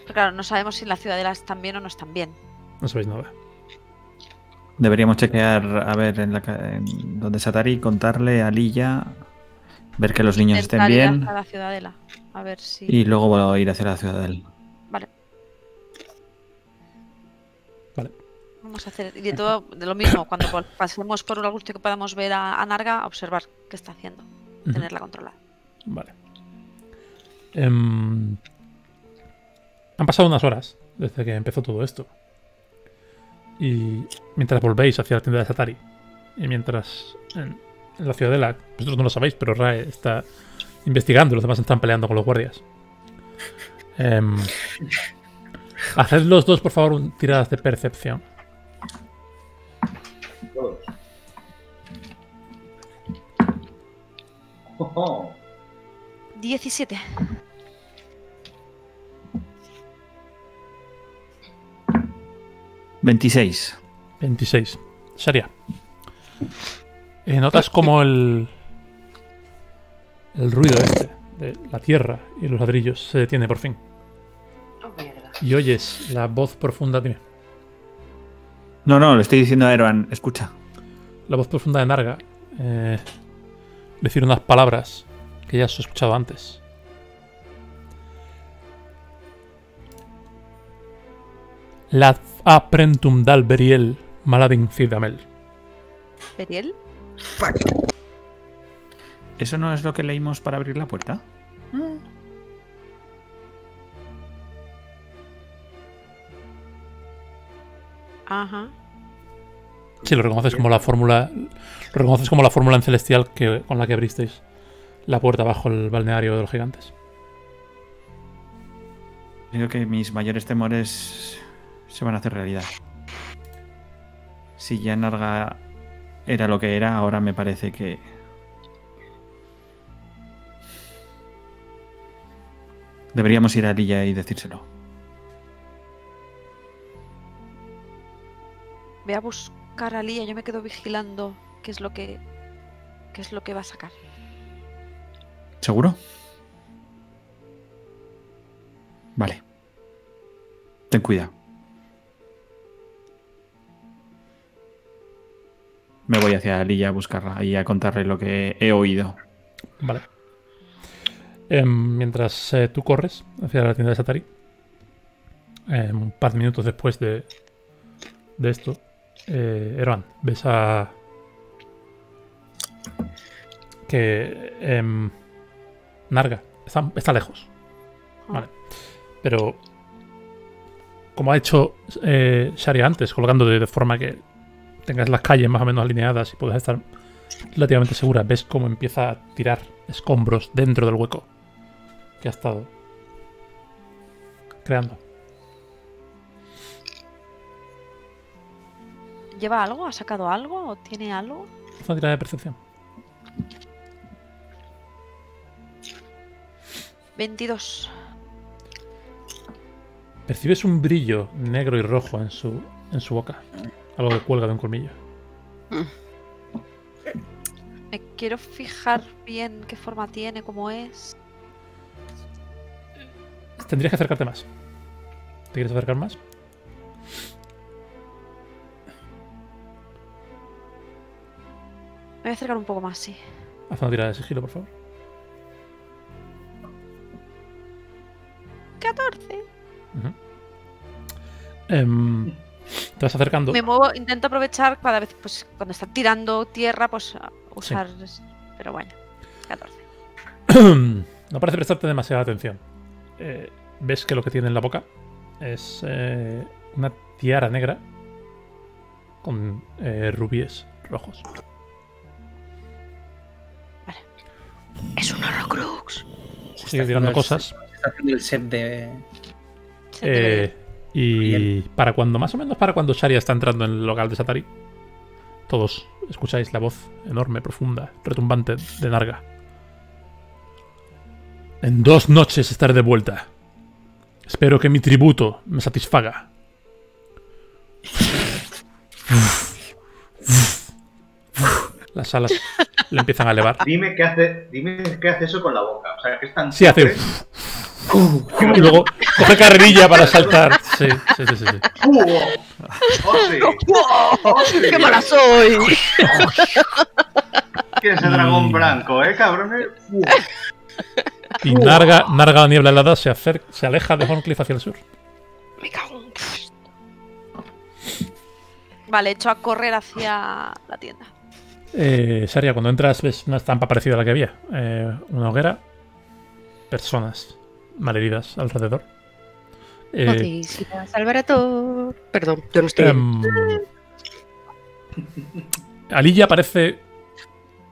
Pero claro, no sabemos si la ciudadela están bien o no están bien. No sabéis nada. Deberíamos chequear, a ver, en, la, en donde Satari, contarle a Lilla, ver que los niños estén bien hacia la ciudadela. A ver si. y luego ir hacia la ciudadela. Vale. Vale. Vamos a hacer. Y de todo, de lo mismo, cuando pasemos por algún sitio que podamos ver a, a Narga, observar qué está haciendo. Tenerla controlada. Vale. Em, han pasado unas horas desde que empezó todo esto. Y mientras volvéis hacia la tienda de Satari, y mientras en, en la ciudadela, vosotros no lo sabéis, pero Rae está investigando, los demás están peleando con los guardias. Em, haced los dos, por favor, un- tiradas de percepción. Todos. Ojo. 17. Veintiséis. 26. Sharia. Eh, notas como el. El ruido este de la tierra y los ladrillos se detiene por fin. Y oyes la voz profunda. Dime. No, no, le estoy diciendo a Eroan, escucha. La voz profunda de Narga. eh, decir unas palabras que ya has escuchado antes. La aprentum dal beriel maladin cidamel. ¿Beriel? ¿Eso no es lo que leímos para abrir la puerta? Ajá. Sí, lo reconoces como la fórmula. Lo reconoces como la fórmula en celestial que, con la que abristeis la puerta bajo el balneario de los gigantes. Creo que mis mayores temores se van a hacer realidad. Si ya Narga era lo que era, ahora me parece que. Deberíamos ir a Lilla y decírselo. Ve a buscar a Lía, yo me quedo vigilando qué es lo que. qué es lo que va a sacar. ¿Seguro? Vale. Ten cuidado. Me voy hacia Lilla a buscarla y a contarle lo que he oído. Vale. Em, mientras eh, tú corres hacia la tienda de Satari, em, un par de minutos después de, de esto, eh, Erwan, ves a. que. em, Narga está, está lejos. Vale. Pero. Como ha hecho eh, Sharia antes, colocando de, de forma que tengas las calles más o menos alineadas y puedas estar relativamente segura, ves cómo empieza a tirar escombros dentro del hueco que ha estado creando. ¿Lleva algo? ¿Ha sacado algo? ¿O tiene algo? Haz una tirada de percepción. 22. Percibes un brillo negro y rojo en su, en su boca. Algo que cuelga de un colmillo. Me quiero fijar bien qué forma tiene, cómo es. Tendrías que acercarte más. ¿Te quieres acercar más? Me voy a acercar un poco más, sí. Haz una tirada de sigilo, por favor. 14. Ujú. Em, te vas acercando. Me muevo, intento aprovechar cada vez, pues cuando está tirando tierra, pues usar. Pero bueno, 14. no parece prestarte demasiada atención. Eh, ves que lo que tiene en la boca es eh, una tiara negra con eh, rubíes rojos. Es un Horrocrux. Sigue tirando cosas. Está haciendo el set de. Se te y para cuando, más o menos para cuando Sharia está entrando en el local de Satari, Todos escucháis la voz enorme, profunda, retumbante de Narga. En dos noches estaré de vuelta. Espero que mi tributo me satisfaga. Las alas le empiezan a elevar. Dime qué hace, dime qué hace eso con la boca. O sea, que es tan Sí, hace. Y luego coge carrerilla para saltar. Sí, sí, sí, sí. sí. ¡Uh! ¡Oh, sí! ¡Oh, sí! ¡Qué mala soy! ¿Quién es el Mm. dragón blanco, eh, cabrones? ¡Uh! Y Narga, Narga la niebla helada se, se aleja de Horncliffe hacia el sur. Me cago en... Vale, echo a correr hacia la tienda. Eh, Saria, cuando entras ves una estampa parecida a la que había. Eh, una hoguera, personas malheridas alrededor. Eh, salvar a Thor. Perdón, yo no estoy... em, Alilla parece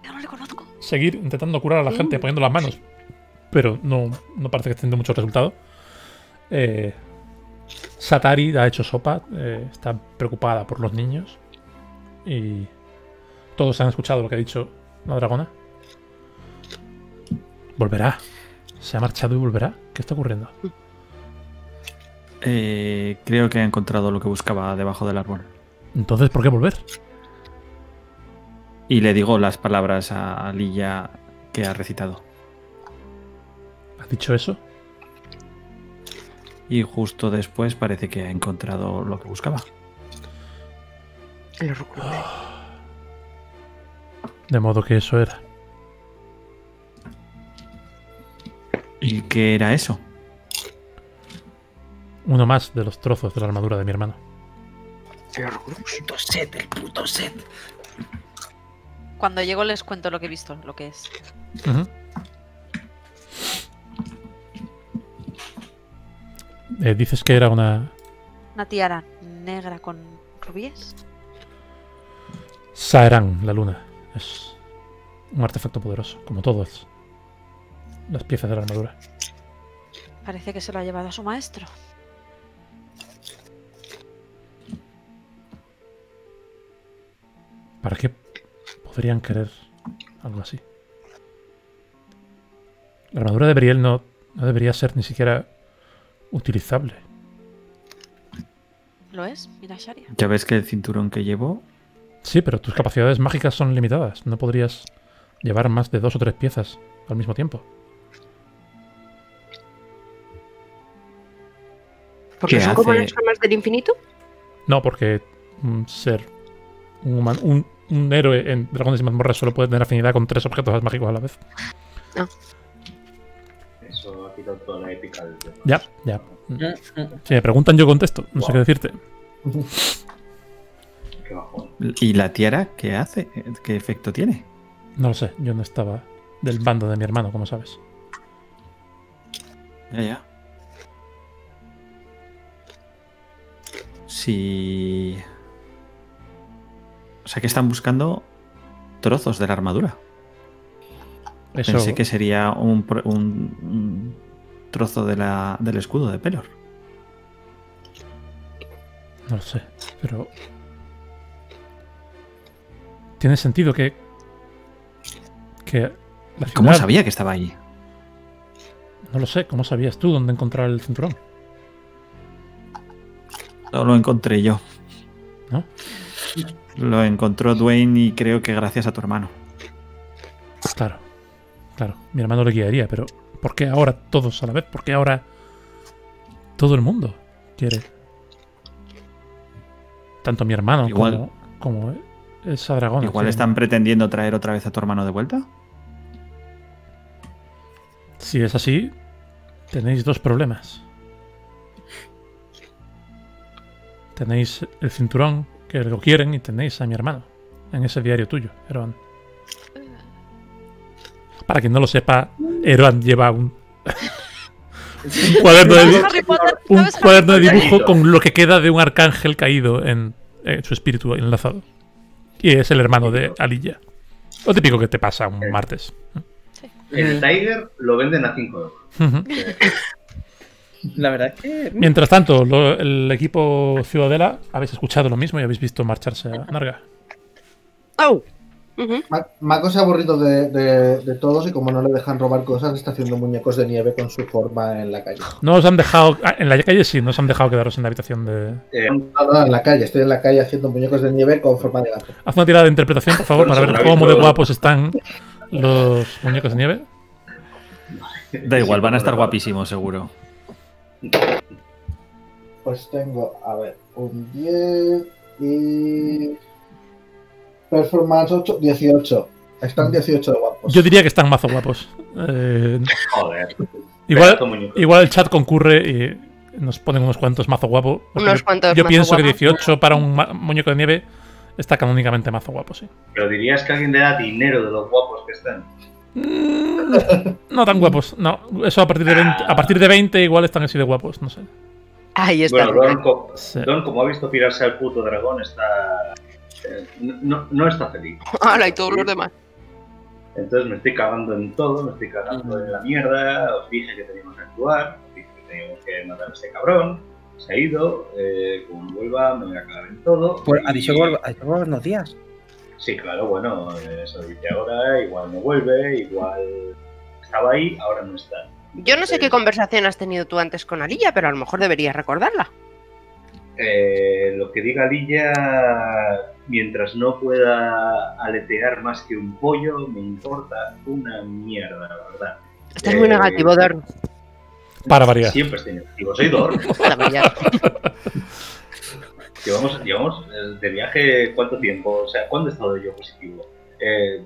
Yo no le conozco. seguir intentando curar a la gente poniendo las manos, pero no, no parece que esté teniendo mucho resultado. Eh, Satari ha hecho sopa, eh, está preocupada por los niños y todos han escuchado lo que ha dicho la dragona. Volverá. Se ha marchado y volverá. ¿Qué está ocurriendo? Eh, creo que ha encontrado lo que buscaba debajo del árbol. Entonces, ¿por qué volver? Y le digo las palabras a Lilla que ha recitado. ¿Ha dicho eso? Y justo después parece que ha encontrado lo que buscaba. El. De modo que eso era. ¿Y qué era eso? Uno más de los trozos de la armadura de mi hermano. Puto set, el puto set. Cuando llego les cuento lo que he visto, lo que es. Eh, dices que era una Una tiara negra con rubíes. Saerán, la luna. Es un artefacto poderoso, como todas las piezas de la armadura. Parece que se lo ha llevado a su maestro. ¿Para qué podrían querer algo así? La armadura de Briel no, no debería ser ni siquiera utilizable. ¿Lo es? Mira, Sharia. Ya ves que el cinturón que llevo Sí, pero tus capacidades mágicas son limitadas. No podrías llevar más de dos o tres piezas al mismo tiempo. ¿Porque ¿Qué son como hace? las armas del infinito? No, porque un ser, un, human- un, un héroe en Dragones y Mazmorras solo puede tener afinidad con tres objetos mágicos a la vez. Eso ha quitado toda la épica del tema. Ya, ya. Si me preguntan, yo contesto. No sé qué decirte. Qué. ¿Y la tiara qué hace? ¿Qué efecto tiene? No lo sé. Yo no estaba del bando de mi hermano, como sabes. Ya, ya. Si... O sea que están buscando trozos de la armadura. Eso Pensé que sería un, un- un trozo de la- del escudo de Pelor. no lo sé. Pero. Tiene sentido que. Que la ¿Cómo sabía que estaba ahí? No lo sé. ¿Cómo sabías tú dónde encontrar el cinturón? No lo encontré yo. ¿No? Lo encontró Dwayne y creo que gracias a tu hermano. Claro. Claro. Mi hermano le guiaría, pero. ¿Por qué ahora todos a la vez? ¿Por qué ahora. Todo el mundo quiere. Tanto mi hermano Igual- como. Como esa dragona. Igual están pretendiendo traer otra vez a tu hermano de vuelta. Si es así, tenéis dos problemas. Tenéis el cinturón, que lo quieren, y tenéis a mi hermano en ese diario tuyo, Eroan. Para quien no lo sepa, Eroan lleva un, un cuaderno de, dibujo con lo que queda de un arcángel caído en, en su espíritu enlazado. Y es el hermano de Alilla. Lo típico que te pasa un martes. El Tiger lo venden a 5 euros. La verdad es que. Mientras tanto, lo- el equipo Ciudadela, habéis escuchado lo mismo y habéis visto marcharse a Narga. ¡Oh! Ma- Mako se ha aburrido de, de- de todos y como no le dejan robar cosas, está haciendo muñecos de nieve con su forma en la calle. No os han dejado. ah, En la calle sí, no os han dejado quedaros en la habitación de. Eh, No, no, en la calle, estoy en la calle haciendo muñecos de nieve con forma de gato. Haz una tirada de interpretación, por favor, para ver cómo de guapos están los muñecos de nieve. Da igual, van a estar guapísimos, seguro. Pues tengo, a ver, un 10 y. Performance 8, 18. Están 18 de guapos. Yo diría que están mazo guapos. Eh, joder. igual, igual el chat concurre y nos ponen unos cuantos mazo guapo. Unos yo- cuantos Yo mazo pienso que guapos. 18 para un muñeco de nieve está canónicamente mazo guapo, sí. Pero dirías que alguien le da dinero de los guapos que están. No tan guapos, no. Eso a partir de 20, a partir de 20 igual están así de guapos, no sé. Ahí está. Bueno, Don, co- Sí. Don, como ha visto pirarse al puto dragón, está. eh, no, no está feliz. Ahora y todos los demás. Entonces me estoy cagando en todo, me estoy cagando en la mierda. Os dije que teníamos que actuar, os dije que teníamos que matar a ese cabrón. Se ha ido, eh, como vuelva me voy a cagar en todo. Pues Y- ha dicho vuelva- ha dicho que vuelva unos días. Sí, claro, bueno, eh, eso dice ahora, igual no vuelve, igual estaba ahí, ahora no está. Yo no sé qué conversación has tenido tú antes con Alilla, pero a lo mejor deberías recordarla. Eh, lo que diga Lilla, mientras no pueda aletear más que un pollo, me importa una mierda, la verdad. Estás muy Eh, negativo, Dorn. Para variar. Siempre estoy negativo, soy Dor. Llevamos, llevamos eh, de viaje cuánto tiempo, o sea, ¿cuándo he estado yo positivo? Eh,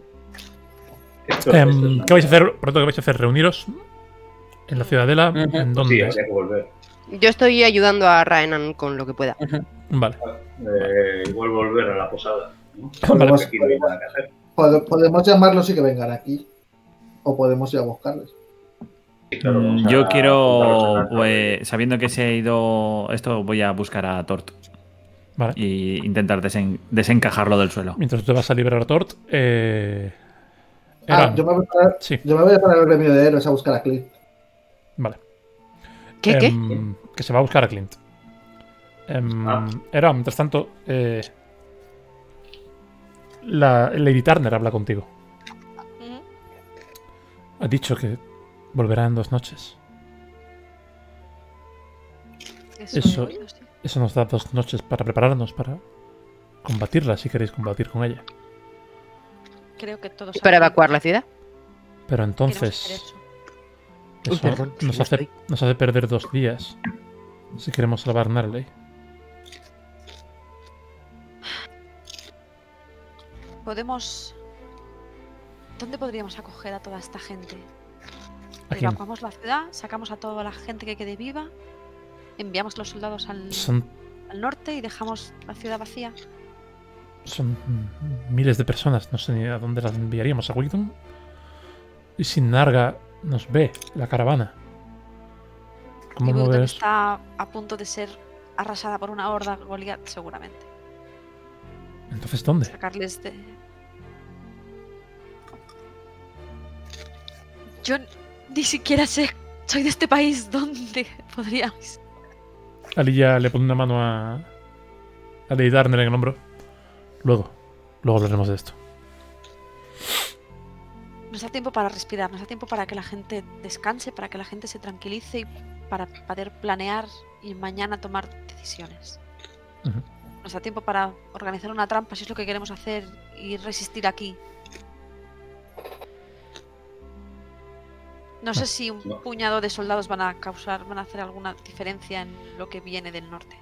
esto- Em, esto ¿Qué vais a hacer? Pronto que vais a hacer reuniros en la ciudadela. ¿En Sí, dónde? habría que volver. Yo estoy ayudando a Raenan con lo que pueda. Vale. Eh, igual volver a la posada. ¿no? Vale. Podemos llamarlos y que vengan aquí. O podemos ir a buscarles. Sí, claro, Mm, a Yo quiero, pues, sabiendo que se ha ido esto, voy a buscar a Tort Vale. y intentar desen- desencajarlo del suelo. Mientras tú te vas a liberar a Tort. Eh... Ah, Eran. yo me, voy a parar, Sí, yo me voy a parar al gremio de héroes a buscar a Clint. vale. ¿Qué, qué? Em, que se va a buscar a Clint. Em, Ah. Era, mientras tanto, eh, la Lady Turner habla contigo. Ujú. Ha dicho que volverá en dos noches. Eso. Eso nos da dos noches para prepararnos para combatirla si queréis combatir con ella. Creo que todos ¿Y para evacuar la ciudad? Pero entonces eso. Uy, perdón, nos, no hace, estoy. nos hace perder dos días si queremos salvar Narley. Podemos. ¿Dónde podríamos acoger a toda esta gente? ¿A quién? Evacuamos la ciudad, sacamos a toda la gente que quede viva, enviamos los soldados al, Son, al norte y dejamos la ciudad vacía. son miles de personas, no sé ni a dónde las enviaríamos. ¿A Wigton? Y si Narga nos ve, la caravana. ¿Cómo mover eso? está a punto de ser arrasada por una horda Goliath, seguramente. Entonces, ¿dónde? Sacarles de. Yo ni siquiera sé. Soy de este país. ¿Dónde podríamos? Alilla le pone una mano a, a Lady Darnell en el hombro. Luego, luego hablaremos de esto. Nos da tiempo para respirar, nos da tiempo para que la gente descanse, para que la gente se tranquilice y para poder planear y mañana tomar decisiones. Nos da tiempo para organizar una trampa si es lo que queremos hacer y resistir aquí. No sé si un No. puñado de soldados van a causar, van a hacer alguna diferencia en lo que viene del norte.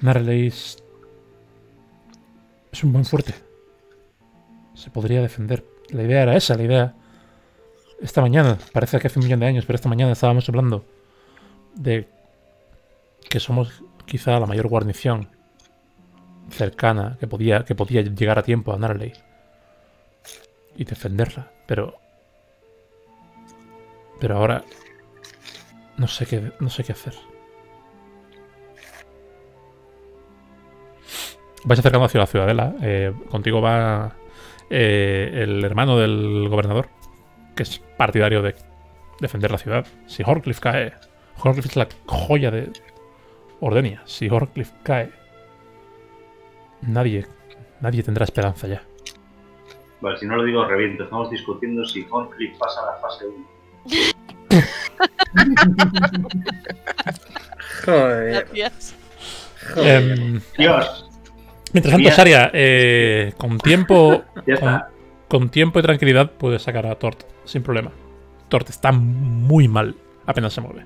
Narley es, es un buen fuerte. Se podría defender. La idea era esa, la idea. Esta mañana, parece que hace un millón de años, pero esta mañana estábamos hablando de que somos quizá la mayor guarnición cercana que podía, que podía llegar a tiempo a Narley y defenderla. Pero. Pero ahora. No sé qué, no sé qué hacer. Vais acercando hacia la ciudadela. eh, contigo va eh, el hermano del gobernador, que es partidario de defender la ciudad. Si Horcliffe cae, Horcliffe es la joya de, Ordenia, si Horcliffe cae, nadie, nadie tendrá esperanza ya. Vale, si no lo digo, reviento. Estamos discutiendo si Horncliffe pasa a la fase 1. Joder. Gracias. joder. Em, Dios, mientras tanto, Mira. Sharia, eh, con tiempo, ya con, con tiempo y tranquilidad puedes sacar a Tort sin problema. Tort está muy mal, apenas se mueve.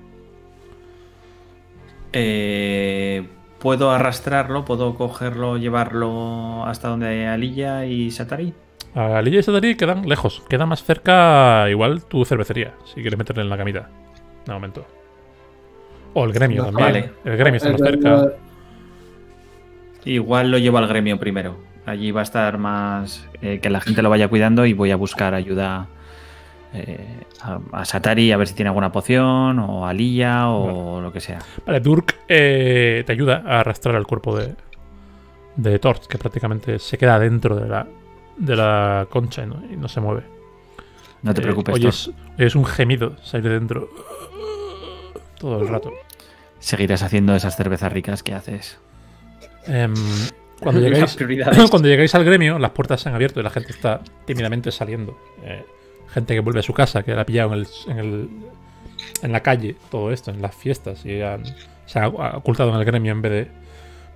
Eh, ¿Puedo arrastrarlo? ¿Puedo cogerlo, llevarlo hasta donde Alilla y Satari? A Lilla y Sadari quedan lejos. Queda más cerca, igual, tu cervecería, si quieres meterle en la camita. De momento. O el gremio No, también. vale. El gremio está más cerca. Igual lo llevo al gremio primero. Allí va a estar más eh, que la gente lo vaya cuidando y voy a buscar ayuda eh, a, a Satari a ver si tiene alguna poción o a Lilla o lo que sea. Vale, Durk eh, te ayuda a arrastrar el cuerpo de, de Tort, que prácticamente se queda dentro de la, de la concha y no, y no se mueve. No te Eh, preocupes, oyes, oyes un gemido salir de dentro todo el rato. Seguirás haciendo esas cervezas ricas que haces. Em, cuando, llegáis, cuando llegáis al gremio, las puertas se han abierto y la gente está tímidamente saliendo. Gente que vuelve a su casa, que la ha pillado en, el, en, el- en la calle, todo esto, en las fiestas, y han- se ha ocultado en el gremio en vez de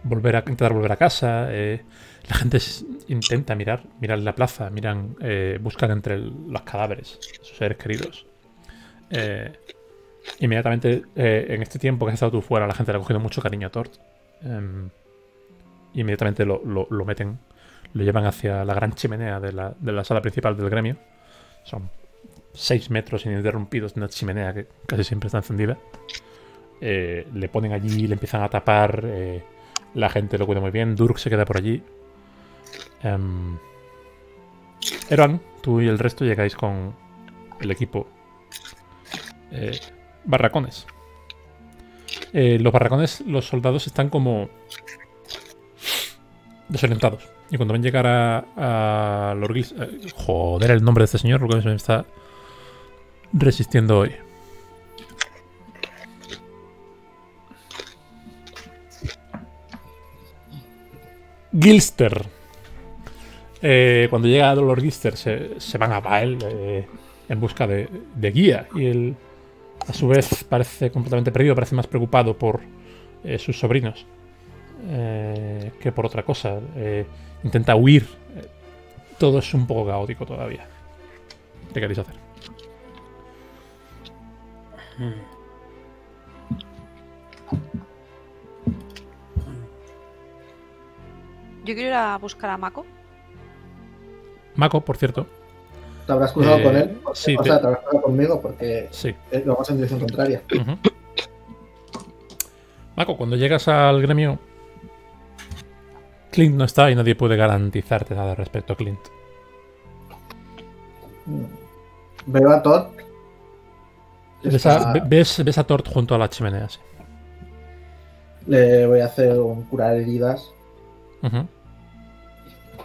volver a intentar volver a casa. eh, la gente intenta mirar, mirar la plaza, miran, eh, buscan entre los cadáveres, sus seres queridos. Eh, inmediatamente, en este tiempo que has estado tú fuera, la gente le ha cogido mucho cariño a Tort. Em, inmediatamente lo, lo- lo meten, lo llevan hacia la gran chimenea de la, de la sala principal del gremio. Son seis metros ininterrumpidos de una chimenea que casi siempre está encendida. Eh, le ponen allí, le empiezan a tapar. eh, la gente lo cuida muy bien. Durk se queda por allí. Eroan, tú y el resto llegáis con el equipo eh, barracones. Los barracones, los soldados están como desorientados. Y cuando ven llegar a, a Lord Gis- eh, joder, el nombre de este señor, porque se me está resistiendo hoy. Gilster. Eh, cuando llega Lord Gilster se, se van a Bael eh, en busca de, de guía y él a su vez parece completamente perdido, parece más preocupado por eh, sus sobrinos eh, que por otra cosa. Eh, intenta huir. Eh, todo es un poco caótico todavía. ¿Qué queréis hacer? Yo quiero ir a buscar a Mako. Mako, por cierto. ¿Te habrás cruzado Eh, con él? sí, o te- sea, te habrás cruzado conmigo porque Sí. eh, lo vamos en dirección contraria. Ujú. Mako, cuando llegas al gremio, Clint no está y nadie puede garantizarte nada respecto a Clint. Veo a que Ves a, ves, ves a Tort junto a la chimenea, sí. Le voy a hacer un curar heridas Ujú.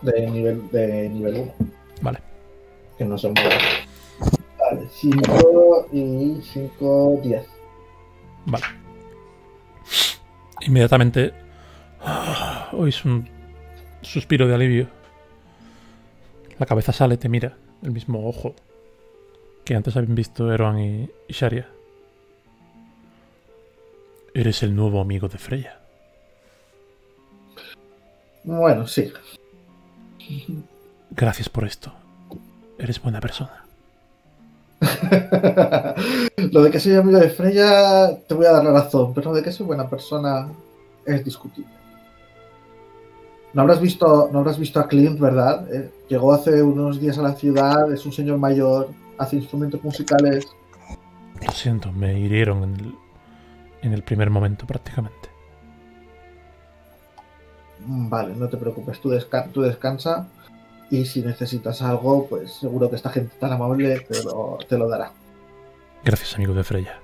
de nivel de nivel 1. Vale. Que no se mueve. Vale, 5 y 5, 10. Vale. Inmediatamente oís un suspiro de alivio. La cabeza sale, te mira, el mismo ojo que antes habían visto Eroan y, y Sharia. Eres el nuevo amigo de Freya. Bueno, sí. Gracias por esto. Eres buena persona. lo de que soy amigo de Freya, te voy a dar la razón, pero lo de que soy buena persona es discutible. No habrás visto, no habrás visto a Clint, ¿verdad? Eh, llegó hace unos días a la ciudad, es un señor mayor, hace instrumentos musicales. Lo siento, me hirieron en el, en el primer momento prácticamente. Mm, Vale, no te preocupes, tú, desca- tú descansa y si necesitas algo, pues seguro que esta gente tan amable te lo, te lo dará. Gracias, amigo de Freya.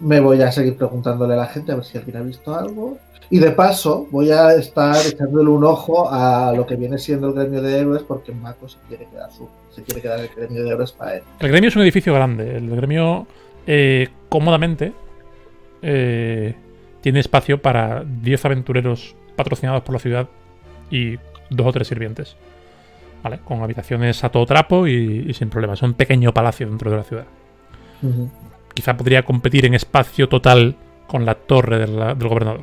Me voy a seguir preguntándole a la gente a ver si alguien ha visto algo. Y de paso, voy a estar echándole un ojo a lo que viene siendo el gremio de héroes, porque Mako se quiere quedar, su, se quiere quedar el gremio de héroes para él. El gremio es un edificio grande. El gremio, eh, cómodamente, eh, tiene espacio para 10 aventureros patrocinados por la ciudad y dos o tres sirvientes. ¿Vale? Con habitaciones a todo trapo y, y sin problemas. Es un pequeño palacio dentro de la ciudad. Ujú. Quizá podría competir en espacio total con la torre de la- del gobernador.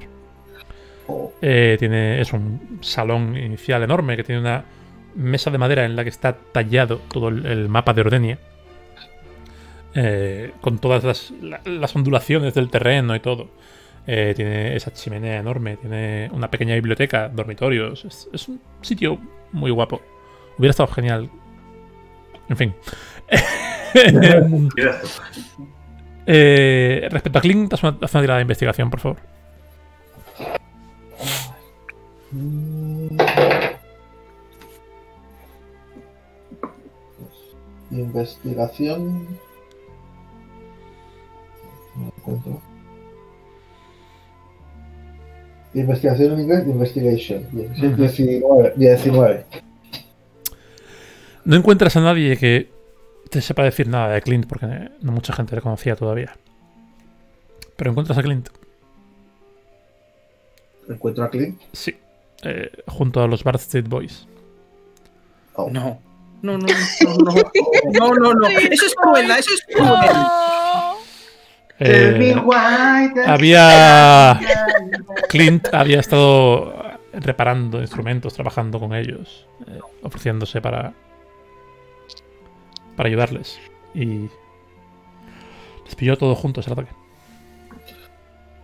Oh, Eh, tiene es un salón inicial enorme que tiene una mesa de madera en la que está tallado todo el, el mapa de Ordenia. Eh, con todas las, la- las ondulaciones del terreno y todo. Eh, tiene esa chimenea enorme, tiene una pequeña biblioteca, dormitorios. Es, es un sitio muy guapo. Hubiera estado genial. En fin. Eh, respecto a Clint, haz una, haz una tirada de investigación, por favor. Investigación. No encuentro. Investigación en inglés, investigation. Bien, sí, Ujú. 19, 19. No encuentras a nadie que te sepa decir nada de Clint, porque no mucha gente le conocía todavía. Pero encuentras a Clint, Encuentro a Clint. sí, eh, junto a los Bard Street Boys. Oh. No. No, no, no, no, no, no, no. Eso es crueldad, eso es crueldad. Eh, había. Clint había estado reparando instrumentos, trabajando con ellos, eh, ofreciéndose para. Para ayudarles. Y. Les pilló todos juntos el ataque.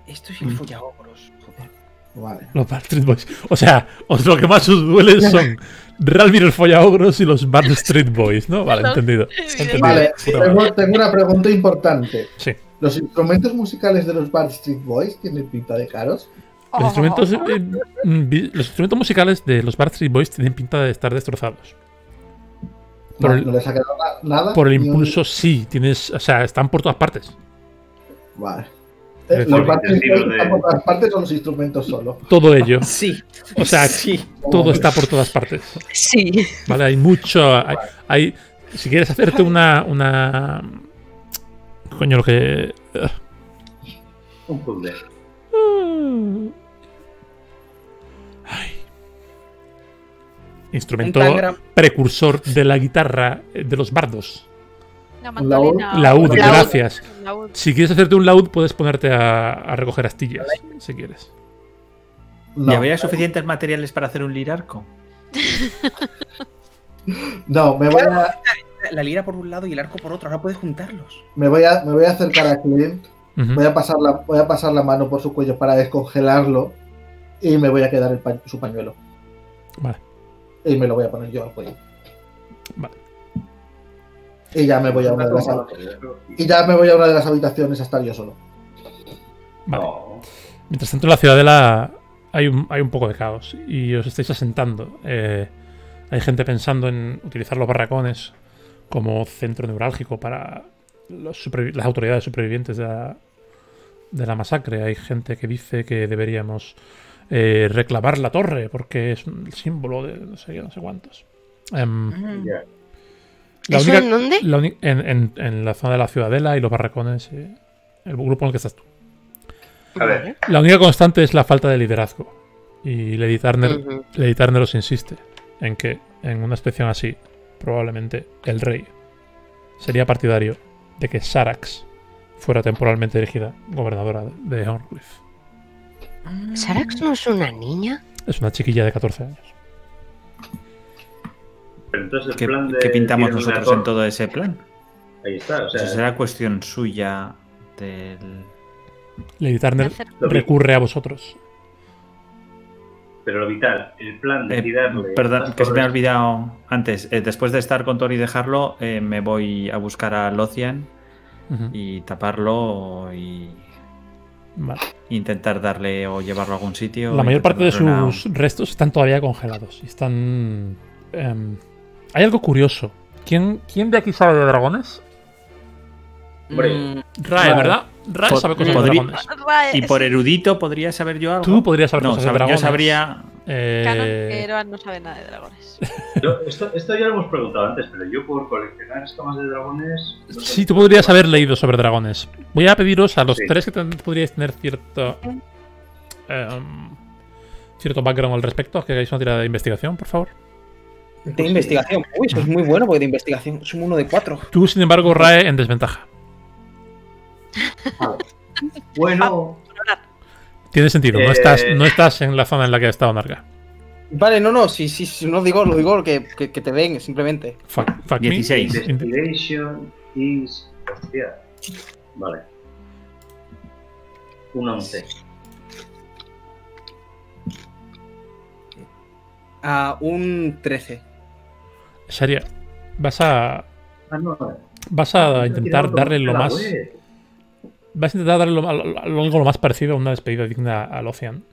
Esto es el follahogros. Joder. Vale. Los Bard Street Boys. O sea, os lo que más os duele son Ralmir el Follaogros y los Bard Street Boys, ¿no? Vale, entendido. entendido. Vale, tengo, tengo una pregunta importante. Sí. ¿Los instrumentos musicales de los Bard Street Boys tienen pinta de caros? Los instrumentos, eh, mm, vi- los instrumentos musicales de los Bard Street Boys tienen pinta de estar destrozados. Por no, el- no les ha quedado na- nada. Por el ni un- impulso, sí, tienes. O sea, están por todas partes. Vale. Eh, decir, ¿Los Bard Street el Boys estilo están por todas partes o los instrumentos solo? Todo ello. Sí. O sea, sí. todo está por todas partes. Sí. Vale, hay mucho. Hay, hay- si quieres hacerte una. una coño, lo que. Un puzzle. Instrumento precursor de la guitarra eh, de los bardos. Mandolina. Laúd, Laúd. gracias. Laúd. Si quieres hacerte un laúd, puedes ponerte a, a recoger astillas, si quieres. No, ¿Y habría suficientes materiales para hacer un lirarco? no me, voy a, La lira por un lado y el arco por otro. Ahora puedes juntarlos. me, voy a, me voy a acercar a Clint. Voy a, pasar la, voy a pasar la mano por su cuello para descongelarlo. Y me voy a quedar el pa- su pañuelo. Vale. Y me lo voy a poner yo al cuello. Vale. Y ya me voy a una de las, y ya me voy a una de las habitaciones a estar yo solo. Vale. Mientras tanto, en la ciudadela hay un, hay un poco de caos y os estáis asentando. Eh, hay gente pensando en utilizar los barracones como centro neurálgico para los las autoridades supervivientes de la, de la masacre. Hay gente que dice que deberíamos eh, reclamar la torre porque es un símbolo de no sé qué, no sé cuántos. Em, la ¿Eso única- en dónde? la uni- en, en- en la zona de la ciudadela y los barracones. eh, el grupo en el que estás tú. A ver, La única constante es la falta de liderazgo. Y Lady Turner, Ujú. Lady Turner os insiste en que en una expedición así, probablemente el rey sería partidario de que Sarax fuera temporalmente elegida gobernadora de Horncliffe. ¿Sarax no es una niña? Es una chiquilla de 14 años. pero entonces el ¿Qué, plan de. qué pintamos nosotros en todo ese plan? Ahí está, o sea. Eso será cuestión suya del... Lady Turner recurre a vosotros. Pero lo vital, el plan de Eh, tirarle. perdón, las que se me ha olvidado antes. Eh, después de estar con Tori y dejarlo, eh, me voy a buscar a Locian y taparlo y Vale. Intentar darle o llevarlo a algún sitio. La mayor parte de sus restos están todavía congelados. y Están. em, hay algo curioso. ¿Quién, ¿Quién de aquí sabe de dragones? Hombre, Mm, Rae. ¿verdad? Rae Pod- sabe cosas de dragones. Y por erudito podría saber yo algo. Tú podrías saber no, cosas de dragones. yo sabría Eh, Canon que Eroan no sabe nada de dragones. Yo- esto, esto ya lo hemos preguntado antes, pero yo por coleccionar escamas de dragones. no sé. Sí, tú podrías haber leído sobre dragones. Voy a pediros a los Sí. tres que ten- podríais tener cierto. em, cierto background al respecto, que hagáis una tirada de investigación, por favor. De investigación. Uy, eso es muy bueno porque de investigación es un uno de cuatro. Tú, sin embargo, Rae, en desventaja. Bueno, Tiene sentido, no, Eh. estás, no estás en la zona en la que ha estado Narga. Vale, no, no, sí, sí, sí, no digo, lo digo que, que, que te den, simplemente. Fuck, fuck me. 16. Int- investigation is. Hostia. Vale. Un 11. A un 13. Sharia, vas a. Ah, no. Vas a intentar darle lo más. web. Vas a intentar darle algo lo más parecido a una despedida digna al Ocean.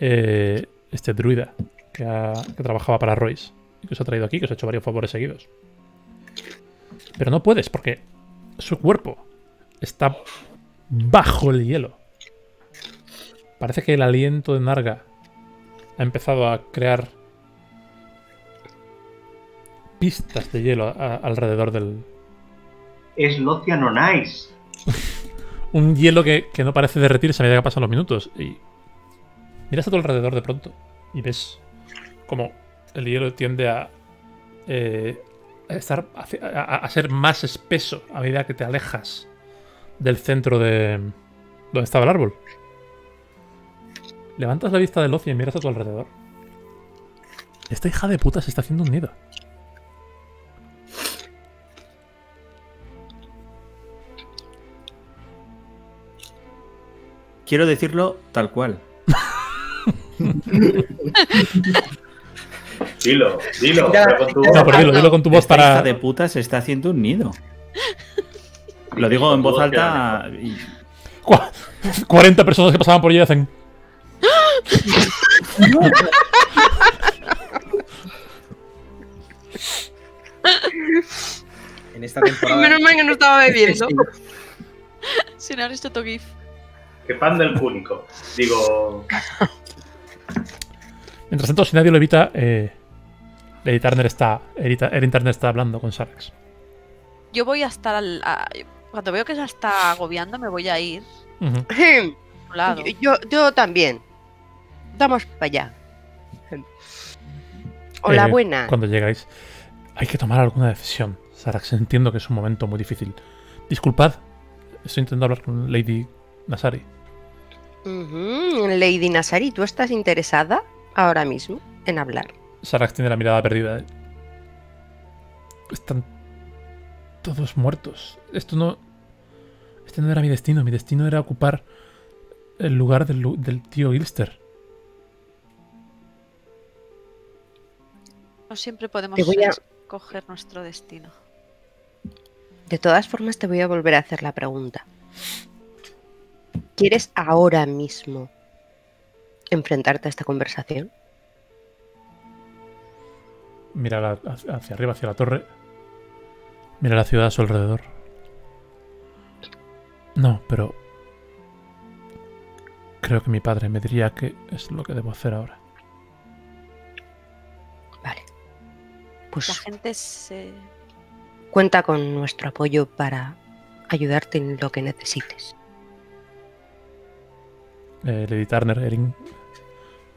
Eh, este druida que, trabajaba para Royce y que os ha traído aquí, que os ha hecho varios favores seguidos. Pero no puedes porque su cuerpo está bajo el hielo. Parece que el aliento de Narga ha empezado a crear pistas de hielo alrededor del, Es Locian on Ice. un hielo que, que no parece derretirse a medida que pasan los minutos. Y miras a tu alrededor de pronto y ves como el hielo tiende a, eh, a estar a, a ser más espeso a medida que te alejas del centro de donde estaba el árbol. Levantas la vista del ocio y miras a tu alrededor. Esta hija de puta se está haciendo un nido. Quiero decirlo tal cual. Dilo, dilo. Ya, pero con tu ya, voz. No, pero dilo, dilo con tu voz Esta para. hija de puta se está haciendo un nido. Lo digo en voz alta y Cua- 40 personas que pasaban por allí hacen. En esta temporada. Menos mal que no estaba bebiendo. Sin Aristotle GIF. Que pan del cúnico. Digo. Mientras tanto, si nadie lo evita, eh, Lady Turner está, Erin Turner está hablando con Sarax. Yo voy a estar al. a- cuando veo que se está agobiando, me voy a ir a un lado. Yo, yo también. Vamos para allá. Hola, Eh, buena. Cuando llegáis, hay que tomar alguna decisión. Sarax, entiendo que es un momento muy difícil. Disculpad, estoy intentando hablar con Lady Nasari. Lady Nasari, ¿tú estás interesada ahora mismo en hablar? Sarax tiene la mirada perdida. Están todos muertos. Esto no. Este no era mi destino. Mi destino era ocupar el lugar del, tío Gilster. No siempre podemos a- escoger nuestro destino. De todas formas, te voy a volver a hacer la pregunta. ¿Quieres ahora mismo enfrentarte a esta conversación? Mira la- hacia arriba, hacia la torre. Mira la ciudad a su alrededor. No, pero. Creo que mi padre me diría que es lo que debo hacer ahora. Vale. La Pues gente se. cuenta con nuestro apoyo para ayudarte en lo que necesites. Eh, Lady Turner, Erin.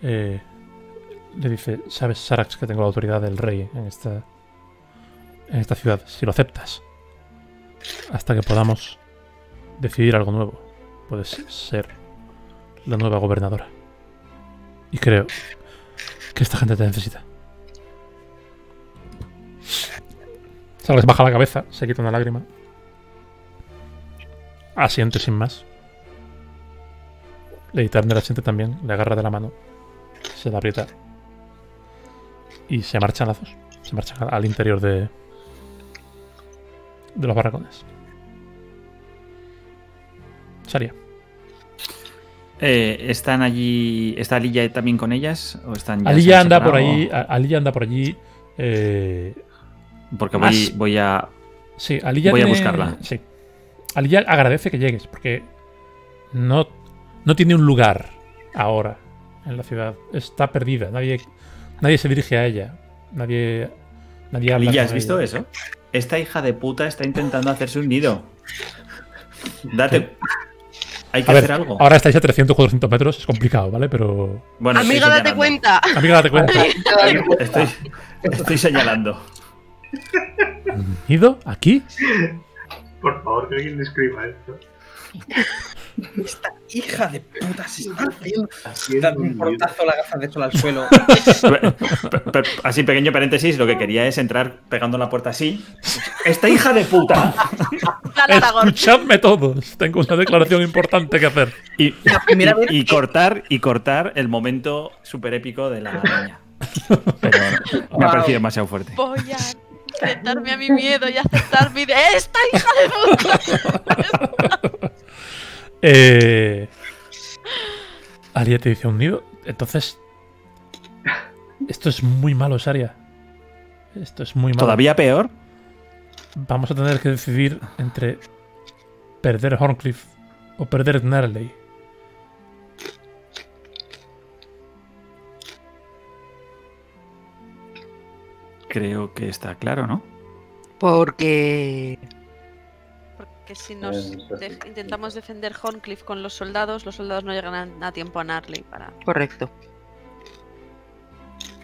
eh, le dice: Sabes, Sarax, que tengo la autoridad del rey en esta. En esta ciudad. Si lo aceptas. Hasta que podamos decidir algo nuevo. Puedes ser la nueva gobernadora. Y creo que esta gente te necesita. Sarax baja la cabeza, se quita una lágrima. Asiente sin más. Lady Turner asiente también, le agarra de la mano, se la aprieta y se marchan las dos. Se marchan al interior de, de los barracones. Saria. Eh, ¿Están allí. ¿Está Alilla también con ellas? ¿O están ya Alilla anda por allí. Alilla anda por allí. eh, Porque voy, voy a. sí, Alilla Voy a buscarla. Sí. Alilla agradece que llegues porque no, no tiene un lugar ahora en la ciudad. Está perdida. Nadie, nadie se dirige a ella. Nadie, nadie habla. Alilla, con ¿has visto ella. eso? Esta hija de puta está intentando hacerse un nido. Date. Hay que A ver, hacer algo. ahora estáis a 300 400 metros, es complicado, ¿vale? Pero. Bueno, Amiga, date cuenta. Amiga, date cuenta. Estoy, estoy señalando. ¿Un nido? ¿Aquí? Por favor, que alguien escriba esto. Hija de puta, se está haciendo. Dame un un portazo la gafa de sol al suelo. Así, pequeño paréntesis, lo que quería es entrar pegando la puerta así. ¡Esta hija de puta! Escuchadme todos. Tengo una declaración importante que hacer. Y, cortar, y cortar el momento súper épico de la niña. Pero me ha parecido demasiado fuerte. Voy a enfrentarme a mi miedo y aceptar mi de esta hija de puta. Eh. Aria te dice un nido. Entonces. Esto es muy malo, Saria. Esto es muy malo. Todavía peor. Vamos a tener que decidir entre perder Horncliffe o perder Narley. Creo que está claro, ¿no? Porque Porque si nos de- intentamos defender Horncliffe con los soldados, los soldados no llegan a, a tiempo a Narley para. correcto.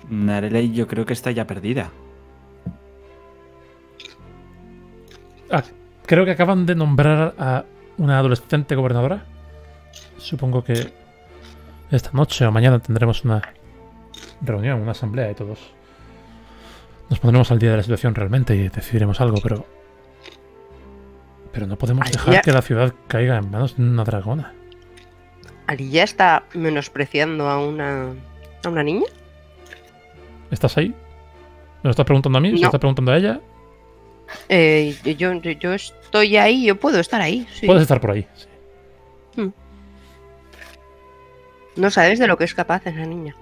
Nareley yo creo que está ya perdida. Ah, creo que acaban de nombrar a una adolescente gobernadora. Supongo que esta noche o mañana tendremos una reunión, una asamblea y todos nos pondremos al día de la situación realmente y decidiremos algo, pero pero no podemos dejar ya- que la ciudad caiga en manos de una dragona. ¿Ali ya está menospreciando a una, a una niña? ¿Estás ahí? ¿Me lo estás preguntando a mí? ¿Se lo estás preguntando a ella? Eh, yo, yo, yo estoy ahí, yo puedo estar ahí. sí. Puedes estar por ahí. sí. No sabes de lo que es capaz esa niña.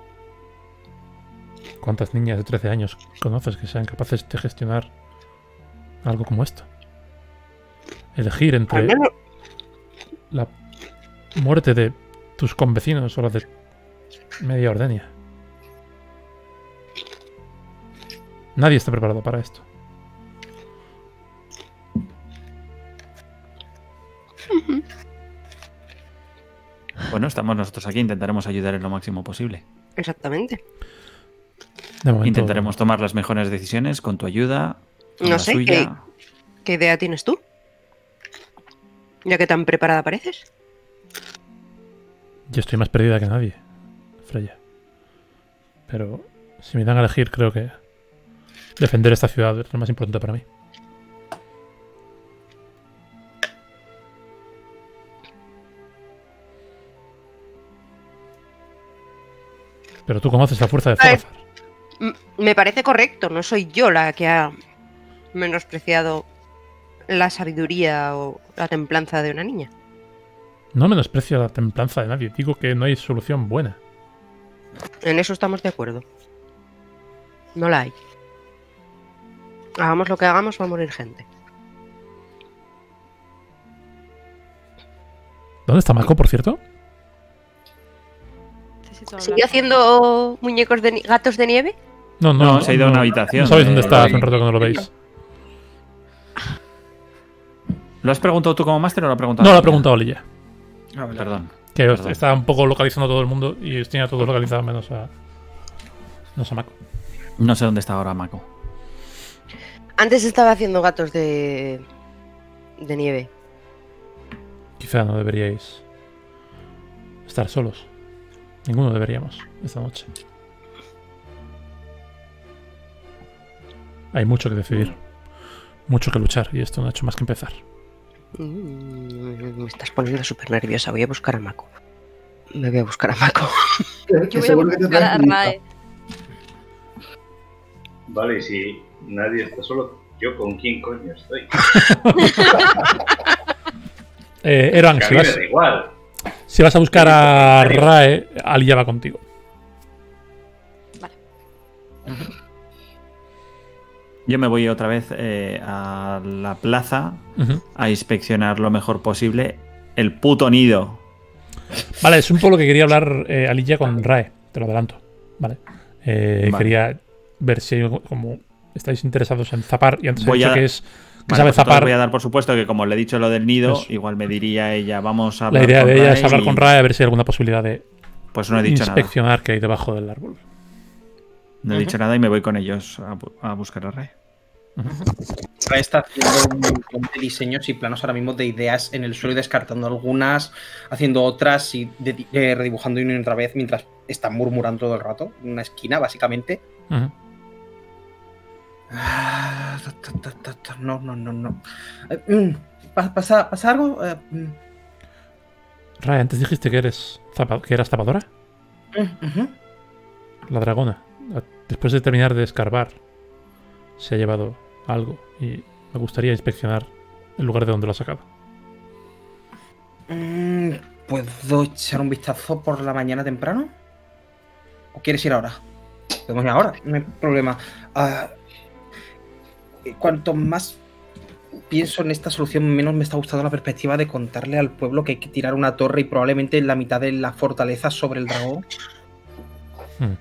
¿Cuántas niñas de 13 años conoces que sean capaces de gestionar algo como esto? Elegir entre menos, la muerte de tus convecinos o la de media Ordenia. Nadie está preparado para esto. Bueno, estamos nosotros aquí, intentaremos ayudar en lo máximo posible. exactamente. De momento, Intentaremos tomar las mejores decisiones con tu ayuda. con No la sé, suya. ¿Qué idea tienes tú? Ya que tan preparada pareces. Yo estoy más perdida que nadie, Freya. Pero si me dan a elegir, creo que defender esta ciudad es lo más importante para mí. Pero tú conoces la fuerza de. M- me parece correcto, no soy yo la que ha menospreciado la sabiduría o la templanza de una niña. No menosprecio la templanza de nadie. Digo que no hay solución buena. En eso estamos de acuerdo. No la hay. Hagamos lo que hagamos, va a morir gente. ¿Dónde está Mako, por cierto? ¿Sigue haciendo muñecos de ni- gatos de nieve? No, no, No, se ha ido a una habitación. No sabéis dónde Eh, está, hace un rato que no lo veis. ¿Lo has preguntado tú como máster o lo ha preguntado? No, lo ha preguntado Lilla. Perdón. Que Perdón. está un poco localizando a todo el mundo y tiene a todos localizados menos a. Menos a Mako. No sé dónde está ahora Mako. Antes estaba haciendo gatos de. de nieve. Quizá no deberíais estar solos. Ninguno deberíamos esta noche. Hay mucho que decidir, mucho que luchar y esto no ha hecho más que empezar. Mm, Me estás poniendo súper nerviosa. Voy a buscar a Mako. Me voy a buscar a Mako. Yo voy a buscar a. Rae. Vale, y si nadie está solo, ¿yo con quién coño estoy? Eh, Eran, si vas, igual. si vas a buscar a Rae, Alia va contigo. Yo me voy otra vez eh, a la plaza a inspeccionar lo mejor posible el puto nido. Vale, es un poco lo que quería hablar eh, Alilla con Rae, te lo adelanto. Vale. Eh, Vale. Quería ver si como estáis interesados en zapar y antes he Voy dicho a- que es que Vale, sabe pues zapar. voy a dar por supuesto que como le he dicho lo del nido, igual me diría ella, vamos a La hablar idea con de ella Rae es hablar y- con Rae a ver si hay alguna posibilidad de Pues no he dicho nada. inspeccionar que hay debajo del árbol. No he dicho nada y me voy con ellos a, bu- a buscar a Rae. Rae está haciendo un montón de diseños y planos ahora mismo de ideas en el suelo y descartando algunas, haciendo otras y de- redibujando una y otra vez mientras está murmurando todo el rato. En una esquina, básicamente. Ah, ta, ta, ta, ta, ta, No, no, no, no. Eh, mm, ¿pa- ¿Pasa, pasa algo? Eh, mm, Rae, antes dijiste que eres zapa- que eras zapadora, mm, la dragona. Después de terminar de escarbar, se ha llevado algo y me gustaría inspeccionar el lugar de donde lo ha sacado. Mm, ¿Puedo echar un vistazo por la mañana temprano? ¿O quieres ir ahora? Podemos ir ahora, no hay problema. Ah, cuanto más pienso en esta solución, menos me está gustando la perspectiva de contarle al pueblo que hay que tirar una torre y probablemente la mitad de la fortaleza sobre el dragón. Hmm.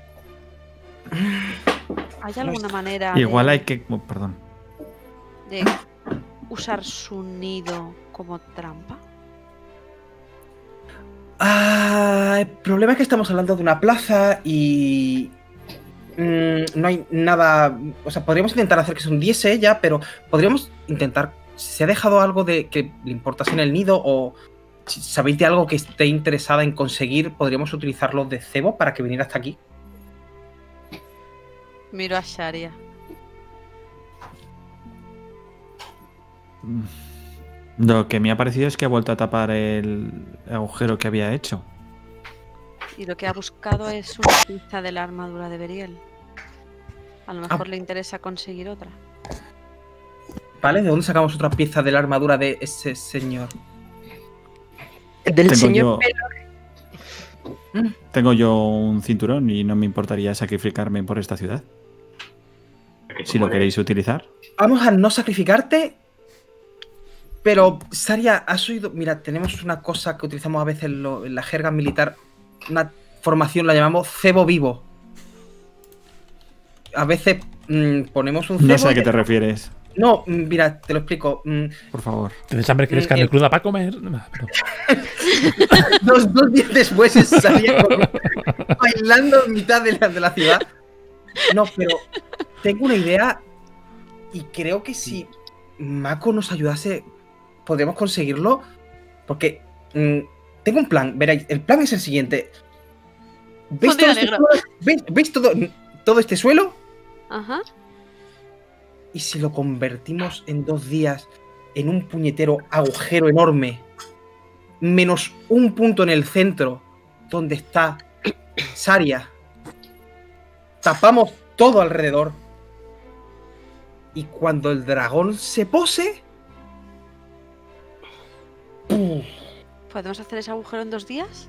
¿Hay alguna manera Igual de, hay que... oh, perdón. de usar su nido como trampa? Ah, el problema es que estamos hablando de una plaza y. mm, no hay nada. O sea, podríamos intentar hacer que se hundiese ella, pero podríamos intentar. Si se ha dejado algo de que le importase en el nido o si sabéis de algo que esté interesada en conseguir, podríamos utilizarlo de cebo para que viniera hasta aquí. Miro a Sharia. Lo que me ha parecido es que ha vuelto a tapar el agujero que había hecho. Y lo que ha buscado es una pieza de la armadura de Beriel. A lo mejor le interesa conseguir otra. ¿Vale? ¿De dónde sacamos otra pieza de la armadura de ese señor? Del Tengo señor yo, tengo yo un cinturón y no me importaría sacrificarme por esta ciudad. Si lo queréis utilizar. Vamos a no sacrificarte. Pero, Saria, has oído. Mira, tenemos una cosa que utilizamos a veces en, lo- en la jerga militar. Una formación la llamamos cebo vivo. A veces mm, ponemos un cebo. No sé a qué te refieres, No, mm, mira, te lo explico. Mm, por favor. ¿Tienes hambre? ¿Quieres carne el- cruda para comer? No, dos, dos días después con- bailando en mitad de la, de la ciudad. No, pero tengo una idea y creo que si Mako nos ayudase, podríamos conseguirlo. Porque mm, tengo un plan. Veréis, el plan es el siguiente. ¿Veis, todo este, suelo? ¿Veis- veis todo, todo este suelo? Ajá. ¿Y si lo convertimos en dos días en un puñetero agujero enorme? Menos un punto en el centro donde está Saria. Tapamos todo alrededor. Y cuando el dragón se pose... ¿Podemos hacer ese agujero en dos días?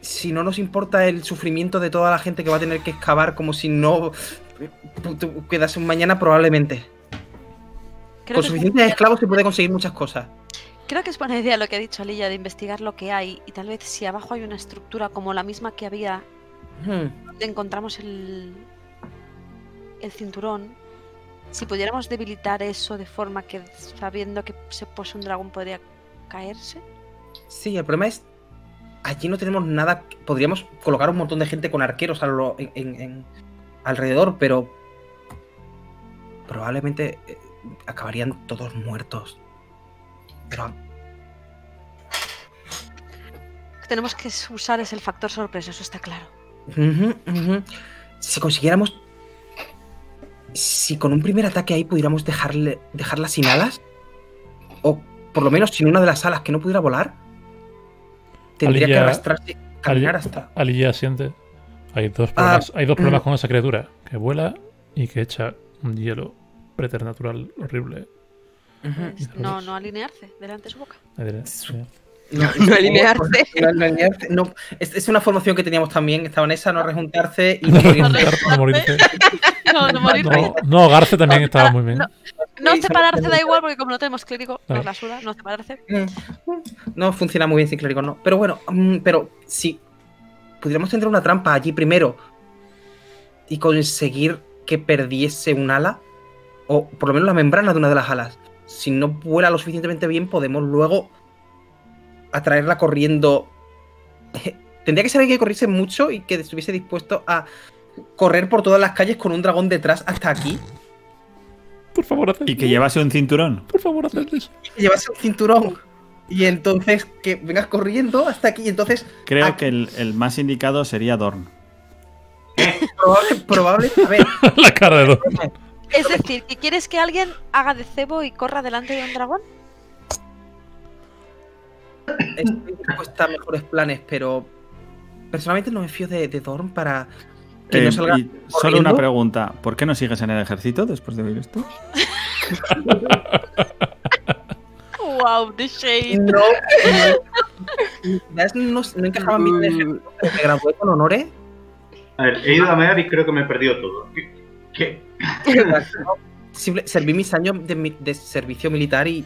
si no nos importa el sufrimiento de toda la gente que va a tener que excavar como si no quedase un mañana, probablemente. Creo Con es suficientes esclavos se puede conseguir muchas cosas. creo que es buena idea lo que ha dicho Alilla de investigar lo que hay y tal vez si abajo hay una estructura como la misma que había Hmm. donde encontramos el, el cinturón, si pudiéramos debilitar eso de forma que sabiendo que se posee un dragón podría caerse. Sí, el problema es. Allí no tenemos nada. Podríamos colocar un montón de gente con arqueros a lo- en- en- en- alrededor, pero. Probablemente eh, acabarían todos muertos. Pero. Tenemos que usar es el factor sorpresa, eso está claro. Si consiguiéramos. Si con un primer ataque ahí pudiéramos dejarle, dejarla sin alas. O por lo menos sin una de las alas que no pudiera volar. Tendría que arrastrarse, caminar hasta. Alilla siente. Hay dos Ah, problemas, hay dos problemas mm. con esa criatura. Que vuela y que echa un hielo preternatural horrible. No, no alinearse delante de su boca. No, No alinearse. No alinearse, no. Es, es una formación que teníamos también. Estaba en esa, no rejuntarse y no morirse. No. No, no morirse. No, no, Garce también estaba muy bien. No. No separarse da igual porque como no tenemos clérigo, Vale. nos la suda, no separarse. No funciona muy bien sin clérigo, no. Pero bueno, mm, pero si pudiéramos tender una trampa allí primero y conseguir que perdiese un ala, o por lo menos la membrana de una de las alas, si no vuela lo suficientemente bien, podemos luego atraerla corriendo. Tendría que ser alguien que corriese mucho y que estuviese dispuesto a correr por todas las calles con un dragón detrás hasta aquí. Por favor, haced Y que llevase un cinturón. Por favor, haced eso. Que llevase un cinturón. Y entonces que vengas corriendo hasta aquí. Y entonces Creo que el, el más indicado sería Dorn. probable, probable. A ver, La cara de dos. Es decir, que quieres que alguien haga de cebo y corra delante de un dragón. Estoy dispuesta a mejores planes, pero personalmente no me fío de, de Dorn para que Eh, no salga. solo una pregunta. ¿Por qué no sigues en el ejército después de oír esto? Wow, the shade. No, no, no, no encajaba en mi ejército, pero me gradué con honores. A ver, he ido a mear y creo que me he perdido todo. ¿Qué? qué? Simple- serví mis años de, mi- de servicio militar y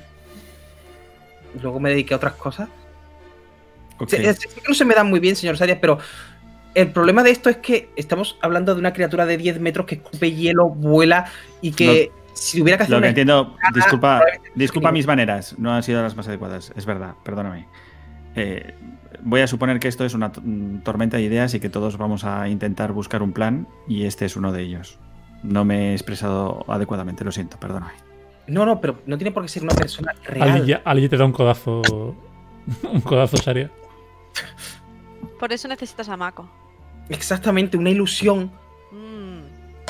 luego me dediqué a otras cosas. No se me dan muy bien, señor Sarias, pero el problema de esto es que estamos hablando de una criatura de 10 metros que escupe hielo, vuela y que si hubiera que hacer Lo que una entiendo, disculpa, disculpa mis maneras, no han sido las más adecuadas, es verdad, perdóname. Eh, voy a suponer que esto es una mm, tormenta de ideas y que todos vamos a intentar buscar un plan y este es uno de ellos. No me he expresado adecuadamente, lo siento, perdóname. No, no, pero no tiene por qué ser una persona real. Ali, Ali te da un codazo. Un codazo, Saria. Por eso necesitas a Mako. Exactamente, una ilusión Mm.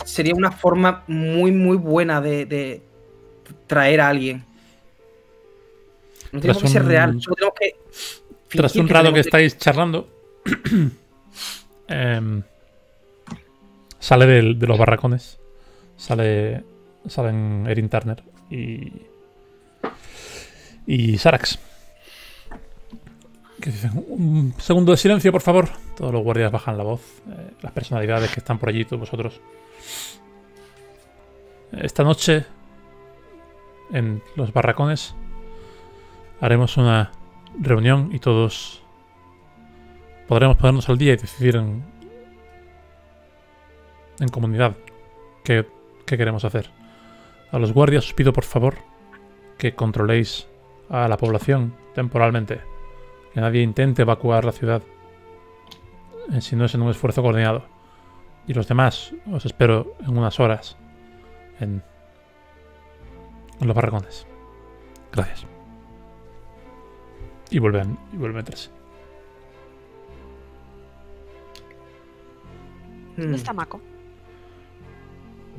sería una forma muy, muy buena de, de traer a alguien. No tiene por qué ser real, solo tenemos que. Tras un rato que estáis charlando, em, sale del- de los barracones. Sale. Salen Erin Turner y. Y Sarax. Que dicen: Un segundo de silencio, por favor. Todos los guardias bajan la voz. eh, las personalidades que están por allí, todos vosotros. Esta noche, en los barracones, haremos una reunión y todos podremos ponernos al día y decidir en, comunidad qué queremos hacer. A los guardias os pido por favor que controléis a la población temporalmente. Que nadie intente evacuar la ciudad eh, si no es en un esfuerzo coordinado. Y los demás os espero en unas horas en, los barracones. Gracias. Y vuelve a, y vuelve a ¿Dónde está Mako?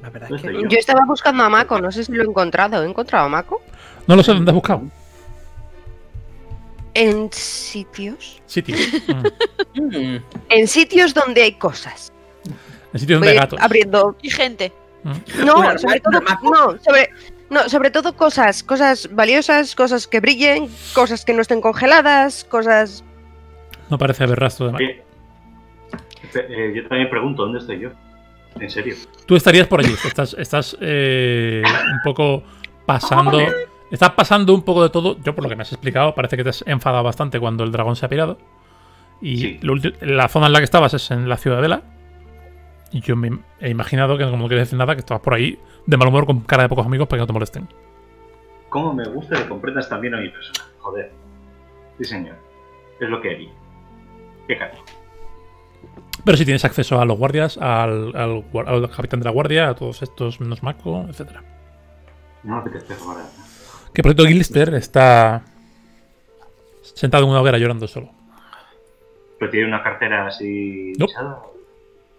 La verdad es ¿Dónde que. Yo estaba buscando a Mako, no sé si lo he encontrado. ¿He encontrado a Mako? No lo sé dónde has buscado. En sitios. Sitio. Mm. Mm, En sitios donde hay cosas. En sitios donde hay gatos. abriendo. Y gente. No, Una sobre todo. No, sobre. No, sobre todo cosas, cosas valiosas, cosas que brillen, cosas que no estén congeladas, cosas. No parece haber rastro de Mako. Eh, yo también pregunto, ¿dónde estoy yo? En serio. Tú estarías por allí. Estás, estás eh, un poco pasando. Estás pasando un poco de todo. Yo, por lo que me has explicado, parece que te has enfadado bastante cuando el dragón se ha pirado. Y Sí. lo ulti- la zona en la que estabas es en la ciudadela. Y yo me he imaginado que, como no quieres decir nada, que estabas por ahí de mal humor con cara de pocos amigos para que no te molesten. ¿Cómo me gusta que comprendas también a mi persona? Joder. Sí, señor. Es lo que haría. Qué caro. Pero si tienes acceso a los guardias, al, al capitán de la guardia, a todos estos menos Mako, etcétera. No apetece robar. Que por cierto, Gilster está sentado en una hoguera llorando solo. Pero tiene una cartera así. No.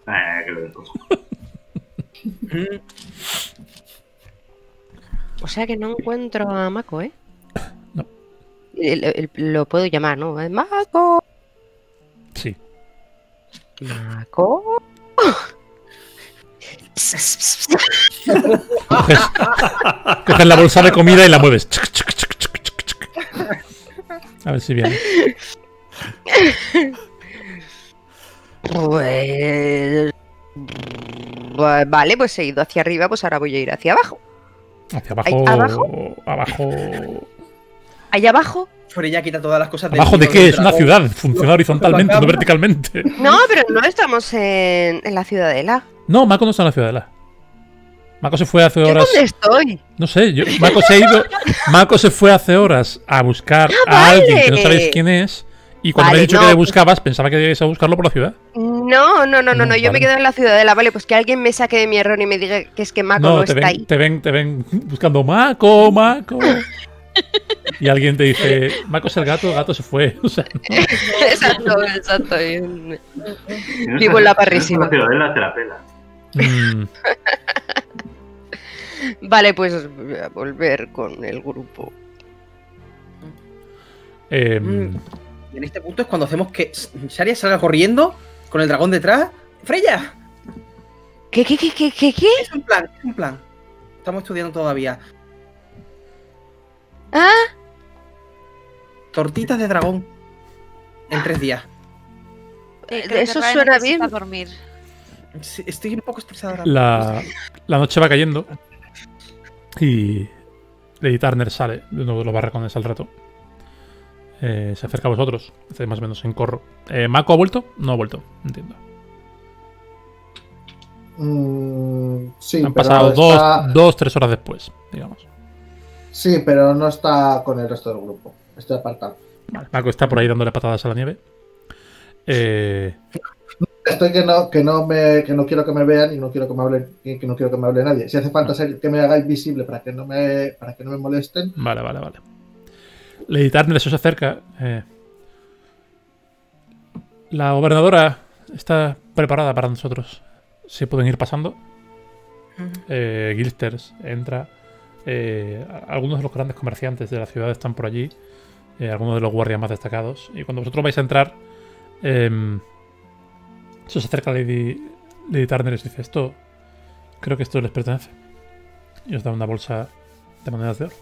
Ah, que lo mm, O sea que no encuentro a Mako, ¿eh? No. El- el- lo puedo llamar, ¿no? Eh, Mako. Sí. Mako. Coges, coges la bolsa de comida y la mueves. A ver si viene. Pues. Vale, pues he ido hacia arriba, pues ahora voy a ir hacia abajo. Hacia abajo. ¿Abajo? Abajo. ¿Allá abajo? Freya quita todas las cosas ¿Abajo de qué? Es una ciudad. Funciona horizontalmente, no verticalmente. No, pero no estamos en, en la ciudadela. No, Mako no está en la ciudadela. Mako se fue hace ¿Yo horas. dónde estoy? No sé, yo, Mako se ha ido. Mako se fue hace horas a buscar a Ah, alguien que no sabéis quién es. Y cuando me Vale, he dicho no, que le pues- buscabas, pensaba que ibas a buscarlo por la ciudad. No, no, no, no, No. Yo me quedo en la ciudadela, vale. Pues que alguien me saque de mi error y me diga que es que Mako no, te, está ven, ahí. te ven, te ven buscando Mako, Mako. Y alguien te dice, Mako es el gato, el gato se fue. O sea, exacto, exacto. Vivo en la parrísima. en la pela. mm, Vale, pues voy a volver con el grupo. em, Mm. Y en este punto es cuando hacemos que Sharia salga corriendo con el dragón detrás. ¡Freya! ¿Qué, qué, qué, qué, qué, qué? Es un plan, es un plan. Estamos estudiando todavía. Ah, Tortitas de dragón. En tres días. Eh, Eh, eso suena bien. dormir. Sí, Estoy un poco estresada. ahora. la, la noche va cayendo. Y Lady Turner sale de uno de los barracones al rato. Eh, se acerca a vosotros. Hace más o menos en corro. Eh, ¿Mako ha vuelto? No ha vuelto, entiendo. Mm, sí, Han pero pasado dos, está- dos, tres horas después, digamos. Sí, pero no está con el resto del grupo. Estoy apartado. Vale, Mako está por ahí dándole patadas a la nieve. Eh, Estoy que no, que no me, que no quiero que me vean y no quiero que me hable, que no quiero que me hable nadie. Si hace falta ser- que me hagáis visible para que no me, para que no me molesten. vale, vale, vale. Lady Turner eso se acerca. eh. la gobernadora está preparada para nosotros. Se pueden ir pasando. eh, Gilsters entra. Eh, algunos de los grandes comerciantes de la ciudad están por allí. eh, algunos de los guardias más destacados. Y cuando vosotros vais a entrar, em, se os acerca Lady, Lady Turner y os dice: Esto, creo que esto les pertenece. Y os da una bolsa de monedas de oro.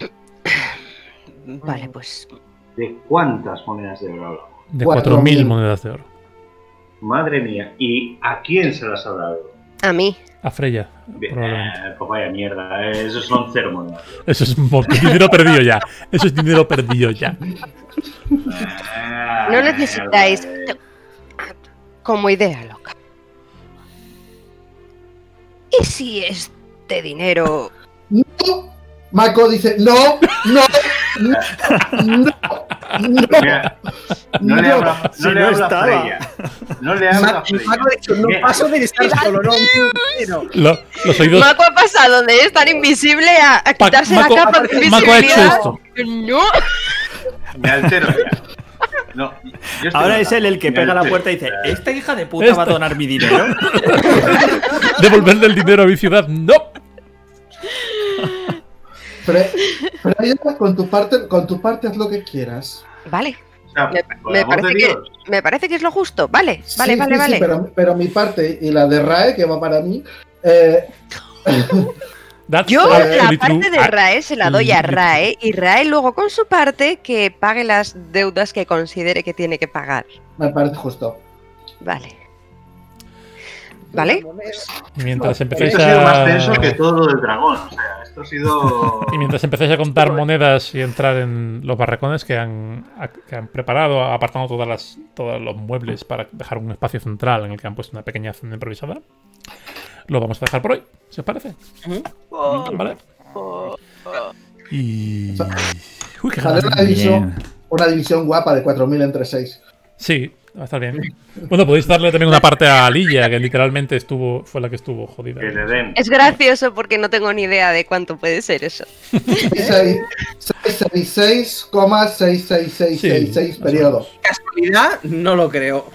vale, pues. ¿De cuántas monedas de oro hablamos? De Cuatro 4.000 mil. monedas de oro. Madre mía. ¿Y a quién se las ha dado? A mí. A Freya, Bien, probablemente. eh, pues vaya mierda. eh, Esos son oro. Eso es dinero perdido ya. Eso es dinero perdido ya. Ah, No necesitáis. vale. Como idea loca. ¿Y si este dinero. ¡No! Mako dice, no, no, no, no, no. Mira, no le No, habla, no si le no habla a. Freya. No le habla a Ma- Freya. Mago ha dicho, no Mira, paso de estar solo, no. no. Lo- los oídos. Mako ha pasado de estar invisible a, a quitarse Mako- la capa de Mako ha hecho invisibilidad. esto. No. Me altero ya. No, Ahora es él el que pega la puerta y dice: Esta hija de puta va a Esta- donar mi dinero. Devolverle el dinero a mi ciudad. No. Fre- Freya, con tu parte, con tu parte haz lo que quieras. Vale, o sea, me, parece que, me parece que es lo justo. Vale, vale, Sí, vale, sí, sí, vale. pero, pero mi parte y la de Rae, que va para mí, eh, Yo la parte de Ah, Rae se la doy a really Rae y Rae luego con su parte que pague las deudas que considere que tiene que pagar. me parece justo. Vale. ¿Vale? Y mientras empecéis Esto ha sido más tenso a. que todo lo del dragón. O sea, esto ha sido. Y mientras empecéis a contar monedas y entrar en los barracones que han, que han preparado, apartando todas las, todos los muebles para dejar un espacio central en el que han puesto una pequeña zona improvisada, lo vamos a dejar por hoy, si os parece. ¿Vale? Y. Uy, qué una división, una división guapa de 4.000 entre 6. Sí, va a estar bien. Bueno, podéis darle también una parte a Lilla, que literalmente estuvo, fue la que estuvo jodida. Que le den. Es gracioso porque no tengo ni idea de cuánto puede ser eso. 666,66666 Sí, periodo. Casualidad, no lo creo.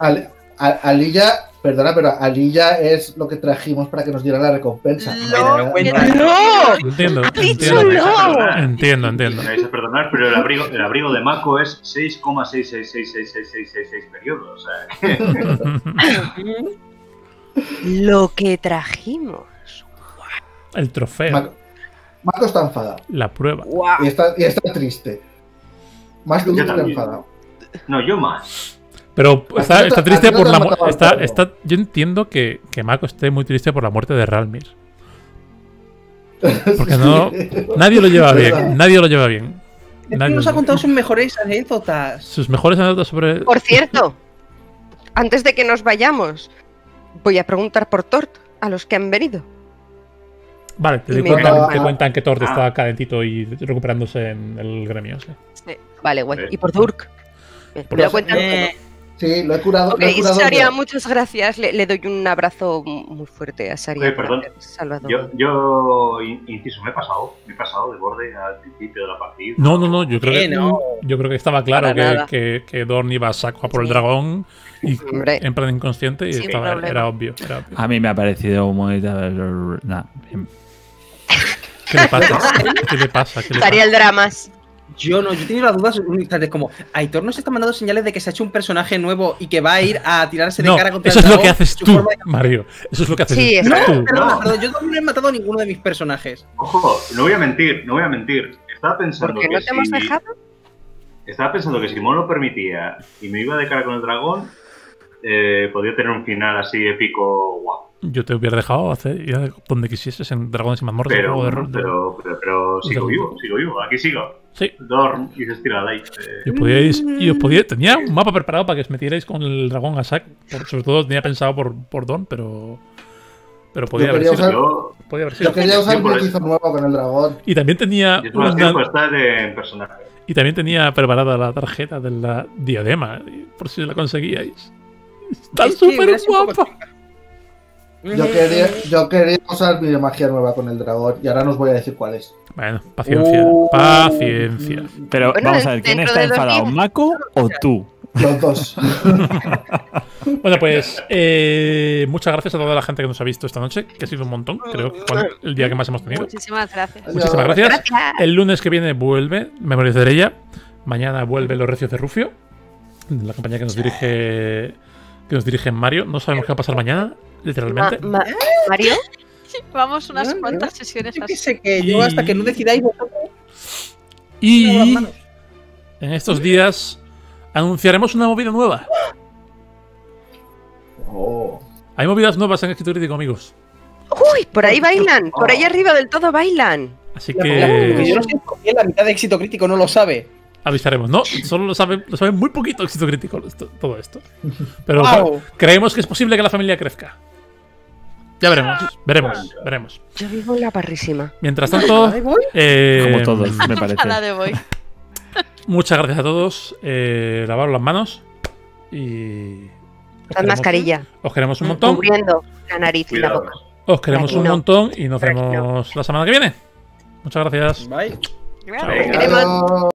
Al- a- Alilla, perdona, pero Alilla es lo que trajimos para que nos diera la recompensa. No, cuenta. ¡No! Entiendo, dicho entiendo. no! Entiendo, entiendo. Me vais a perdonar, pero el abrigo, el abrigo de Mako es 6,6666666 periodos. O sea, Lo que trajimos. El trofeo, Marco, Marco está enfadado la prueba. y está, y está triste. Más que está también. enfadado. no, yo más. Pero ¿A está, triste por la muerte. Está, yo entiendo que, que Mako esté muy triste por la muerte de Ralmir. Porque no. Nadie lo lleva bien. Nadie lo lleva bien. Nadie nos ha contado sus mejores anécdotas. Sus mejores anécdotas sobre. Por cierto, antes de que nos vayamos, voy a preguntar por Tort a los que han venido. Vale, te, me cuentan, encanta. te cuentan que Tord Ah. está calentito y recuperándose en el gremio. sí. Vale, guay. Y por Durk. Bien, Por me lo cuentan Eh. Sí, lo he curado. Ok, lo he curado Saria, yo. muchas gracias. Le, le doy un abrazo muy fuerte a Saria. Por perdón. haber salvado. Yo, yo, in- inciso, me he pasado, me he pasado de borde al principio de la partida. No, no, no. Yo creo, Eh, que, no. yo creo que estaba claro que, que, que Dorn iba a saco a por el dragón y Hombre. en plan inconsciente y estaba, era obvio. Era obvio. A mí me ha parecido muy. Nah, bien. ¿Qué le pasa? ¿Qué le pasa? ¿Qué le pasa? Saria el dramas. Yo no, yo he tenido las dudas un instante como Aitor nos está mandando señales de que se ha hecho un personaje nuevo y que va a ir a tirarse de No, cara contra eso el es lo dragón. que haces Su tú, forma de- Mario. Eso es lo que haces Sí, tú. Perdona, No. perdona, yo no he matado a ninguno de mis personajes. Ojo, no voy a mentir, no voy a mentir. Estaba pensando que no te hemos dejado. Estaba pensando que si Mon lo permitía y me iba de cara con el dragón, eh, podría tener un final así épico guau. Yo te hubiera dejado hacer ir donde quisieses en Dragones y Mazmorras. Pero, de pero, pero, pero sigo vivo, sigo vivo, aquí sigo. Sí. Dorm y se estira la light. eh, Y os podíais, y os podíais- tenía un mapa preparado para que os metierais con el dragón a sac. Por- sobre todo tenía pensado por, por Don, pero. Pero podía Yo haber sido. usar- yo, podía haber sido. Yo quería usar un hechizo nuevo con el dragón. Y también tenía yo por una- tiempo estar en personaje. y también tenía preparada la tarjeta de la diadema. Por si la conseguíais. Está súper guapa. Yo quería, yo quería usar mi magia nueva con el dragón y ahora no os voy a decir cuál es. Bueno, paciencia. Uh, Paciencia. Pero Bueno, vamos a ver, ¿quién está enfadado? ¿Mako o tú? Los dos. Bueno, pues eh, muchas gracias a toda la gente que nos ha visto esta noche, que ha sido un montón. Creo que fue el día que más hemos tenido. Muchísimas gracias. Muchísimas gracias. Gracias. El lunes que viene vuelve Memorias de Erella. Mañana vuelve Los Recios de Rufio. La compañía que nos dirige que nos dirige Mario. No sabemos qué va a pasar mañana, literalmente. Ma- ma- Mario, Vamos unas No, no, cuantas sesiones Yo que así. sé que yo hasta que no decidáis vosotros, Y en estos días anunciaremos una movida nueva. Oh. Hay movidas nuevas en escrito crítico, amigos. uy, por ahí bailan, por ahí arriba del todo bailan. Así porque yo que no sé por qué la mitad de éxito crítico no lo sabe. avisaremos. No, solo lo sabe, lo sabe muy poquito éxito crítico esto- todo esto. Pero Wow. creemos que es posible que la familia crezca. Ya veremos, veremos, veremos. Yo vivo en la parrísima. Mientras tanto, eh, Como todos, me parece. A la de voy. Muchas gracias a todos. Eh, lavaros las manos. Y. os queremos- mascarilla, Os queremos un montón. cubriendo la nariz y la boca. Os queremos un montón. Y nos vemos la semana que viene. Muchas gracias. Bye.